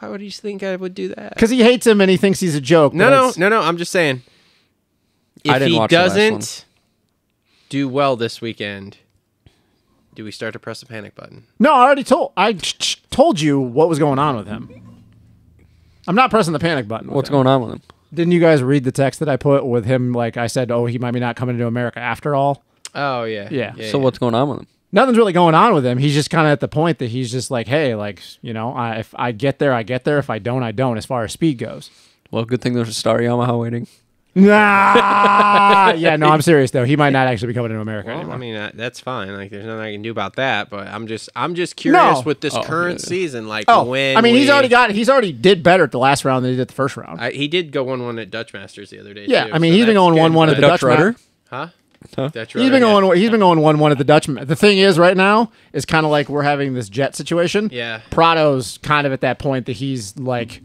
Why would you think I would do that? Because he hates him and he thinks he's a joke. No, but no, it's- no, no. I'm just saying. If I didn't he watch the last doesn't do well this weekend, do we start to press the panic button? No, I already told. I ch- ch- told you what was going on with him. I'm not pressing the panic button. What's him. going on with him? Didn't you guys read the text that I put with him? Like I said, oh, he might be not coming to America after all. Oh yeah. Yeah. So what's going on with him? Nothing's really going on with him. He's just kind of at the point that he's just like, hey, like you know, I, if I get there, I get there. If I don't, I don't. As far as speed goes. Well, good thing there's a Star Yamaha waiting. Nah. yeah, no, I'm serious though. He might not actually be coming to America Well, anymore. I mean uh, that's fine. Like there's nothing I can do about that. But I'm just I'm just curious No. with this Oh, current yeah. season. Like oh, when I mean, he's we- already got. He's already did better at the last round than he did at the first round. I, he did go one one at Dutch Masters the other day. yeah, too, I mean, so he's been that's going good, one one at but- the Dutch Dutch rudder? round. Huh? Huh? Dutch He's rudder, been yeah. going. He's been going one one at the Dutchman. The thing is, right now is kind of like we're having this Jett situation. Yeah. Prado's kind of at that point that he's like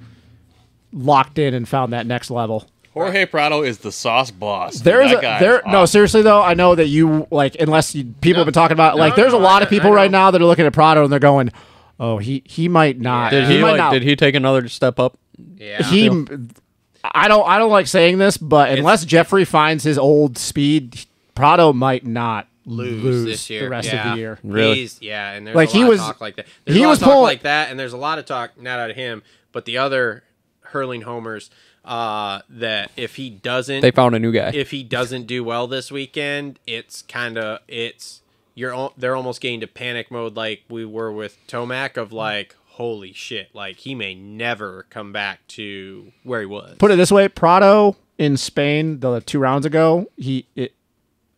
locked in and found that next level. Jorge Prado is the sauce boss. There's a guy there. is No, awesome. seriously though, I know that you like unless you, people have been talking about like No, there's a lot I- of people right now that are looking at Prado and they're going, oh he he might not. Did he, might like? not. Did he take another step up? Yeah. he I don't I don't like saying this, but unless Jeffrey finds his old speed, Prado might not lose, lose, this year the rest yeah. of the year. Really? He's, yeah, and there's Like, a he was- of talk like that. There's he a lot was of talk pulling- like that, and there's a lot of talk not out of him, but the other hurling homers uh, that if he doesn't, They found a new guy. if he doesn't do well this weekend, it's kind of it's you're al- they're almost getting to panic mode like we were with Tomac of like holy shit, like he may never come back to where he was. Put it this way, Prado in Spain the two rounds ago, he it,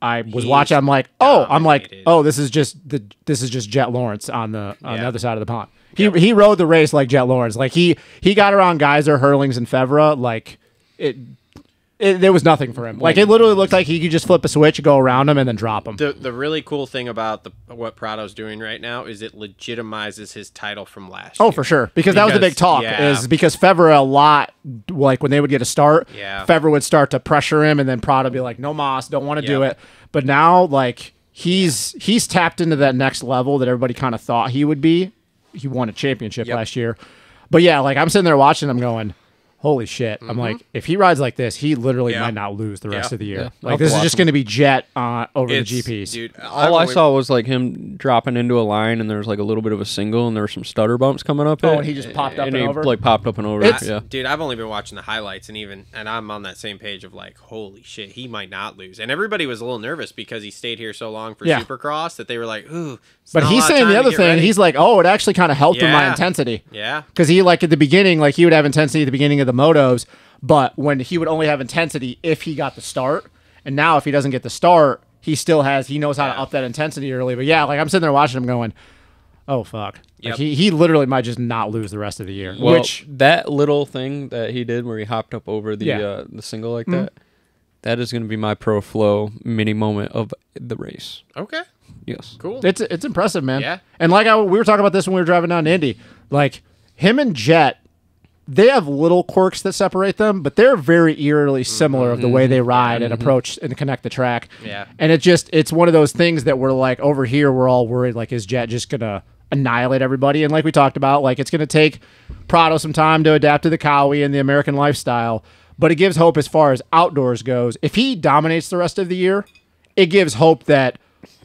I was He's watching. I'm like, oh, I'm like, oh, this is just the this is just Jett Lawrence on the on the other side of the pond. He he rode the race like Jett Lawrence. Like he he got around Gajser, Herlings, and Febvre. Like it, it there was nothing for him. Like it literally looked like he could just flip a switch, go around him, and then drop him. The the really cool thing about the what Prado's doing right now is it legitimizes his title from last. Oh, year. for sure. Because, that was the big talk. yeah. Is because Febvre a lot like when they would get a start, Yeah. Febvre would start to pressure him, and then Prado be like, "No Moss, don't want to do it." But now, like he's he's tapped into that next level that everybody kind of thought he would be. He won a championship Yep. last year, but yeah, like I'm sitting there watching, I'm going. Holy shit! I'm like, if he rides like this, he literally Mm-hmm. Yeah. might not lose the rest Yeah. of the year. Yeah. Like I'll this is just going to be Jett uh, over It's- the GPs. dude. All I saw was like him dropping into a line, and there was like a little bit of a single, and there were some stutter bumps coming up. Oh, it, and he just popped up and and he, over? Like popped up and over. It's- yeah. dude i've only been watching the highlights and even and i'm on that same page of like holy shit he might not lose and everybody was a little nervous because he stayed here so long for Yeah. supercross that they were like ooh it's but he's saying the other thing. ready." He's like, oh, it actually kind of helped with my intensity. yeah Because he like at the beginning, like he would have intensity at the beginning of the motos, but when he would only have intensity if he got the start. And now if he doesn't get the start, he still has he knows how to up that intensity early. But yeah, like I'm sitting there watching him going, Oh fuck. Yep. Like he, he literally might just not lose the rest of the year. Well, which that little thing that he did where he hopped up over the Yeah. Mm-hmm. uh, the single like that, that is going to be my Pro Flo mini moment of the race. okay Yes. cool it's it's impressive, man. Yeah. And like I, we were talking about this when we were driving down to Indy. Like him and Jett, they have little quirks that separate them, but they're very eerily similar of the way mm-hmm. they ride and approach and connect the track. Yeah. And it just it's one of those things that we're like over here we're all worried like is Jett just gonna annihilate everybody? And like we talked about, like it's gonna take Prado some time to adapt to the Kawi and the American lifestyle. But it gives hope as far as outdoors goes. If he dominates the rest of the year, it gives hope that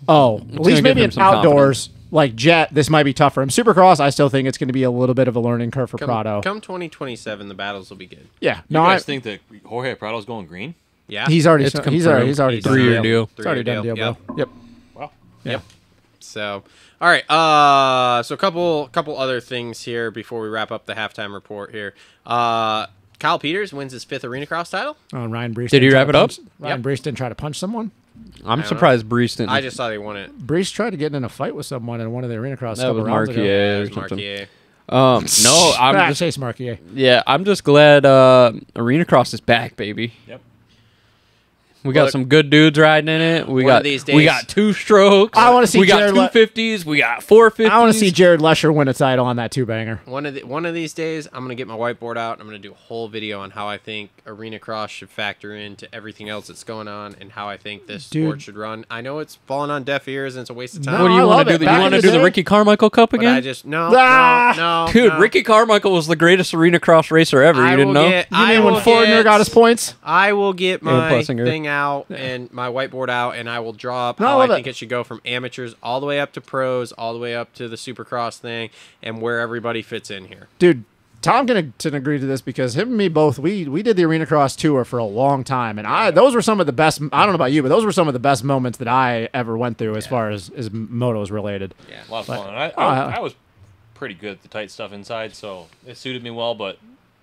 oh, at least maybe him in some outdoors like Jett, this might be tough for him. Supercross, I still think it's going to be a little bit of a learning curve for come, Prado. come 2027 the battles will be good yeah, You no, I, guys think that Jorge Prado's going green? yeah he's already It's he's already he's already done. Three-year deal. It's already done deal, Yep. bro. Yep. Wow. Yep. So, all right. Uh, so a couple, couple other things here before we wrap up the halftime report here. Uh, Kyle Peters wins his fifth Arenacross title. Oh, and Ryan Breece. Did he wrap to it up? Ryan Yep. Breece didn't try to punch someone. I'm surprised Breece didn't. I just thought he won it. Breece tried to get in a fight with someone in one of the Arenacross. that couple was rounds ago. Marquier It or was something. Marquier. Um, no, I'm [laughs] Ah, just Chase Marquier. yeah, I'm just glad uh, Arenacross is back, baby. Yep. We got Look- some good dudes riding in it. We got these we got two strokes. I wanna see We got Jared two Le- We got four fifties. I want to see Jared Lesher win a title on that two banger. One of the, one of these days, I'm gonna get my whiteboard out. and I'm gonna do a whole video on how I think Arenacross should factor into everything else that's going on, and how I think this Dude. sport should run. I know it's falling on deaf ears and it's a waste of No, time. What do you want to do? The, you want to do the Ricky Carmichael Cup but again? I just no, Ah! no, no, Dude, no. Ricky Carmichael was the greatest Arenacross racer ever. I you didn't know? Get, You I mean when will Forkner got his points? I will get my thing out and my whiteboard out, and I will draw up No, I how I, love it. think it should go from amateurs all the way up to pros, all the way up to the Supercross thing, and where everybody fits in here. Dude, Tom can, can agree to this because him and me both we we did the Arenacross tour for a long time, and I those were some of the best. I don't know about you, but those were some of the best moments that I ever went through as far as as motos related. Yeah. A lot of fun. And I, I, yeah. Uh, I was pretty good at the tight stuff inside, so it suited me well. But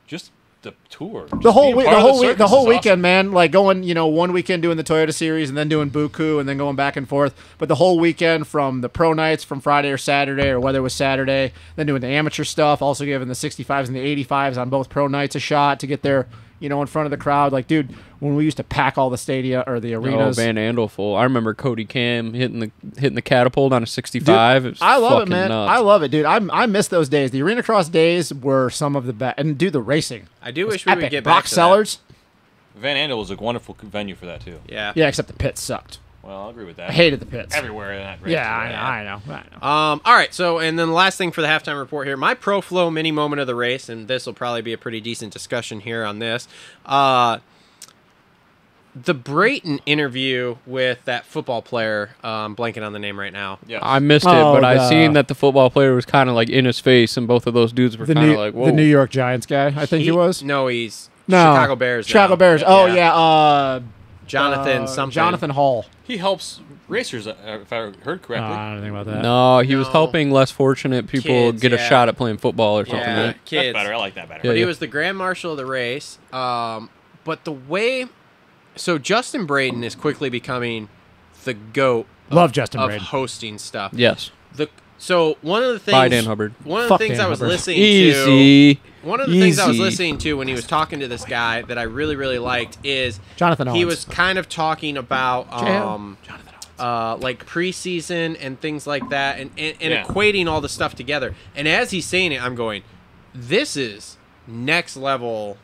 just the tour, The whole week, the whole week, the whole weekend, awesome. man. Like going, you know, one weekend doing the Toyota Series and then doing Buku and then going back and forth. But the whole weekend from the pro nights from Friday or Saturday or whether it was Saturday, then doing the amateur stuff, also giving the 65s and the 85s on both pro nights a shot to get there, you know, in front of the crowd. Like, dude, when we used to pack all the stadia or the Oh, arenas. Van Andel full. I remember Cody Cam hitting the hitting the catapult on a 65. it was I love it, man. nuts. I love it, dude. I I miss those days. The arena cross days were some of the best. And dude, the racing, I do wish we would epic. get Brock back to Sellers. Van Andel was a wonderful venue for that too. Yeah. Yeah, except the pit sucked. Well, I'll agree with that. I hated the pits. everywhere in that race. Yeah, I know, I know, I know. Um, all right, so and then the last thing for the halftime report here, my Pro Flo mini moment of the race, and this will probably be a pretty decent discussion here on this. Uh, the Brayton interview with that football player, um, blanking on the name right now. Yes. I missed it, Oh, but I the- seen that the football player was kind of like in his face, and both of those dudes were the kind New, of like, "Whoa." the New York Giants guy. I think he, was. No, he's No, Chicago Bears. Chicago now. Bears. Oh yeah, uh, Jonathan uh, something. Jonathan Hall. he helps racers, uh, if I heard Uh, correctly. I don't think about that. No, he was helping less fortunate people Kids, get a shot at playing football or something. Yeah, right? kids. That's better. I like that better. Yeah, but he yeah. was the grand marshal of the race. Um, but the way, so Justin Brayton is quickly becoming the goat Love Justin of Brayton. hosting stuff. Yes. The So one of the things, Bye, Dan Hubbard. One of the Fuck things Dan I was Hubbard. listening to, one of the things I was Easy. listening to when he was talking to this guy that I really really liked is Jonathan He Owens. was kind of talking about um, uh, like preseason and things like that, and and, and Yeah. equating all the stuff together. And as he's saying it, I'm going, "This is next level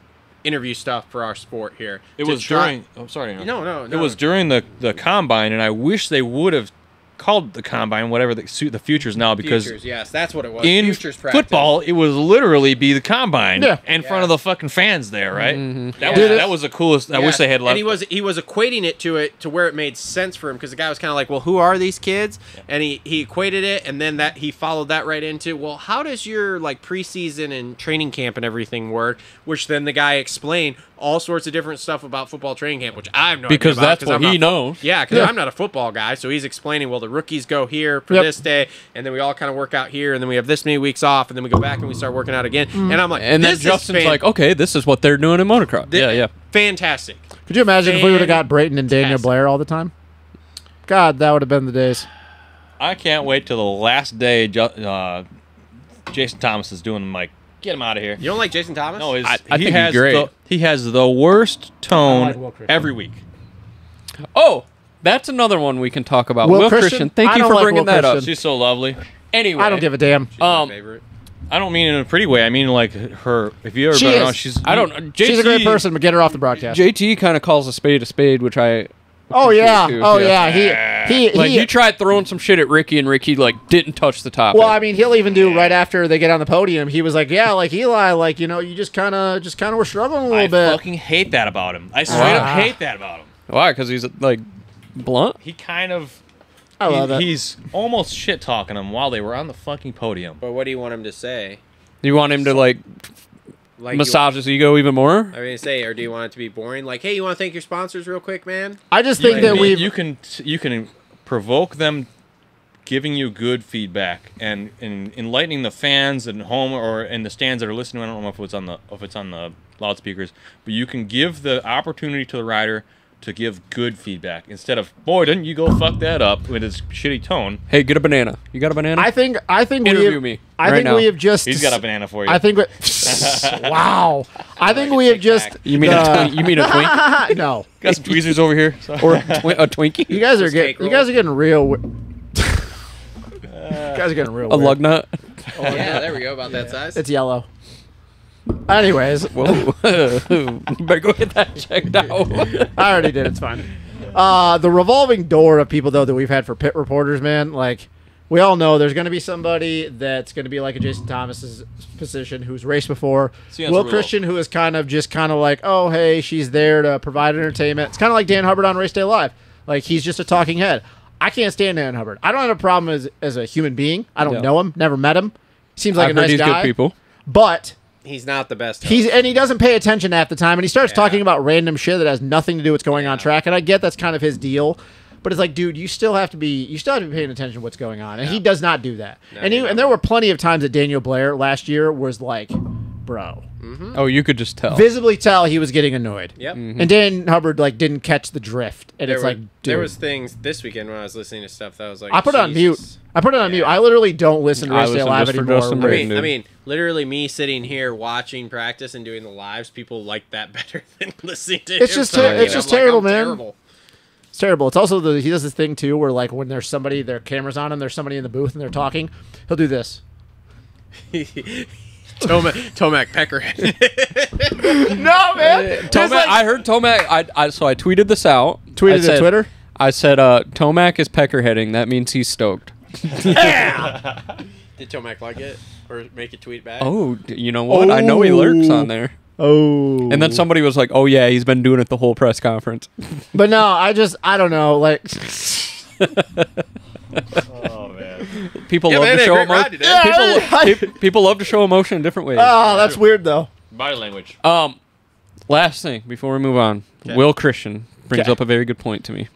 interview stuff for our sport here." It To was try- during. I'm sorry. No, no, It no. was during the the combine, and I wish they would have called the combine whatever the su- the futures now because futures. Yes, that's what it was. in futures practice. football it was literally be the combine Yeah. in front of the fucking fans there, right? Mm-hmm. That Yeah. was that was the coolest. I wish they had left. And he was he was equating it to it to where it made sense for him because the guy was kind of like, well, who are these kids? And he he equated it, and then that he followed that right into, well, how does your like preseason and training camp and everything work? Which then the guy explained all sorts of different stuff about football training camp, which I have no Because idea about, that's what I'm he not- knows. Yeah, because Yeah. I'm not a football guy, so he's explaining. Well, the rookies go here for Yep. this day, and then we all kind of work out here, and then we have this many weeks off, and then we go back and we start working out again. And I'm like, And then this is Justin's fan- like, okay, this is what they're doing in motocross. thi- yeah, yeah. fantastic. Could you imagine if we would have got Brayton and Daniel Blair all the time? God, that would have been the days. I can't wait till the last day. Uh, Jason Thomas is doing like get him out of here. You don't like Jason Thomas? No, his, I- I he think he's has great. The, he has the worst tone like every week. Oh, that's another one we can talk about. Will Will, Christien? Christien, thank I you for like bringing Will that up. She's so lovely. Anyway, I don't give a damn. Um, favorite. I don't mean in a pretty way. I mean like her. If you ever She been is. she's. I don't. know. She's a great person, but get her off the broadcast. JT kind of calls a spade a spade, which I oh yeah, too, oh yeah. yeah. He he like. he. you tried throwing some shit at Ricky, and Ricky like didn't touch the top. well, I mean, he'll even do right after they get on the podium. He was like, "Yeah, like Eli, like you know, you just kind of, just kind of were struggling a little I bit." fucking hate that about him. I straight Ah. up hate that about him. why? Because he's like blunt. He kind of. I love he- it. He's almost shit talking them while they were on the fucking podium. But what do you want him to say? Do You want him to like Like massage his ego even more? I mean, say, or do you want it to be boring? Like, hey, you want to thank your sponsors real quick, man? I just think You that we you can you can provoke them giving you good feedback and, and enlightening the fans at home or in the stands that are listening. I don't know if it's on the if it's on the loudspeakers, but you can give the opportunity to the rider to give good feedback instead of boy, didn't you go fuck that up with his shitty tone. Hey, get a banana. You got a banana? I think I think we Interview have, me I right think now. we have just He's got a banana for you. I think we, [laughs] wow. I think we have just you mean a the- twink? You mean a twink [laughs] no. got some tweezers over here. [laughs] or a, twi- a Twinkie? You guys are Just getting you guys are getting real. wi- you guys are getting real. A weird. lug nut? yeah, there we go. About that size. It's yellow. Anyways, [laughs] Whoa! [laughs] better go get that checked [laughs] out. I already did. It's fine. Uh, the revolving door of people though that we've had for pit reporters, man. Like we all know, there's going to be somebody that's going to be like a Jason Thomas's position who's raced before. Will. Christien, who is kind of just kind of like, oh hey, she's there to provide entertainment. It's kind of like Dan Hubbard on Race Day Live. Like he's just a talking head. I can't stand Dan Hubbard. I don't have a problem as as a human being. I don't Yeah. know him, never met him. Seems like I've a nice guy. good people. But He's not the best. He's and he doesn't pay attention half the time, and he starts Yeah. talking about random shit that has nothing to do with what's going on track. And I get that's kind of his deal, but it's like, dude, you still have to be you still have to be paying attention to what's going on, and he does not do that. and he, he and there were plenty of times that Daniel Blair last year was like, bro, mm-hmm. Oh, you could just tell. visibly tell he was getting annoyed. Yep. Mm-hmm. And Dan Hubbard like didn't catch the drift, and There, it's were, like, dude, there was things this weekend when I was listening to stuff that was like, I put it on mute. I put it on mute. I literally don't listen to I Race Day Live for anymore. Justin I mean, dude. I mean, literally, me sitting here watching practice and doing the lives, people like that [laughs] better than listening to It's him just ter- it's I'm just like, terrible, I'm man. terrible. It's terrible. It's also the he does this thing too where like when there's somebody, their cameras on and there's somebody in the booth and they're talking, he'll do this. [laughs] Tomac, Tomac Peckerhead. [laughs] No man, It's Tomac, like- I heard Tomac. I, I so I tweeted this out. Tweeted I it said, Twitter? I said, uh, Tomac is peckerheading. That means he's stoked. [laughs] yeah. [laughs] Did Tomac like it or make a tweet back? Oh, you know what? I know he lurks on there. oh, And then somebody was like, "Oh yeah, he's been doing it the whole press conference." But no, I just I don't know. Like, Oh man. People Yeah, love man, to show emotion. ride today. People, I- people love to show emotion in different ways. oh, that's weird though. Body language. Um, last thing before we move on, Will Christien brings Okay. up a very good point to me.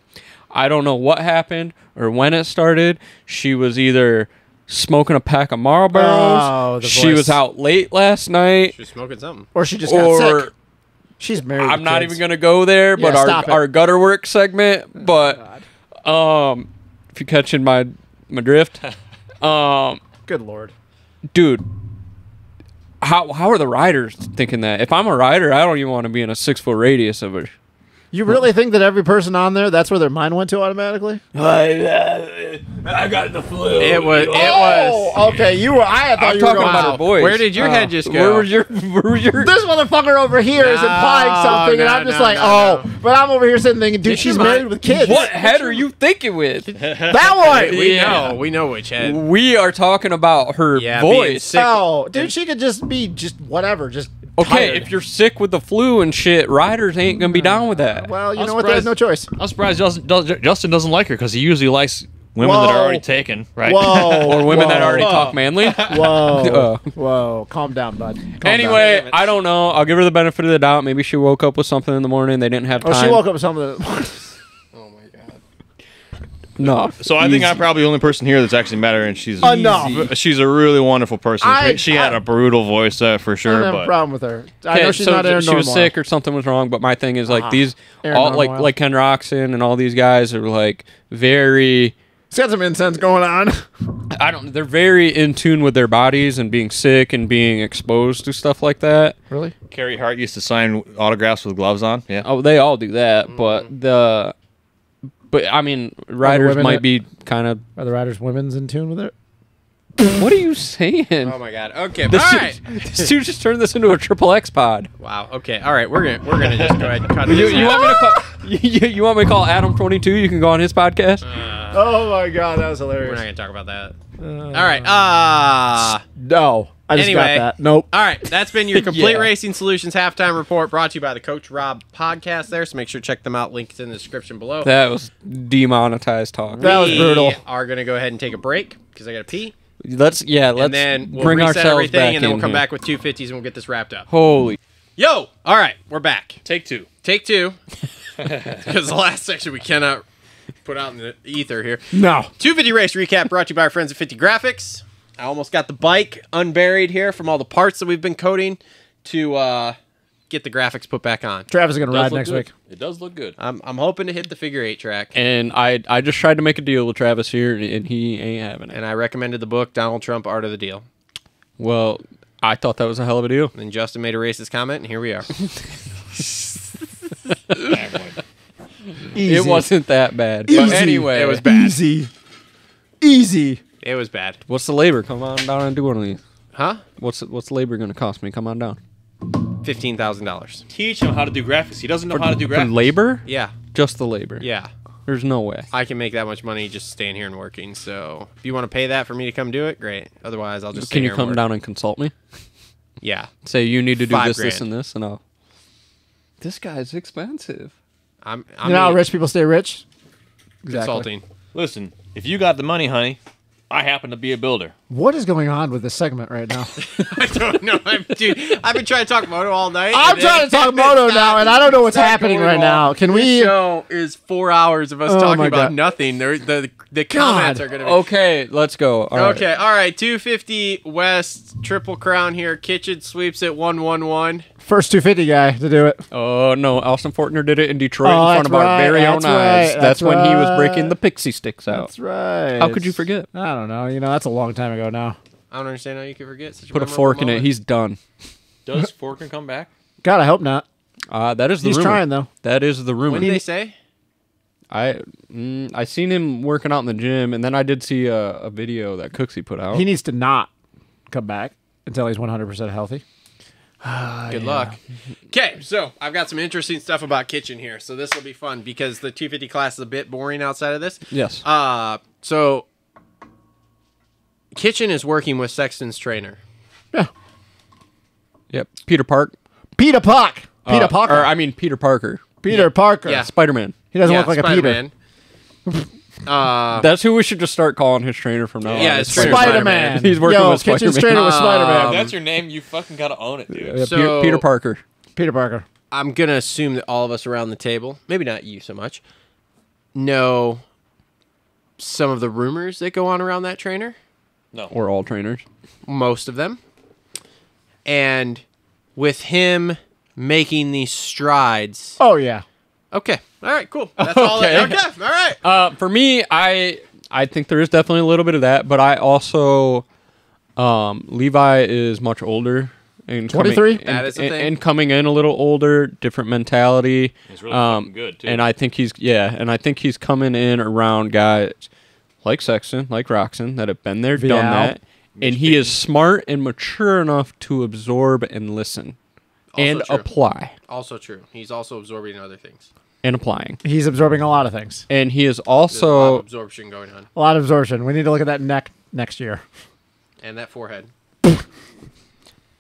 I don't know what happened or when it started. She was either smoking a pack of Marlboros. Oh, the she voice. was out late last night, She's smoking something. Or she just got sick. She's married. I'm not kids. even gonna go there. But Yeah, our it. our Gutter Worx segment. But um, if you're catching my my drift, [laughs] Um, Good lord. dude, how how are the riders thinking that? If I'm a rider, I don't even want to be in a six foot radius of it. You really think that every person on there, that's where their mind went to automatically? I uh, got the flu. It oh, was. It was. Oh, okay. You were. I thought I'm you were talking going. about Wow. our boys. Where did your Oh. head just go? Where was your? Where was your? This motherfucker over here is No, implying something, and no, I'm just no, like, no, oh. no. But I'm over here sitting thinking, dude, Get she's your married mind- with kids. what head are you thinking with? [laughs] That one. we Yeah. know. We know which head. We are talking about her Yeah, being voice. sick. Oh, dude, she could just be just whatever, just Okay, tired. if you're sick with the flu and shit, riders ain't gonna be down with that. well, you I'm know what? They have no choice. I'm surprised Justin, does, Justin doesn't like her because he usually likes women that are already taken, right? Whoa, [laughs] or women that whoa, already talk manly. [laughs] Whoa, [laughs] Uh. whoa, calm down, bud. Calm anyway, down. I don't know. I'll give her the benefit of the doubt. Maybe she woke up with something in the morning. They didn't have time. oh, she woke up with something. No. So I think I'm probably the only person here that's actually met her, and she's Enough. She's a really wonderful person. I- she had I- a brutal voice uh, for I sure, don't have a but problem with her. I Okay, know she's so not Aaron she was Normal. sick or something was wrong. But my thing is like Ah, these, Aaron all like Normal. like Ken Roczen and all these guys are like very. She's got some incense going on. [laughs] I don't. They're very in tune with their bodies and being sick and being exposed to stuff like that. Really? Carey Hart used to sign autographs with gloves on. Yeah. Oh, they all do that, but the. But I mean, riders might that- be kind of. Are the riders women's in tune with it? What are you saying? Oh my god. Okay. All This, right. dude, [laughs] this dude just turned this into a triple X pod. Wow. Okay. All right. We're gonna we're gonna just go ahead and cut You, this. you out. want me to call? [laughs] You, you want me to call Adam twenty two? You can go on his podcast. Oh my god, that was hilarious. We're not gonna talk about that. All right. Ah. No, I just Anyway. got that. Nope. All right, that's been your [laughs] complete Yeah. racing solutions halftime report brought to you by the Coach Rob podcast. There, so make sure to check them out. Links in the description below. That was demonetized talk. That was brutal. We brutal. Are gonna go ahead and take a break because I gotta pee, Let's yeah. Let's and then we'll bring reset ourselves everything, back and then we'll come here. back with two fifties, and we'll get this wrapped up. Holy. Yo, all right, we're back. Take two. Take two, [laughs] [laughs] because the last section we cannot put out in the ether here. No. 250 race recap brought to you by our friends at 50 Grafx. I almost got the bike unburied here from all the parts that we've been coating to uh, get the graphics put back on. Travis is gonna ride next good. week. It does look good. I'm, I'm hoping to hit the figure eight track. And I I just tried to make a deal with Travis here, and he ain't having it. And I recommended the book Donald Trump Art of the Deal. Well, I thought that was a hell of a deal. And Justin made a racist comment, and here we are. [laughs] Easy. It wasn't that bad. But Easy. anyway, It was bad. Easy. Easy. It was bad. What's the labor? Come on down and do one of these. Huh? What's what's the labor going to cost me? Come on down. $15,000. Teach him how to do graphics. He doesn't know how to do For graphics. labor? Yeah. Just the labor. Yeah. There's no way. I can make that much money just staying here and working. So if you want to pay that for me to come do it, great. Otherwise, I'll just Can stay you here and come work. down and consult me? Yeah. Say you need to do Five this, this, grand. and this, and I'll. This guy's expensive. I'm, You I'm know how rich people stay rich? consulting. listen, if you got the money, honey, I happen to be a builder. What is going on with this segment right now? [laughs] I don't know. I'm, dude, I've been trying to talk moto all night. I'm trying to talk [laughs] moto not- now, and I don't know what's happening right well. now. Can This we? show is four hours of us Oh talking my about God. nothing. There, the the comments are gonna be Okay, let's go. All right. okay. All right, 250 West Triple Crown here. Kitchen sweeps at 111. First 250 guy to do it. Oh no, Austin Forkner did it in Detroit Oh, in front that's of our very own that's eyes. right, That's, that's when he was breaking the pixie sticks out. That's right. How could you forget? I don't know. You know, that's a long time ago now. I don't understand how you could forget such Put a memorable fork in it. He's done. Does Forkner come back? God, I hope not. Uh, that is the He's rumor. trying though. That is the rumor. When did they say? I mm, I seen him working out in the gym, and then I did see a, a video that Cooksey put out. He needs to not come back until he's 100% healthy. Good luck. Okay, so I've got some interesting stuff about Kitchen here. So this will be fun because the 250 class is a bit boring outside of this. yes. Uh, so Kitchen is working with Sexton's trainer. Yeah. Yep. Peter Park. Peter Park. Peter Uh, Parker. Or I mean Peter Parker. Peter Parker. Yeah. Spider Man. He doesn't yeah, look like Spider-Man. [laughs] uh, That's who we should just start calling his trainer from now on. Yeah, it's Spider- Spider Spider-Man. [laughs] He's working Yo, with Kitchen Spider-Man. trainer with Spider Man. Um, that's your name, you fucking gotta own it, dude. Yeah, Peter, So- Peter Parker. Peter Parker. I'm gonna assume that all of us around the table, maybe not you so much, know some of the rumors that go on around that trainer. No. Or all trainers. Most of them, and with him making these strides. Oh yeah. Okay, all right, cool. That's [laughs] all. Okay. Okay, okay all right. Uh, for me, I I think there is definitely a little bit of that, but I also um, Levi is much older and coming- 23? and, That is the and, thing. and coming in a little older, different mentality. He's really um, good, too. And I think he's yeah, and I think he's coming in around guys like Sexton, like Roczen that have been there, done that, and he is smart and mature enough to absorb and listen and true. apply Also true. He's also absorbing other things. and applying. He's absorbing a lot of things. And he is There's a lot of also absorption going on, A lot of absorption. We need to look at that neck next year. and that forehead.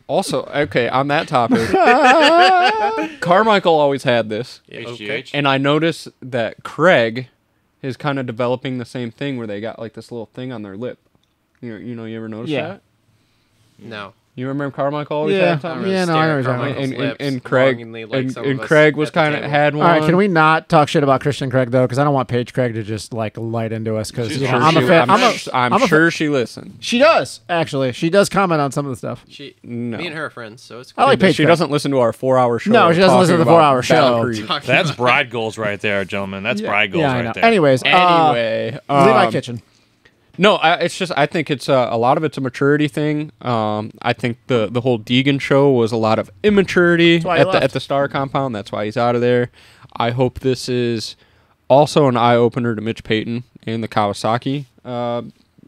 also okay on that topic. [laughs] Carmichael always had this. HGH. And I noticed that Craig is kind of developing the same thing where they got like this little thing on their lip. You know, you know, you ever notice Yeah. that? No. You remember Carmichael always Yeah. had something? really Yeah, no, I at know what you're Carmichael's talking and, and, and Craig longingly like and, and Craig was kind of had one. All right, can we not talk shit about Christian Craig though? Because I don't want Paige Craig to just like light into us. Because She's you know, Sure I'm a she- fan. I'm, I'm, a, sh- I'm I'm a fa- sure she listened. she does actually. She does comment on some of the stuff. She, No. me and her are friends, so it's Cool. I like cool. Paige she Craig. doesn't listen to our four-hour show. No, she doesn't listen to the four-hour show. Creek. That's bride goals right there, gentlemen. That's bride goals yeah, right there. Anyways, uh, Anyway, Levi um, Kitchen. No, I, it's just I think it's a, a lot of it's a maturity thing. Um, I think the the whole Deegan show was a lot of immaturity at the at the Star compound. That's why he's out of there. I hope this is also an eye opener to Mitch Payton and the Kawasaki. Uh,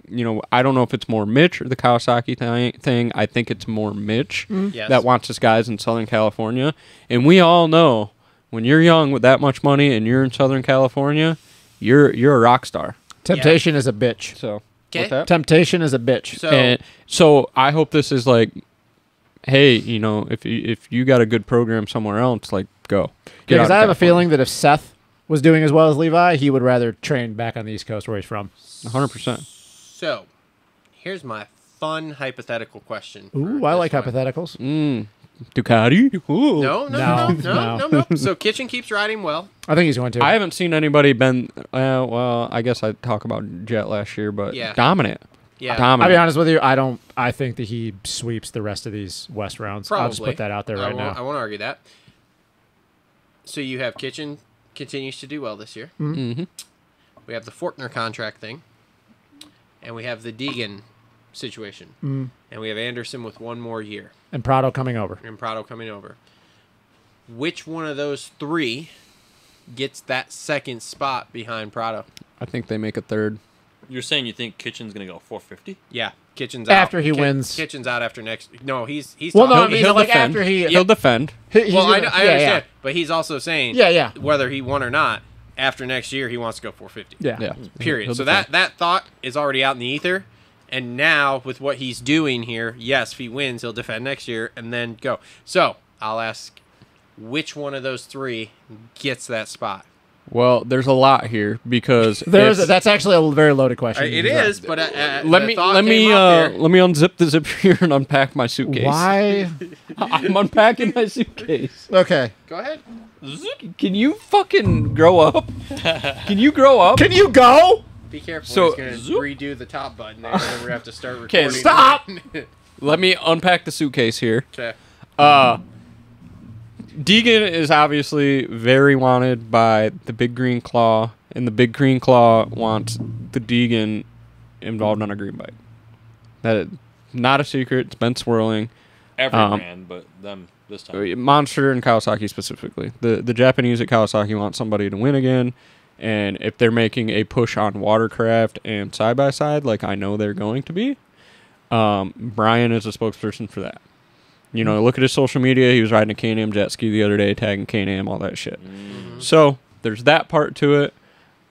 you know, I don't know if it's more Mitch or the Kawasaki thi- thing. I think it's more Mitch Yes. that wants his guys in Southern California, and we all know when you're young with that much money and you're in Southern California, you're you're a rock star. Temptation is a bitch. So, Okay. what's that? Temptation is a bitch. So and so I hope this is like, hey, you know, if you, if you got a good program somewhere else, like go. Get Because out I of have a California. feeling that if Seth was doing as well as Levi, he would rather train back on the East Coast where he's from. 100%. so here's my fun hypothetical question. Ooh, I this like one. hypotheticals. Mm. Ducati. Ooh. No, no, No, no, no, no. no, no. So Kitchen keeps riding well. I think he's going to. I haven't seen anybody been. Uh, well, I guess I talk about Jett last year, but Yeah. dominant. Yeah. I'll be honest with you. I don't. I think that he sweeps the rest of these West rounds. Probably. I'll just put that out there right won't, I won't argue that. So you have Kitchen continues to do well this year. Mhm. We have the Forkner contract thing, and we have the Deegan situation, Mm-hmm. and we have Anderson with one more year, And Prado coming over. and Prado coming over. Which one of those three gets that second spot behind Prado? I think they make a third. You're saying you think Kitchen's gonna go 450? Yeah, Kitchen's out After he Ki- wins. Kitchen's out after next. No, he's he's. Well, no, talking- I mean, like defend. after he. He'll defend. he- he's well, I, gonna- I yeah, understand, Yeah. but he's also saying, Yeah, yeah. whether he won or not, after next year he wants to go 450. Yeah. Yeah. Period. He'll so defend. that that thought is already out in the ether, and now with what he's doing here, yes, if he wins, he'll defend next year and then go. So I'll ask, which one of those three gets that spot? Well, there's a lot here because [laughs] There's if- that's actually a very loaded question. It is, but uh, uh, let me let me uh, let me unzip the zip [laughs] here and unpack my suitcase. Why? [laughs] I'm unpacking my suitcase. Okay. Go ahead. Can you fucking grow up? Can you grow up? Can you go? Be careful. So- he's gonna redo the top button there, and then we're have to start [laughs] Okay, stop! [laughs] Let me unpack the suitcase here. okay. Uh, Deegan is obviously very wanted by the Big Green Claw, and the Big Green Claw wants the Deegan involved on a green bike. That is not a secret. It's been swirling. Every Um, brand, but them this time. Monster and Kawasaki specifically. The the Japanese at Kawasaki want somebody to win again, and if they're making a push on watercraft and side by side, like I know they're going to be, um, Brian is a spokesperson for that. You know, look at his social media. He was riding a Can-Am jet ski the other day, tagging Can-Am, all that shit. So there's that part to it.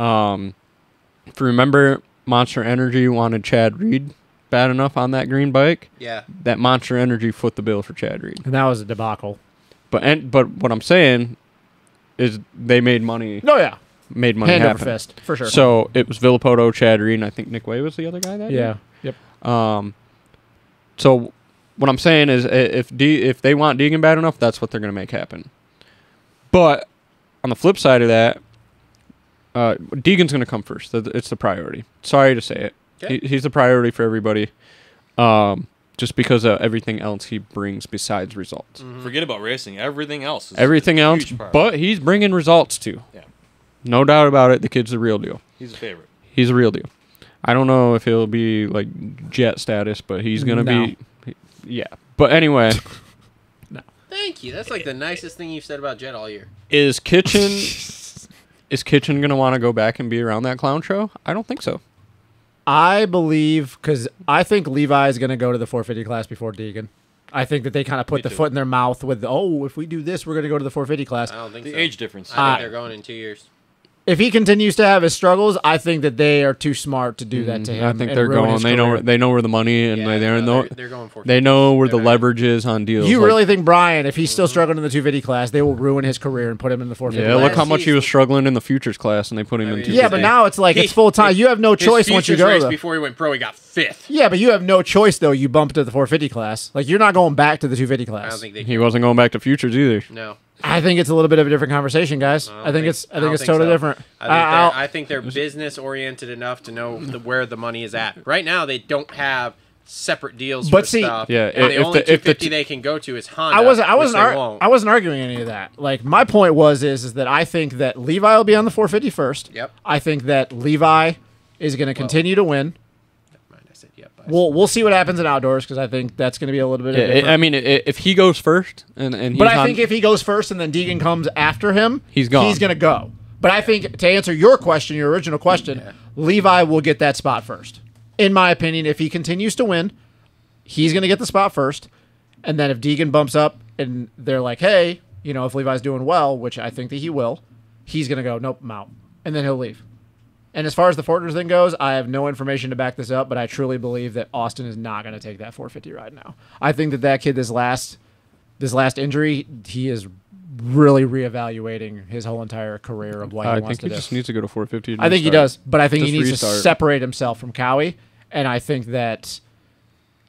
Um, if you remember, Monster Energy wanted Chad Reed bad enough on that green bike. Yeah. That Monster Energy foot the bill for Chad Reed. And that was a debacle. But and but what I'm saying is they made money No, yeah. Made money Hand over happen. fist for sure. So it was Villopoto, Chad Reed, and I think Nick Wey was the other guy that yeah. Yep. Um so what I'm saying is if D if they want Deegan bad enough, that's what they're gonna make happen. But on the flip side of that, uh, Deegan's gonna come first. It's the priority. Sorry to say it. Okay. He, he's the priority for everybody. Um, just because of everything else he brings besides results. Forget about racing. Everything else. Is Everything a else, huge but he's bringing results too. Yeah. No doubt about it. The kid's the real deal. he's a favorite. He's a real deal. I don't know if he'll be like Jett status, but he's gonna No. be. Yeah. But anyway, [laughs] Thank you. That's like the nicest thing you've said about Jett all year. is Kitchen [laughs] is Kitchen gonna want to go back and be around that clown show? I don't think so. I believe because I think Levi is going to go to the 450 class before Deegan. I think that they kind of put the too. foot in their mouth with, oh, if we do this, we're going to go to the 450 class. I don't think The so. age difference. I think they're going in two years. If he continues to have his struggles, I think that they are too smart to do that to him. Mm, I think they're going. They know. Where, they know where the money and Yeah, they, they no, know. they're, they're going for. They know where the They're not- leverage is on deals. You Like, really think Brian, if he's still struggling in the 250 class, they will ruin his career and put him in the 450 Yeah, class? look how much he was struggling in the futures class, and they put him I in. mean, two Yeah, but now it's like He- it's full time. You have no choice once you futures go. race before he went pro, he got fifth. Yeah, but you have no choice though. You bumped to the 450 class. Like you're not going back to the 250 class. I don't think they. He wasn't going back to futures either. No. I think it's a little bit of a different conversation, guys. don't I think it's I think don't it's totally so. different. I think, I- they're, I'll- think they're business oriented enough to know the, where the money is at. Right now, they don't have separate deals But for see- stuff. Yeah, and the if only the- if the t- they can go to is Honda. I wasn't I wasn't they ar- won't. I wasn't arguing any of that. Like my point was is is that I think that Levi will be on the 450 first. Yep. I think that Levi is going to continue to win. Mind, I said yep. I We'll we'll see what happens in outdoors because I think that's going to be a little bit. Yeah, different. I mean, i- if he goes first, and and he's But I on- think if he goes first and then Deegan comes after him, He's gone. He's going to go. But I think to answer your question, your original question, Levi will get that spot first. In my opinion, if he continues to win, he's going to get the spot first. And then if Deegan bumps up and they're like, "Hey, you know, if Levi's doing well, which I think that he will, he's going to go, "Nope, I'm out." And then he'll leave. And as far as the Forkner thing goes, I have no information to back this up, but I truly believe that Austin is not going to take that 450 ride now. I think that that kid this last this last injury, he is really reevaluating his whole entire career of what he I wants think to he do. just needs to go to 450. to I think he does, but I think he Just needs to separate himself from Kawi, and I think that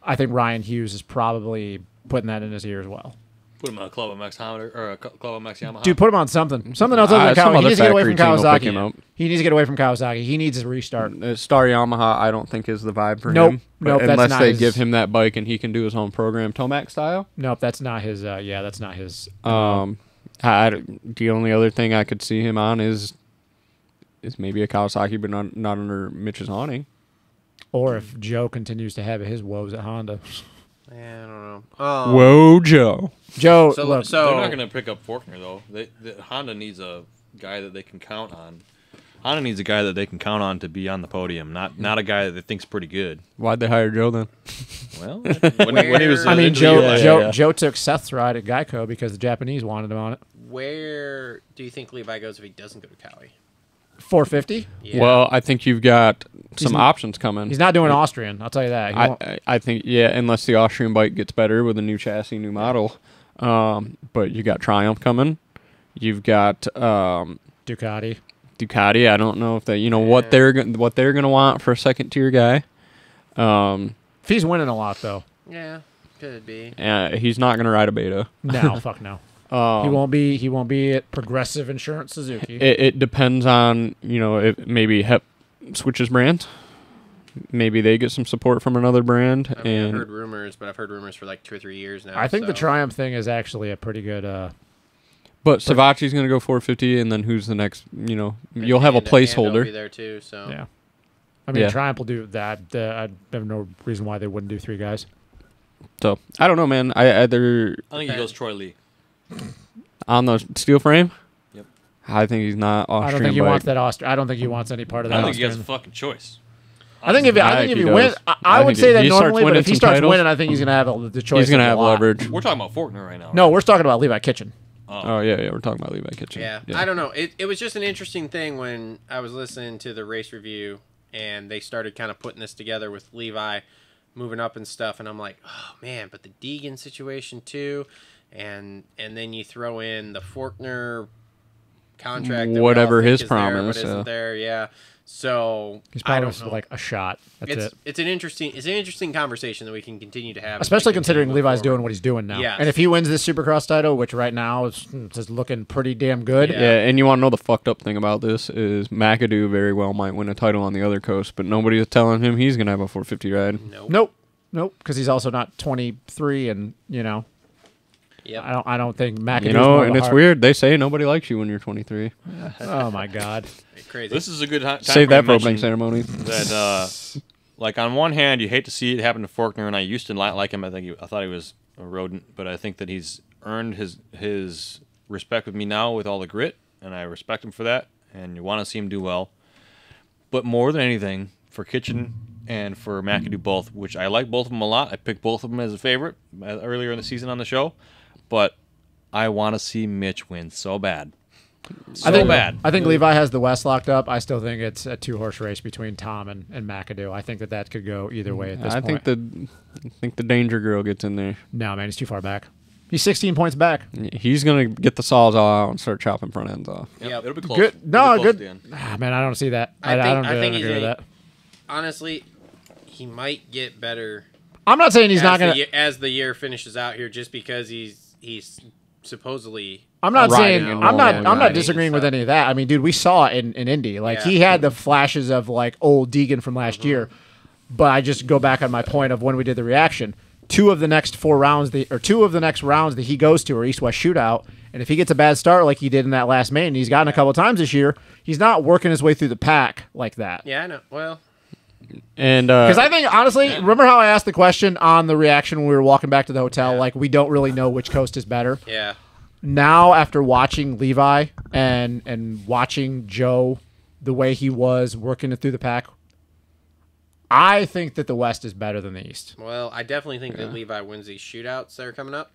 I think Ryan Hughes is probably putting that in his ear as well. Put him on a Club MX Honda or a Cl- Club MX Yamaha. Dude, put him on something. Something else other Uh, than some Kawi. He needs to get away from factory team will pick him Kawasaki. up. He needs to get away from Kawasaki. He needs a restart. Uh, Star Yamaha, I don't think is the vibe for Nope. him. Nope, But that's unless not they his- give him that bike and he can do his own program, Tomac style. Nope, that's not his. Uh, yeah, that's not his. Um, I, I- the only other thing I could see him on is is maybe a Kawasaki, but not not under Mitch's awning. Or if Joe continues to have his woes at Honda. Yeah, I don't know. Um, Whoa, Joe! Joe, So, look, so They're not going to pick up Forkner though. They, the, Honda needs a guy that they can count on. Honda needs a guy that they can count on to be on the podium, not not a guy that they think's pretty good. Why'd they hire Joe then? Well, [laughs] when, when he was, I mean, Joe, the US, Joe, yeah. Joe took Seth's ride at Geico because the Japanese wanted him on it. where do you think Levi goes if he doesn't go to Cali? 450. Yeah. Well, I think you've got some n- options coming. He's not doing Austrian. I'll tell you that. I, I I think yeah, unless the Austrian bike gets better with a new chassis, new model. Um, but you got Triumph coming. You've got um, Ducati. Ducati. I don't know if they, you know, what they're what they're gonna want for a second tier guy. Um, If he's winning a lot though, yeah, could be. uh, he's not gonna ride a beta. no, [laughs] fuck no. Um, He won't be. He won't be at Progressive Insurance Suzuki. It, it depends on you know if maybe Hep switches brand. Maybe they get some support from another brand, I mean, I've and heard rumors, but I've heard rumors for like two or three years now. I think the Triumph thing is actually a pretty good. Uh, but Savatgy's gonna go 450, and then who's the next? You know, and you'll have a Panda- Panda will placeholder. be there too. So yeah. I mean, Yeah. Triumph will do that. Uh, I have no reason why they wouldn't do three guys. So I don't know, man. I either I think he goes Troy Lee. [clears throat] on the steel frame. Yep. I think he's not Austrian. I don't think he bike. wants that Austrian. I don't think he wants any part of that. I that. don't think he has a fucking choice. I think if I I think if he he wins. I, I I would say that normally, but if he starts titles, winning, I think he's gonna have a, the choice. He's gonna have lot. leverage. We're talking about Forkner right now. No, we're talking about Levi Kitchen. Oh yeah, yeah. We're talking about Levi Kitchen. Yeah, I don't know. It, it was just an interesting thing when I was listening to the race review and they started kind of putting this together with Levi moving up and stuff, and I'm like, oh man, but the Deegan situation too, and and then you throw in the Forkner contract, that we all Whatever his is there, but promise, isn't yeah. there? Yeah. So He's I probably don't just know. like a shot. That's it's it. it's an interesting it's an interesting conversation that we can continue to have, Especially continue considering Levi's forward. doing what he's doing now. Yes. And if he wins this Supercross title, which right now is hmm, just looking pretty damn good, Yeah. Yeah, and you want to know the fucked up thing about this is McAdoo very well might win a title on the other coast, but nobody is telling him he's gonna have a 450 ride. Nope. nope, nope, because he's also not 23, and you know, Yep. I don't. I don't think McAdoo's You know, and it's heart- weird. They say nobody likes you when you're 23. Oh my god. [laughs] Crazy. This is a good time. Save that for opening ceremony. That, uh, like, on one hand, you hate to see it happen to Forkner, and I used to not like him. I think he, I thought he was a rodent, but I think that he's earned his his respect with me now with all the grit, and I respect him for that. And you want to see him do well. But more than anything, for Kitchen and for McAdoo both, which I like both of them a lot. I picked both of them as a favorite uh, earlier in the season on the show, but I want to see Mitch win so bad. So I think bad. I think Levi has the West locked up. I still think it's a two horse race between Tom and, and McAdoo. I think that that could go either way at this I point. think the I think the danger girl gets in there. no man, he's too far back. He's 16 points back. He's gonna get the saws all out and start chopping front ends off. Yep. It'll be close. Good. It'll No, be close at the good. end. Ah, man, I don't see that. I, I I think- don't, I really think don't he's agree with a- that. Honestly, he might get better I'm not saying he's as, not the gonna. year, as the year finishes out here, just because he's he's supposedly. I'm not saying I'm not I'm not disagreeing with any of that. I mean, dude, we saw it in in Indy. Like Yeah. he had the flashes of like old Deegan from last Mm-hmm. year. But I just go back on my point of when we did the reaction. Two of the next four rounds, the, or two of the next rounds that he goes to are East West shootout. And if he gets a bad start like he did in that last main, he's gotten a couple times this year. He's not working his way through the pack like that. Yeah, I know. Well, And uh, Because I think honestly, remember how I asked the question on the reaction when we were walking back to the hotel? Like we don't really know which coast is better. yeah. now after watching Levi and and watching Joe the way he was working it through the pack, I think that the West is better than the East. Well, I definitely think that Levi wins these shootouts that are coming up.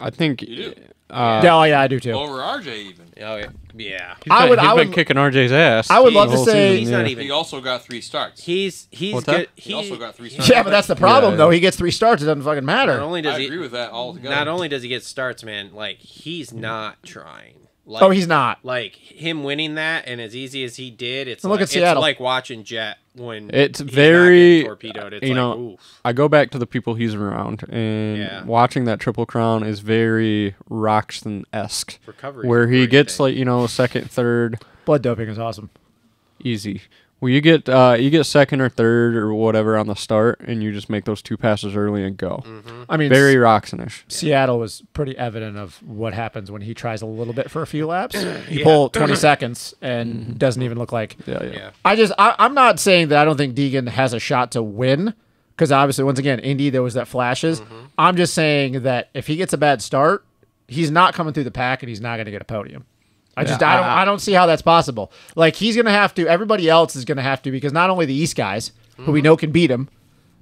I think do? uh, yeah, oh, yeah, I do too. Over RJ even. Oh yeah, yeah. he's I been- would- he's I been would- kicking RJ's ass. I would the love to whole say- He's season, not even. He also got three starts. He's he's good. He, He also got three starts. Yeah, but that's the problem Yeah. though. He gets three starts. It doesn't fucking Not matter. only does I he, agree with that altogether. not only does he get starts, man. Like he's not trying. Like, Oh, he's not. Like him winning that, and as easy as he did, it's And look like, at Seattle. It's like watching Jett when It's he's very- getting torpedoed. It's you like, know, oof. I go back to the people he's around, and Yeah. watching that triple crown is very Roczen esque, Recovery's where he gets thing. like you know second, third, Blood doping is awesome. easy. Well, you get uh, you get second or third or whatever on the start, and you just make those two passes early and go. Mm-hmm. I mean, Very S- Roxtonish. Seattle was pretty evident of what happens when he tries a little bit for a few laps. [clears throat] You pull [clears throat] 20 seconds and doesn't even look like Yeah, yeah. Yeah. I just I, I'm not saying that I don't think Deegan has a shot to win because obviously once again Indy there was that flashes. I'm just saying that if he gets a bad start, he's not coming through the pack and he's not going to get a podium. I just I don't uh, I don't see how that's possible. Like he's going to have to. Everybody else is going to have to because not only the East guys who we mhm. know can beat him,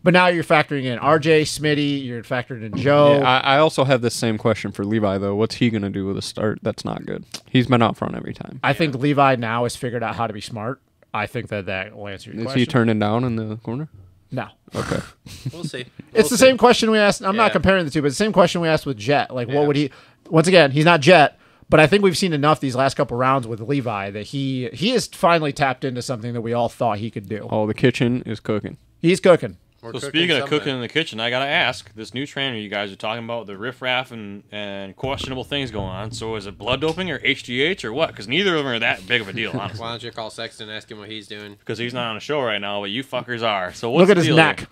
but now you're factoring in RJ Smitty, you're factoring in Joe. Yeah, I, I also have this same question for Levi though. What's he gonna do with a start that's not good? He's been out front every time. I think Levi now has figured out how to be smart. I think that that will answer your Is question. he turning down in the corner? no. Okay. [laughs] We'll see. It's the same question we asked. I'm not comparing the two, but the same question we asked with Jett. Like, Yeah. what would he? Once again, he's not Jett, but I think we've seen enough these last couple rounds with Levi that he he has finally tapped into something that we all thought he could do. Oh, the kitchen is cooking. He's cooking. We're So cooking speaking of cooking in the kitchen, I gotta ask this new trainer you guys are talking about the riffraff and and questionable things going on. So is it blood doping or HGH or what? Because neither of them are that big of a deal, honestly. Why don't you call Sexton and ask him what he's doing? Because he's not on a show right now, but you fuckers are. So what's Look at the his neck. here?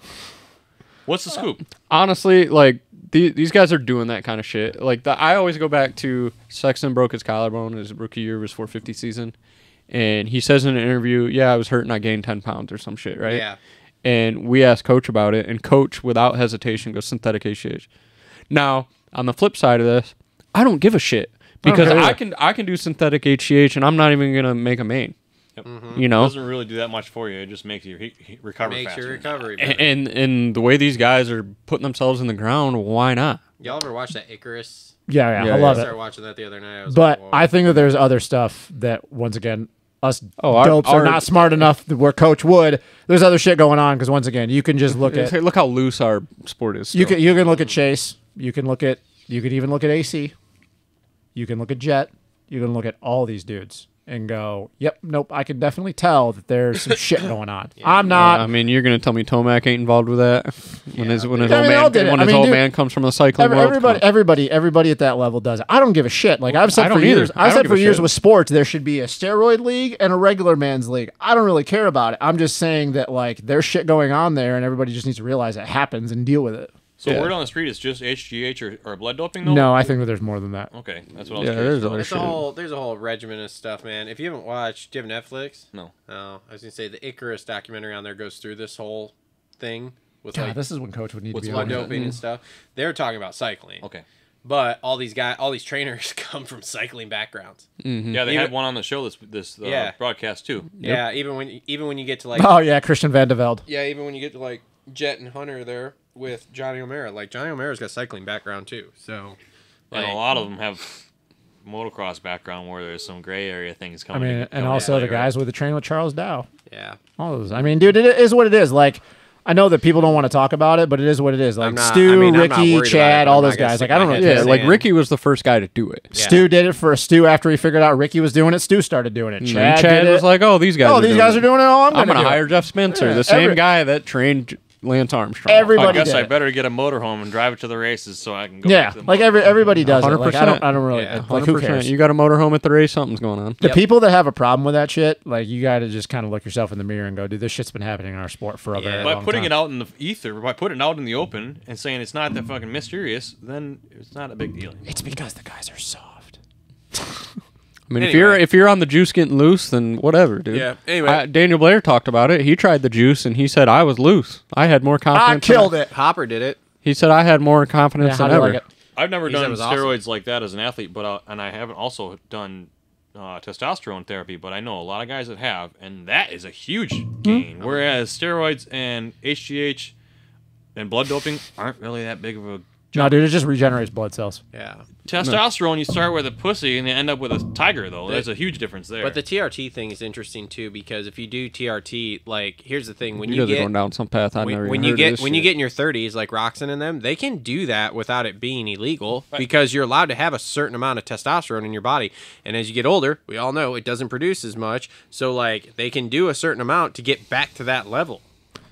What's the scoop? Honestly, like the, these guys are doing that kind of shit. Like the, I always go back to Sexton broke his collarbone his rookie year of his 450 season, and he says in an interview, "Yeah, I was hurt and I gained 10 pounds or some shit." Right? Yeah. And we asked coach about it, and coach without hesitation goes synthetic HGH. Now on the flip side of this, I don't give a shit because care I can I can do synthetic HGH and I'm not even gonna make a main. Mm-hmm. You know, It know, doesn't really do that much for you. It just makes you he, he recover Makes faster. your recovery. Better. and and the way these guys are putting themselves in the ground, why not? Y'all ever watch that Icarus? Yeah, yeah, Yeah, I yeah. love I it. started watching that the other night. I was But like, whoa. I think that there's other stuff that once again us Oh, our- dopes are not smart enough that where coach would. There's other shit going on because once again, you can just look at Hey, look how loose our sport is. You still. can you can look at Chase. You can look at you can even look at AC. You can look at Jett. You can look at all these dudes and go, "Yep, nope." I can definitely tell that there's some [laughs] shit going on. I'm not. I mean, you're gonna tell me Tomac ain't involved with that when his when his I old mean, man when I his mean, old dude, man comes from the cycling Every- world. everybody, everybody, everybody at that level does it. I don't give a shit. Like I've said for don't years. I I've said for years shit. with sports, there should be a steroid league and a regular man's league. I don't really care about it. I'm just saying that like there's shit going on there, and everybody just needs to realize it happens and deal with it. So Yeah. word on the street is just HGH or, or blood doping though. No, I think that there's more than that. Okay, that's what I was Yeah, there's other It's a shit. whole there's a whole regimen of stuff, man. If you haven't watched, do you have Netflix? No. Oh, I was gonna say the Icarus documentary on there goes through this whole thing with God, like this is when coach would need with to be blood on. it. doping and stuff. They're talking about cycling. Okay. But all these guys, all these trainers [laughs] come from cycling backgrounds. Yeah, they Even- had one on the show this this uh, Yeah. broadcast too. Yeah, even when even when you get to like Oh yeah, Christian Vande Velde. yeah, even when you get to like Jett and Hunter there with Johnny O'Mara, like Johnny O'Mara's got cycling background too. So And a lot of them have motocross background where there's some gray area things coming. I coming. mean, and coming also the play, guys with the train with Charles Dow. yeah. All those. I mean, dude, it is what it is. Like, I know that people don't want to talk about it, but it is what it is. Like not- Stu, I mean, Ricky, worried about it, Chad, all those guys. Like, I don't know. Yeah, like saying. Ricky was the first guy to do it. Yeah. Stu did it for Stu after he figured out Ricky was doing it. Stu started doing it. And Chad, Chad did was like, "Oh, these guys. "Oh, are these doing guys it. are doing it. Oh, I'm, I'm gonna gonna it." hire Jeff Spencer, Yeah, the same every- guy that trained Lance Armstrong. Everybody I guess did I it. better get a motorhome and drive it to the races so I can go. Yeah, back to the like every everybody does it. Like, I don't. 100%. I don't really. Yeah, like, Hundred who percent. cares? You got a motorhome at the race. Something's going on. the Yep. people that have a problem with that shit, like you got to just kind of look yourself in the mirror and go, "Dude, this shit's been happening in our sport for a Yeah. very By long putting time." it out in the ether, by putting it out in the open and saying it's not that fucking mysterious, then it's not a big deal. It's because the guys are soft. [laughs] I mean, if you're if you're on the juice getting loose, then whatever, dude. Yeah, anyway. I- Daniel Blair talked about it. He tried the juice and he said I was loose. I had more I confidence. than- killed it. Hopper did it. He said I had more confidence yeah, than ever. Like I've never He done was awesome. steroids like that as an athlete, but uh, and I haven't also done uh, testosterone therapy, but I know a lot of guys that have, and that is a huge Hmm. gain. Whereas steroids and HGH and blood doping aren't really that big of a No, dude, it just regenerates blood cells. Yeah. testosterone. You start with a pussy and you end up with a tiger, though. There's a huge difference there. But the TRT thing is interesting too because if you do TRT, like here's the thing: when you you, guys are get going down some path I've never when, even when you heard of get this when you get in your 30s, like Roczen and them, they can do that without it being illegal because you're allowed to have a certain amount of testosterone in your body. And as you get older, we all know it doesn't produce as much. So like they can do a certain amount to get back to that level.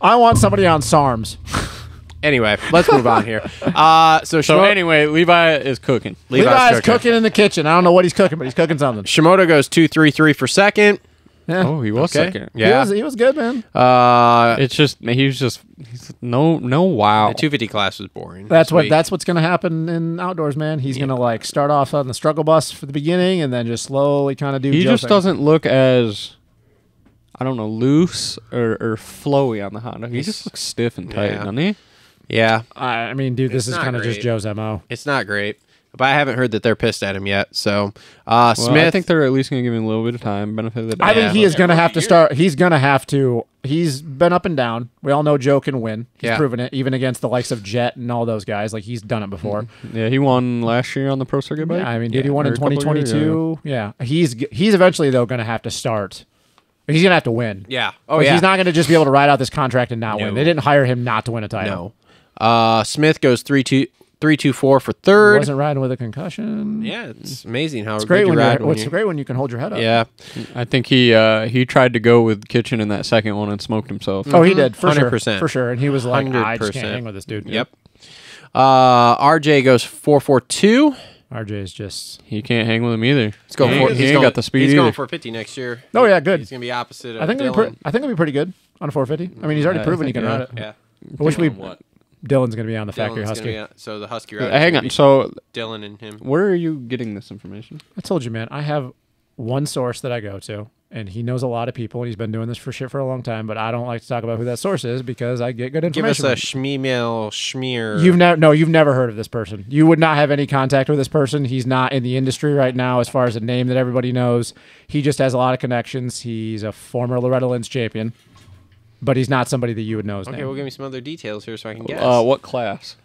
I want somebody on SARMs. [laughs] Anyway, let's move on here. [laughs] Uh, so So anyway, Levi is cooking. Levi's Levi's cooking. in the kitchen. I don't know what he's cooking, but he's cooking something. Shimoda goes two three three for second. Yeah. Oh, he was Okay. second. He Yeah. was, he was good, man. Uh, It's just he was just he's, no no wow. the 250 class was boring. That's this what week. that's what's gonna happen in outdoors, man. He's gonna like start off on the struggle bus for the beginning and then just slowly kind of do. he Joe just things. doesn't look as I don't know loose or, or flowy on the Honda. He just looks stiff and tight, Yeah. doesn't he? Yeah, I, I mean, dude, this It's is kind of just. Joe's mo. it's not great. But I haven't heard that they're pissed at him yet. So uh, Well, Smith, I think they're at least going to give him a little bit of time, benefit of the doubt. I think he is gonna have to start. He's gonna have to. He's been up and down. We all know Joe can win. He's Yeah. proven it, even against the likes of Jett and all those guys. Like he's done it before. Yeah, he won last year on the Pro Circuit bike. Yeah, I mean, dude, he won in a couple 2022. Yeah, he's he's eventually though going to have to start. He's going to have to win. yeah. Oh Like, yeah. He's not going to just be able to ride out this contract and not No. win. They didn't hire him not to win a title. no. Uh, Smith goes three two three two four for He third. wasn't riding with a concussion. Yeah, it's amazing how it's great when you ride you're. when It's you- great when you can hold your head up. Yeah, I think he uh, he tried to go with Kitchen in that second one and smoked himself. Oh, he did for sure, 100%. for sure. And he was like, I just can't hang with this dude. Yep. Uh, RJ goes four four two. RJ is just. He can't hang with him either. Let's go. He for, ain't, he he's ain't going, got the speed He's either. going for fifty next year. Oh yeah, good. He's gonna be opposite of I think it'll Dylan. be. Pre- I think it'll be pretty good on a 450. I mean, he's already I proven he can yeah. ride it. yeah. I wish we. What? Dylan's going to be on the factory Dylan's Husky. gonna be on- so the Husky Uh, ride. hang on. So Dylan and him. where are you getting this information? I told you, man. I have one source that I go to, and he knows a lot of people, and he's been doing this for shit for a long time. But I don't like to talk about who that source is because I get good information. Give us a from him. schmeemail schmear. You've never no, you've never heard of this person. You would not have any contact with this person. He's not in the industry right now as far as a name that everybody knows. He just has a lot of connections. He's a former Loretta Lynn's champion, but he's not somebody that you would know his Okay, name. well, give me some other details here so I can guess. Uh, what class?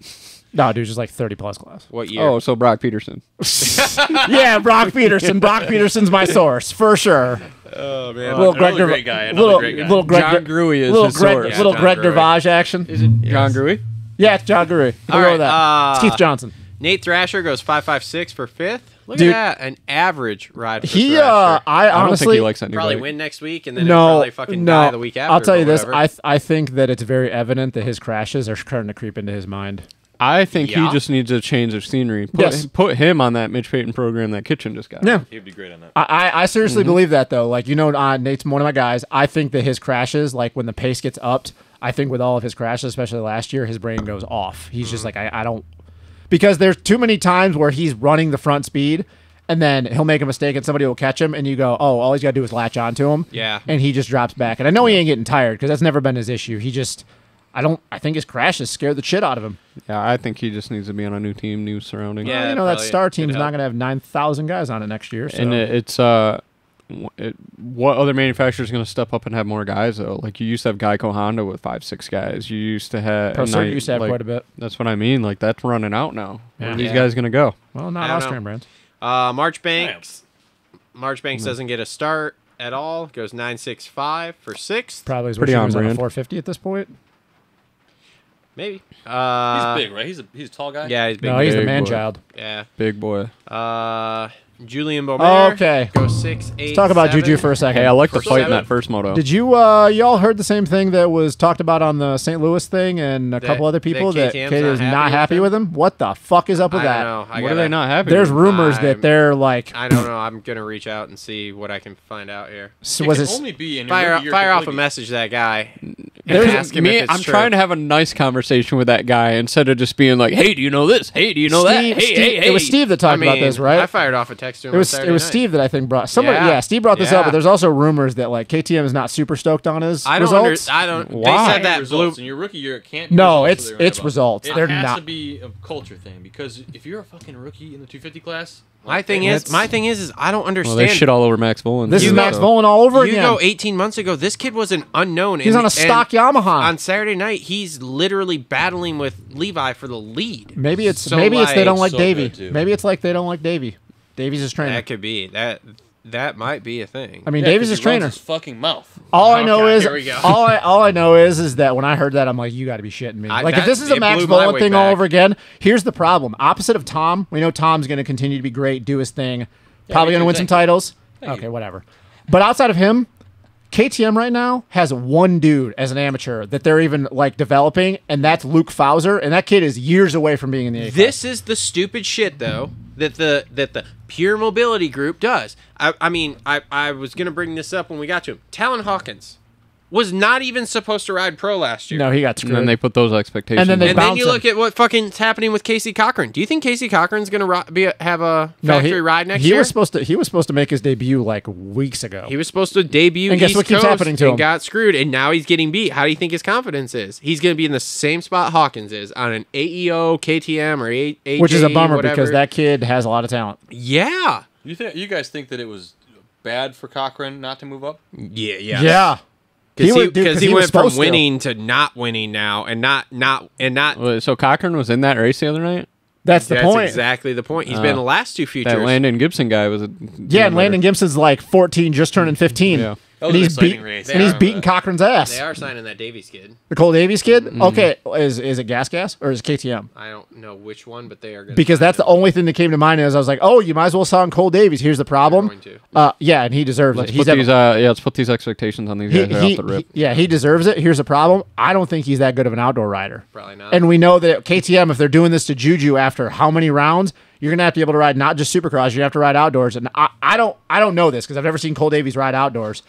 no, dude, just like thirty plus class. what year? Oh, so Brock Peterson. [laughs] yeah, Brock Peterson. Brock Peterson's my source for sure. oh man. little Greg another Derva- great guy, another little, great guy. little Greg, John Gruey is little his Greg, source. little Yeah, Greg John Gruey. Dervage action. Is it John Gruey? Yeah, it's John Gruey. We'll All go right, with that. uh, it's Keith Johnson. Nate Thrasher goes five five six for fifth. Look Dude. at that, an average ride. For He, uh, I I don't honestly think he likes that new probably bike. win next week and then no, he'll probably fucking no. die the week after. I'll tell you this. I th- I think that it's very evident that his crashes are starting to creep into his mind. I think Yeah. he just needs a change of scenery. Put, Yes. put him on that Mitch Payton program that Kitchen just got. Yeah, He'd be great on that. I I, I seriously Mm-hmm. believe that though. Like you know, uh, Nate's one of my guys. I think that his crashes, like when the pace gets upped, I think with all of his crashes, especially last year, his brain goes off. He's just like, I, I don't because there's too many times where he's running the front speed and then he'll make a mistake and somebody will catch him and you go, oh, all he's got to do is latch onto him. Yeah. And he just drops back. And I know he ain't getting tired because that's never been his issue. He just, I don't, I think his crashes scared the shit out of him. Yeah, I think he just needs to be on a new team, new surroundings. Yeah, Well, you know, that star could team's not going to have 9,000 guys on it next year. So. and it, it's uh, wh- it, what other manufacturer's going to step up and have more guys though? Like you used to have Geico Honda with five, six guys. You used to have Pro and used to have like, quite a bit. That's what I mean. Like that's running out now. Where Yeah. are these Yeah. guys going to go? well, I not don't Austrian know. brands. Uh, Marchbanks. Marchbanks doesn't get a start at all. Goes nine six five for sixth. Probably is Pretty on was brand. 450 at this point. Maybe. Uh, He's big, right? He's a he's a tall guy. Yeah, he's big. No, he's the man boy. child. yeah. Big boy. Uh, Julien Beaumer. Okay. Go six eight. Let's talk about seven. Juju for a second. Hey, I like the For fight in that first moto. Did you uh y'all heard the same thing that was talked about on the St. Louis thing and a That- couple other people that that KTM's Kate not is happy not with happy him? with him? What the fuck is up with I that? don't know. I what are gotta- they not happy? There's with? rumors I'm- that they're like I don't know. I'm gonna reach out and see what I can find out here. s- It was can it only be in Fire, rookie fire off a be- message to that guy. There's ask him me. if it's I'm true. trying to have a nice conversation with that guy instead of just being like, "Hey, do you know this? Hey, do you know Steve, that? Hey, Steve- hey, hey." It was Steve that talked about this, right? I fired off a text to him. it was on it was night. Steve that I think brought somebody. Yeah, Yeah. Steve brought this up, but there's also rumors that like KTM is not super stoked on his I don't. Under. I don't. Why? They said that blue. results in your rookie year. It can't. Be No, results it's- that they're it's about. results. It They're has not- to be a culture thing because if you're a fucking rookie in the 250 class, My thing is, my thing is, is I don't understand. they shit all over Max Vohland. this too, is Max so- Vohland all over you again. go 18 months ago. This kid was an unknown. He's and- on a stock Yamaha. On Saturday night, he's literally battling with Levi for the lead. maybe it's So, maybe it's they don't like so Davey. Maybe it's like they don't like Davey. Davey's is trainer. That could be that. That might be a thing. I mean, Yeah, Davey's 'cause his he runs trainer. His fucking mouth. All I know Okay, is here we go. all I [laughs] all I know is is that when I heard that I'm like, you got to be shitting me. I- like if this is a it Max blew my Vohland way thing all over again, here's the problem. Opposite of Tom, we know Tom's going to continue to be great, do his thing, probably going to too, win some titles. Thank okay, you. whatever. But outside of him, KTM right now has one dude as an amateur that they're even like developing, and that's Luke Fauser, and that kid is years away from being in the A. This is the stupid shit though that the that the Pierer Mobility group does. I, I mean, I, I was gonna bring this up when we got to him. Talon Hawkins was not even supposed to ride pro last year. No, he got screwed. And then they put those expectations. And then they and then you him. look at what fucking's happening with Casey Cochran. Do you think Casey Cochran's gonna ri- be a, have a no, factory he, ride next he year? He was supposed to. He was supposed to make his debut like weeks ago. He was supposed to debut And guess East what keeps Coast happening to him? got screwed, and now he's getting beat. How do you think his confidence is? He's going to be in the same spot Hawkins is on an AEO, KTM, or A- AJ, which is a bummer whatever. because that kid has a lot of talent. Yeah, You think you guys think that it was bad for Cochran not to move up? yeah, yeah, Yeah. Because He he, was- 'cause because he he, went from supposed to. winning to not winning now, and not not and not. Wait, so Cochran was in that race the other night. That's the That's point. exactly the point. He's uh, been the last two futures. That Landon Gibson guy was a Yeah, and Landon Gibson's like 14, just turning 15. Yeah. That And an he's, exciting beat, race. and he's Yeah. beating Cochran's ass. They are signing that Davies kid. The Cole Davies kid? Okay, is is it Gas Gas or is it KTM? I don't know which one, but they are going Because that's the only thing that came to mind is I was like, oh, you might as well sign Cole Davies. Here's the problem. going to. Uh, yeah, and he deserves Let's it. He's put these. Uh, yeah, let's put these expectations on these he, guys right he- off the rip. he- yeah, he deserves it. Here's the problem. I don't think he's that good of an outdoor rider. probably not. And we know that KTM, if they're doing this to Juju after how many rounds, you're gonna have to be able to ride not just Supercross. You're gonna have to ride outdoors. And I, I don't, I don't know this because I've never seen Cole Davies ride outdoors,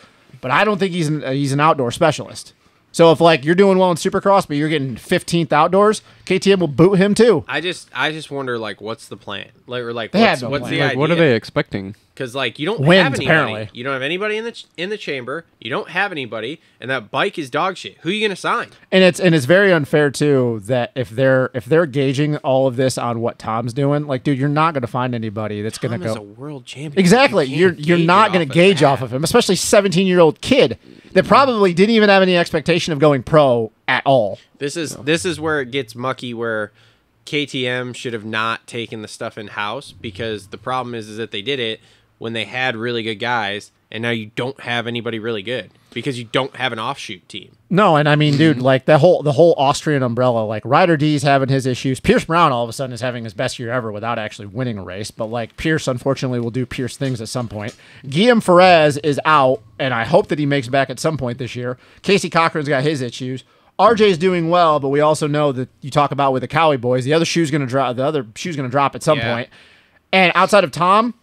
but I don't think he's an, he's an outdoor specialist. So if like you're doing well in Supercross, but you're getting 15th outdoors, KTM will boot him too. I just I just wonder like what's the plan? Like or like They what's, no what's the Like, idea? what are they expecting? Because like you don't Wins, have anybody. apparently. You don't have anybody in the ch- in the chamber. You don't have anybody, and that bike is dog shit. Who are you gonna sign? And it's and it's very unfair too that if they're if they're gauging all of this on what Tom's doing, like dude, you're not gonna find anybody that's gonna Tom is go a world champion. Exactly. You You're you're not it going off to gauge that. off of him, especially 17 year old kid that probably didn't even have any expectation of going pro at all. This is this is where it gets mucky. Where KTM should have not taken the stuff in house because the problem is is that they did it when they had really good guys, and now you don't have anybody really good because you don't have an offshoot team. No, and I mean, dude, mm-hmm. like the whole the whole Austrian umbrella, like Ryder D's having his issues. Pierce Brown all of a sudden is having his best year ever without actually winning a race. But like Pierce, unfortunately, will do Pierce things at some point. Guillaume Ferez is out, and I hope that he makes back at some point this year. Casey Cochran's got his issues. RJ's doing well, but we also know that you talk about with the Cowie boys, the other shoe's going to drop. The other shoe's going to drop at some Yeah. point. And outside of Tom,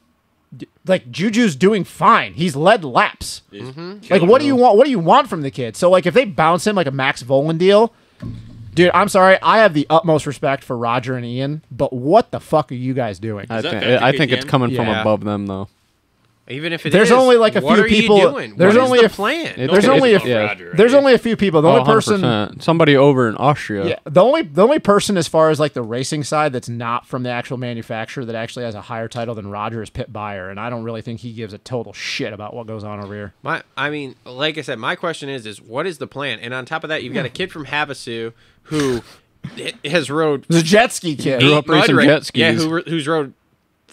like Juju's doing fine. He's led laps. Mm-hmm. Like, what do you want? What do you want from the kid? So, like, if they bounce him like a Max Vohland deal, dude, I'm sorry. I have the utmost respect for Roger and Ian, but what the fuck are you guys doing? I, think. I think it's KTM? coming from above them though. Even if it There's is, only, like, a what few are people- You doing? there's What is only the a- plan. It- There's it's- only a it's- few- yeah. There's only a few people. The Oh, only person, 100%. Somebody over in Austria. yeah, the only the only person as far as like the racing side that's not from the actual manufacturer that actually has a higher title than Roger is Pit Beirer, and I don't really think he gives a total shit about what goes on over here. My, I mean, like I said, my question is, is what is the plan? And on top of that, you've got a kid from Havasu who [laughs] has rode The jet ski kid. Grew up racing mud jet Yeah, skis. who, who's rode,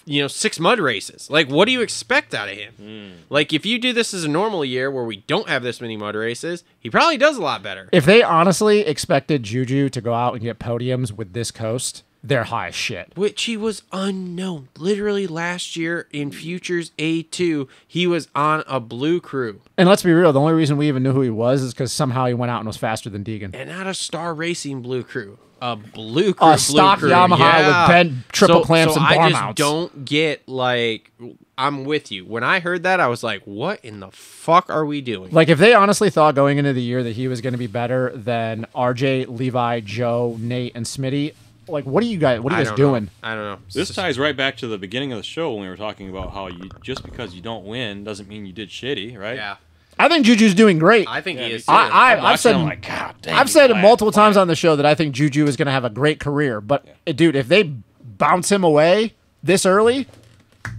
you know, six mud races. Like, what do you expect out of him? Hmm. Like, if you do this as a normal year where we don't have this many mud races, he probably does a lot better. If they honestly expected Juju to go out and get podiums with this coast, they're high as shit. Which he was unknown. Literally last year in Futures A2, he was on a blue crew And let's be real, the only reason we even knew who he was is because somehow he went out and was faster than Deegan. and not a Star Racing blue crew. A blue crew. A blue stock crew. Yamaha yeah. with bent triple so, clamps so and I bar just mounts. don't get like I'm with you. When I heard that, I was like, "What in the fuck are we doing?" Like if they honestly thought going into the year that he was going to be better than RJ, Levi, Joe, Nate, and Smitty, like what are you guys? What are you guys don't know. doing? I don't know. This ties right back to the beginning of the show when we were talking about how you just because you don't win doesn't mean you did shitty, right? Yeah, I think Juju's doing great. I think he is. I, too. I, I'm I've said I'm like, God damn, I've said it multiple flat." times on the show that I think Juju is going to have a great career. But uh, dude, if they bounce him away this early,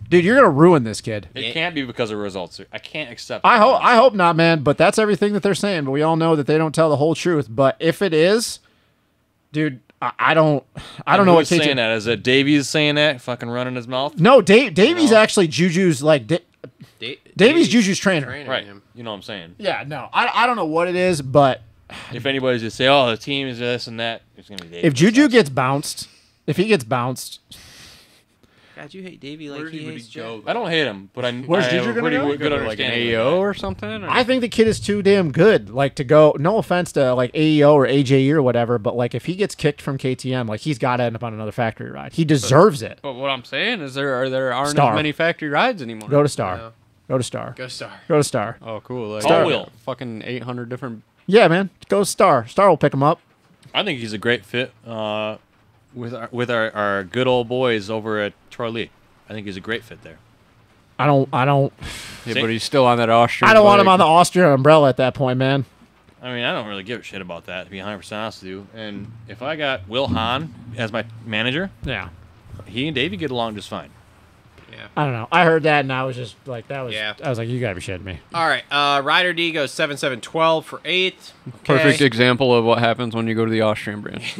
dude, you're going to ruin this kid. It can't be because of results. I can't accept. I hope I hope not, man. But that's everything that they're saying. But we all know that they don't tell the whole truth. But if it is, dude, I, I don't I don't know what's saying that. Is it Davies saying that? Fucking running his mouth. No, Dave, Davey's actually Juju's like Da- Da- Juju's trainer. training Right. You know what I'm saying? Yeah, no, I, I don't know what it is, but If anybody's just say, "Oh, the team is this and that," it's gonna be Davies. if Juju gets bounced, if he gets bounced, God, you hate Davey like he hates Joe. I don't hate him, but I, Where's I Juju have a gonna pretty go? good like an understanding. of AO or something. or- I think the kid is too damn good. Like to go. No offense to like AEO or AJE or whatever, but like if he gets kicked from KTM, like he's got to end up on another factory ride. He deserves it. But what I'm saying is there are there aren't Star. as many factory rides anymore. Go to Star. No. Go to Star. Go to star. Go to Star. oh, cool. Like, Star wheel. Fucking 800 different. Yeah, man. Go Star. Star will pick him up. I think he's a great fit uh, with our, with our, our good old boys over at Troy Lee. I think he's a great fit there. I don't. I don't. Yeah, See? but he's still on that Austrian. I don't want him on the Austrian umbrella at that point, man. I mean, I don't really give a shit about that, to be 100 percent honest with you. And if I got Will Hahn as my manager, Yeah. he and Davey get along just fine. I don't know. I heard that and I was just like, that was. Yeah. I was like, you gotta be shitting me. All right, uh, Ryder D goes seven seven twelve for eighth. [laughs] Perfect example of what happens when you go to the Austrian brand. [laughs]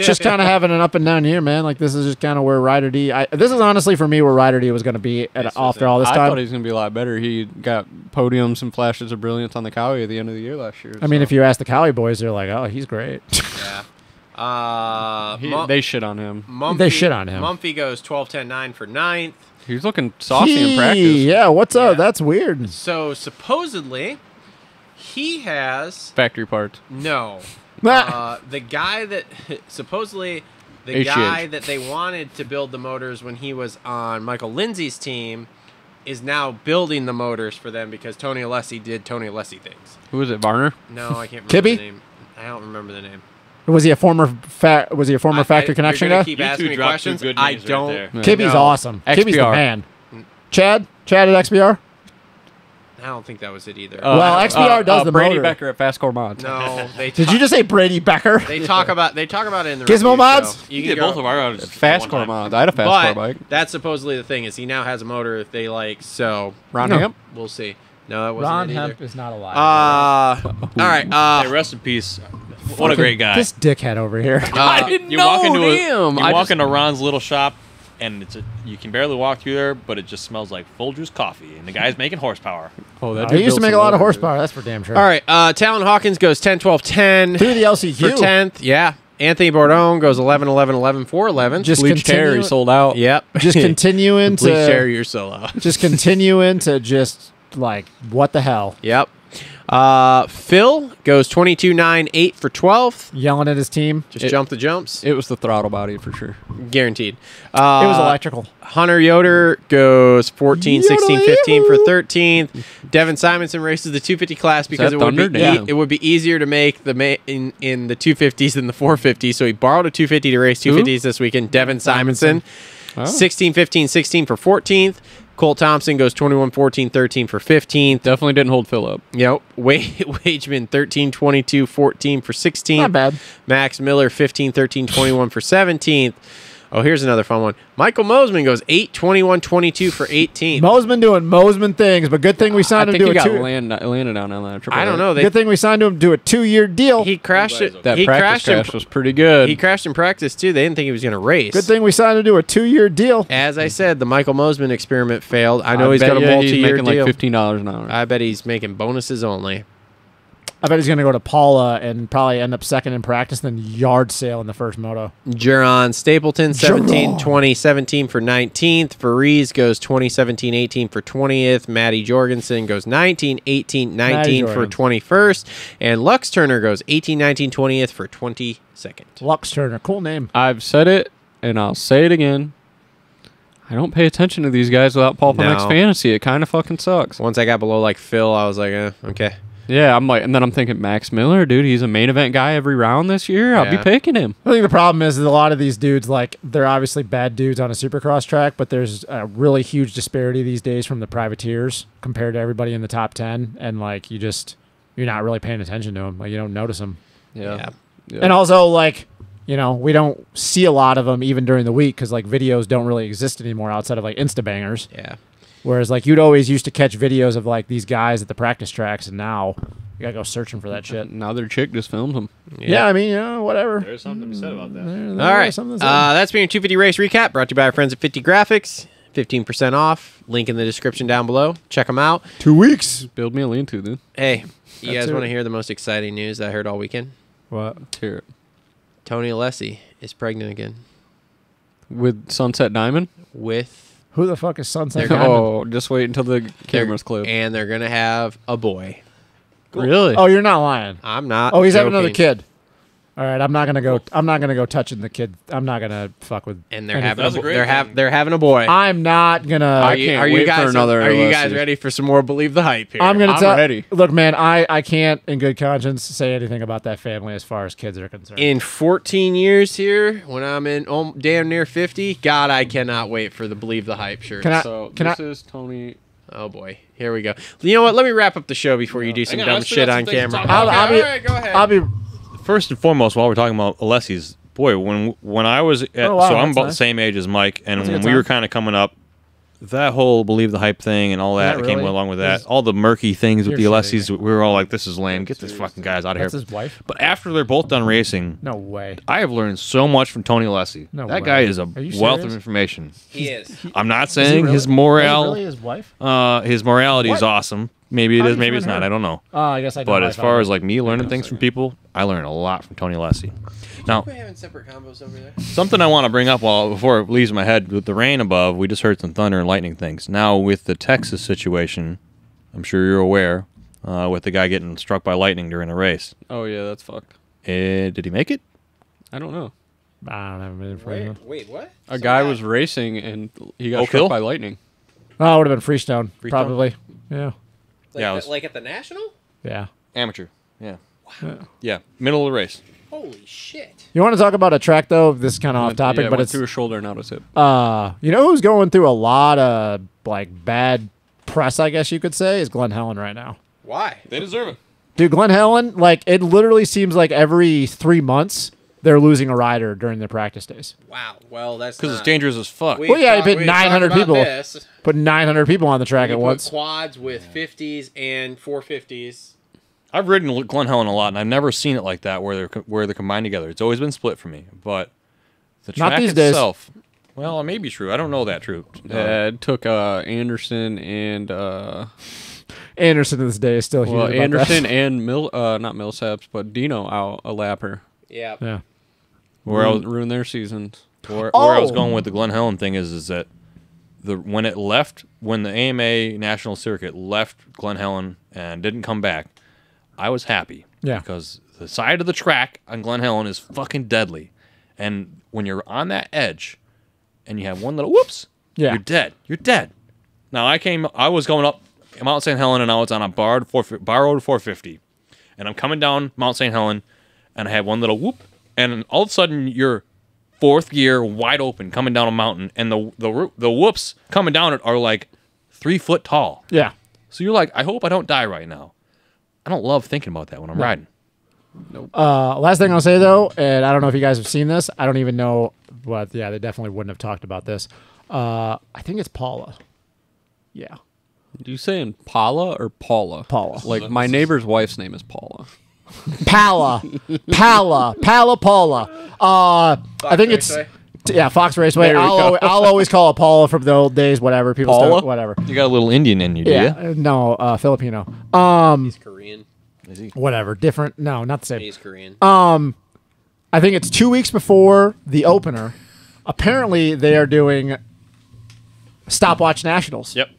just kind of having an up and down year, man. Like this is just kind of where Ryder D. I, this is honestly for me where Ryder D was going to be at, This after was all this I time. thought he was gonna be a lot better. He got podiums and flashes of brilliance on the Kawi at the end of the year last year. I mean, if you ask the Cali boys, they're like, "Oh, he's great." [laughs] Yeah. Uh, He- Mum- they shit on him. Mumphy, they shit on him. Mumphy goes 12 10 9 for ninth. He was looking saucy in He- practice. Yeah, what's Yeah. up? That's weird. So supposedly, he has Factory parts. no. [laughs] uh, the guy that [laughs] supposedly the HGH. guy that they wanted to build the motors when he was on Michael Lindsay's team is now building the motors for them because Tony Alessi did Tony Alessi things. Who is it? Varner. No, I can't [laughs] remember Kibbe? the name. I don't remember the name. Was he a former fa- Was he a former I- factory I- connection you're gonna guy? Keep You asking two me questions. good I don't. there. Yeah. Kibby's No. awesome. Kibby's the man. Chad, Chad at XBR. I don't think that was it either. Well, XPR does the Brady motor. Becker at Fast Core Mods. no, [laughs] they. Did you just say Brady Becker? They talk about they talk about it in the Gizmo review mods? show. He You did both of our others. Fast Core. Mods. I had a Fast but Core bike. that's supposedly the thing is he now has a motor if they like. So Ron No. Hamp. we'll see. No, that wasn't Ron it either. Hamp is not alive. Uh, [laughs] all right. Hey, Uh, rest in peace. What a great guy. This dickhead over here. [laughs] I uh, didn't you know walk into a, him. you I walk just- into Ron's little shop, and it's a, you can barely walk through there, but it just smells like Folgers coffee, and the guy's making horsepower. Oh, that Uh, he used to make a lot of motors, dude. horsepower. That's for damn sure. all right. Uh, Talon Hawkins goes 10, 12, 10 Through the for LCQ. 10th. Yeah. Anthony Bourdon goes 11, 11, 11 for 11. Just Bleach Terry sold out. yep. [laughs] Just continuing [laughs] Bleach to Cherry, you're solo. just continuing to just like what the hell. Yep. Uh, Phil goes 22 9 8 for 12th. Yelling at his team. Just It- jump the jumps. It was the throttle body for sure. Guaranteed. Uh, it was electrical. Hunter Yoder goes 14, 16, 15 for 13th. Devin Simonson races the 250 class because that it would, be Thunder? e- Damn. it would be easier to make the ma- in, in the 250s than the 450s. So he borrowed a 250 to race 250s this weekend. Devin Simonson, 16, 15, 16 for 14th. Cole Thompson goes 21, 14, 13 for 15th. Definitely didn't hold Phil up. Yep. [laughs] Wade, Wageman 13, 22, 14 for 16th. Not bad. Max Miller 15, 13, 21 for 17th. Oh, here's another fun one. Michael Mosiman goes 8, 21, 22 for 18. Mosiman doing Mosiman things, but good thing we signed I signed him think to he a got two. land, landed on on that. triple I don't know. They, Good thing we signed him to a two-year deal. he crashed it. That he practice crashed crash in, was pretty good. He crashed in practice too. They didn't think he was going to race. Good thing we signed him to do a two-year deal. As I said, the Michael Mosiman experiment failed. I know he's got a multi-year He's making deal. like fifteen dollars an hour. I bet he's making bonuses only. I bet he's going to go to Paula and probably end up second in practice, then yard sale in the first moto. Juron Stapleton, 17, Juron. 20, 17 for 19th. Farees goes 20, 17, 18 for 20th. Maddie Jorgensen goes 19, 18, 19 for 21st. And Lux Turner goes 18, 19, 20th for 22nd. Lux Turner, cool name. I've said it, and I'll say it again. I don't pay attention to these guys without Paul No. X Fantasy. It kind of fucking sucks. Once I got below like Phil, I was like, eh, okay. Yeah, I'm like, and then I'm thinking Max Miller, dude. He's a main event guy every round this year. I'll Yeah. be picking him. I think the problem is that a lot of these dudes, like, they're obviously bad dudes on a supercross track, but there's a really huge disparity these days from the privateers compared to everybody in the top 10. And, like, you just, you're not really paying attention to them. Like, you don't notice them. Yeah. Yeah. And also, like, you know, we don't see a lot of them even during the week because, like, videos don't really exist anymore outside of, like, Insta bangers. Yeah. Whereas, like, you'd always used to catch videos of, like, these guys at the practice tracks, and now you gotta go searching for that shit. Now their chick just films him. Yeah, I mean, you know, whatever. There's something to be said about that. there All right. Uh, that's been your 250 race recap brought to you by our friends at 50 Grafx. 15% off. Link in the description down below. Check them out. Two weeks. Build me a lean to, dude. Hey, you That's guys it. want to hear the most exciting news that I heard all weekend? What? Hear it. Tony Alessi is pregnant again With Sunset Diamond? with Who the fuck is Sunset [laughs] Diamond? Oh, just wait until the camera's closed. and they're gonna have a boy. Really? Oh, you're not lying. I'm not. Oh, he's having another kid. All right, I'm not gonna go. I'm not gonna go touching the kid. I'm not gonna fuck with. and they're anything. having a, That's a bo- they're have thing. they're having a boy. I'm not gonna. are I you, can't are you wait for guys another Are you guys ready for some more believe the hype here? I'm gonna I'm tell. ready. Look, man, I I can't in good conscience say anything about that family as far as kids are concerned. in 14 years here, when I'm in oh, damn near 50, God, I cannot wait for the believe the hype shirt. Can I- So Can this I- is Tony. Oh boy, here we go. You know what? Let me wrap up the show before you do some on, dumb shit on camera. I'll, I'll be. all right, go ahead. I'll be. First and foremost, while we're talking about Alessi's, boy, when when I was at, Oh, wow, so I'm that's about the same age as Mike, and That's when good we were kind of coming up, that whole believe the hype thing and all that, that that came along with that. all the murky things with the Alessis, we were all like, "This is lame. Get this fucking guys out of That's here." his wife. But after they're both done racing, No way. I have learned so much from Tony Alessi. No that way. guy is a wealth of information. he is. I'm not Is he saying really- his is he morale, really his wife? uh, his morality is awesome. Maybe it How is, maybe it's not. her? I don't know. Oh, I guess I. But my as far as like me learning things from people, I learn a lot from Tony Alessi. Now, having separate combos over there. something I want to bring up while before it leaves my head with the rain above, we just heard some thunder and lightning things. Now with the Texas situation, I'm sure you're aware, uh, with the guy getting struck by lightning during a race. Oh yeah, that's fucked. Uh, did he make it? I don't know. I don't have any information. wait, what? A guy was racing and he got Oak struck Hill? by lightning. Oh, it would have been Freestone, Freestone? probably. Yeah. Like, Yeah, it the- was- like at the national? Yeah. Amateur. Yeah. Wow. Yeah. Middle of the race. Holy shit! You want to talk about a track though? This is kind of off topic, yeah, but went it's through his shoulder and out his hip. uh, you know who's going through a lot of like bad press, I guess you could say, is Glen Helen right now. Why? They deserve it. Dude, Glen Helen, like it literally seems like every three months they're losing a rider during their practice days. Wow. Well, that's Because it's dangerous as fuck. We Well, yeah, talked- he put 900 people. This. Put 900 people on the track We at once. quads with 50s and 450s. I've ridden Glen Helen a lot, and I've never seen it like that where they're where they're combined together. It's always been split for me. But the Not track these days. itself, well, it may be true. I don't know that true. Uh, Uh, it took uh, Anderson and uh, Anderson to this day is still huge. well Anderson that. [laughs] and Mil uh, not Millsaps but Dino out a lapper. Yeah. Yeah. Where I was, ruined, ruined their seasons. where, where I was Oh. going with the Glen Helen thing is is that the when it left when the AMA National Circuit left Glen Helen and didn't come back, I was happy. Yeah. Because the side of the track on Glen Helen is fucking deadly. And when you're on that edge and you have one little whoops, Yeah. you're dead. You're dead. Now I came I was going up Mount St. Helen and I was on a borrowed four borrowed 450. And I'm coming down Mount St. Helen and I had one little whoop and all of a sudden you're fourth gear wide open coming down a mountain and the the the whoops coming down it are like 3 foot tall. Yeah. So you're like I hope I don't die right now. I don't love thinking about that when I'm riding. Uh, last thing I'll say though, and I don't know if you guys have seen this. I don't even know, but yeah, they definitely wouldn't have talked about this. Uh, I think it's Paula. Yeah. Do you saying Paula or Paula? Paula. Like my neighbor's wife's name is Paula. Pala, Pala, Pala, Paula. Uh, I think it's Raceway? yeah, Fox Raceway. There we I'll, go. always, I'll always call it Paula from the old days. Whatever people, still- Paula? whatever. You got a little Indian in you, do Yeah, you? uh, no, uh, Filipino. Um, He's Korean. Is he? Whatever, different. No, not the same. He's Korean. I think it's two weeks before the opener. Apparently, they are doing stopwatch nationals. Yep.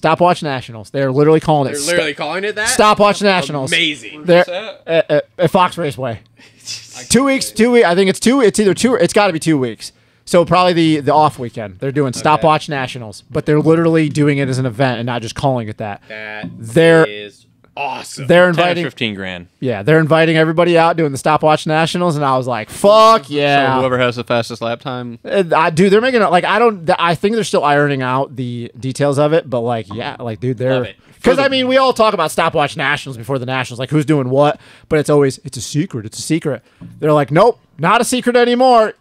Stopwatch nationals. They're literally calling it They're sto- literally calling it that. stopwatch nationals. Amazing. They're at, at, at Fox Raceway. [laughs] two weeks. Two weeks. I think it's two. It's either two. It's got to be two weeks. So probably the the off weekend. They're doing stopwatch nationals, but they're literally doing it as an event and not just calling it that. That They're- is awesome. They're 10 or inviting. 15 grand. Yeah, they're inviting everybody out doing the stopwatch nationals, and I was like, "Fuck yeah!" So whoever has the fastest lap time. Uh, I dude, they're making it like I don't. I think they're still ironing out the details of it, but like, yeah, like, dude, they're it. because I mean, we all talk about stopwatch nationals before the nationals, like who's doing what, but it's always it's a secret. It's a secret. They're like, nope, not a secret anymore.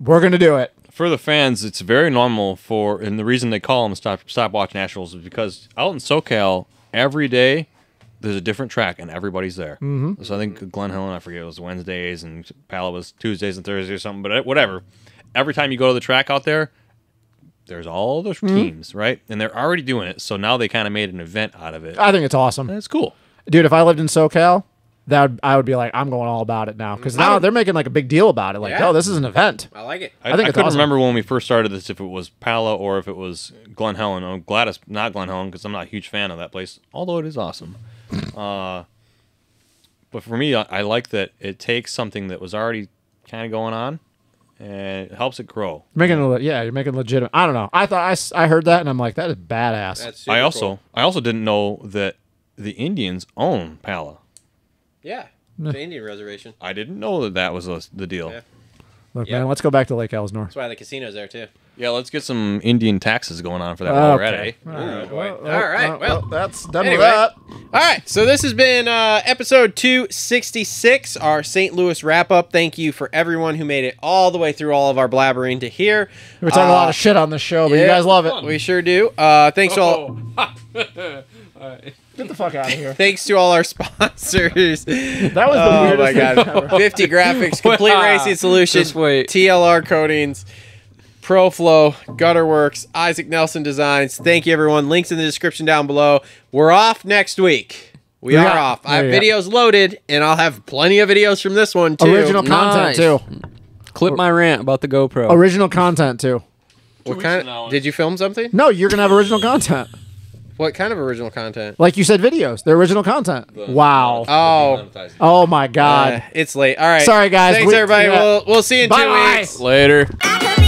We're gonna do it. For the fans, it's very normal for, and the reason they call them stop stopwatch nationals is because out in SoCal, every day there's a different track and everybody's there. Mm-hmm. So I think Glen Helen, I forget, it was Wednesdays and Pala was Tuesdays and Thursdays or something, but whatever. Every time you go to the track out there, there's all those Mm-hmm. teams, right? And they're already doing it. So now they kind of made an event out of it. I think it's awesome, That's cool. dude. If I lived in SoCal, that would, I would be like, I'm going all about it now because now they're making like a big deal about it. Like, Yeah. oh, this is an event. I like it. I, I think I it's couldn't awesome. remember when we first started this if it was Pala or if it was Glen Helen. I'm glad it's not Glen Helen because I'm not a huge fan of that place, although it is awesome. Uh, but for me, I, I like that it takes something that was already kind of going on and it helps it grow. Making it, yeah, you're making legitimate. I don't know. I thought I, I heard that and I'm like, that is badass. That's I also cool. I also didn't know that the Indians own Pala. yeah. The Indian reservation. I didn't know that that was a, the deal. Yeah. Look, Yeah. man, let's go back to Lake Elsinore. That's why the casino's there too. Yeah, let's get some Indian taxes going on for that while we're at it. eh? Ooh, boy. All right. Well, that's done anyway. with that. All right, so this has been uh, episode 266, our St. Louis wrap up. Thank you for everyone who made it all the way through all of our blabbering to here. We're talking a lot Uh, of shit on this show, but you guys love it. We sure do. Uh, thanks to all. [laughs] Get the fuck out of here. [laughs] Thanks to all our sponsors. That was the Oh weirdest my thing god! ever. [laughs] 50 Grafx, [laughs] complete racing solutions, TLR coatings, Pro Flo, Gutterworks, Isaac Nelson Designs. Thank you, everyone. Links in the description down below. We're off next week. We We are got- off. I have there you videos loaded, and I'll have plenty of videos from this one too. Original content Nice. too. Clip my rant about the GoPro. Original content too. What kind of, did you film something? No, you're gonna have original content. What kind of original content? Like you said, videos. They're original content. Wow. Oh, Oh my god. uh, it's late. All right. Sorry, guys. Thanks, We- everybody. yeah. We'll, we'll see you in two Bye-bye. weeks. Later. I could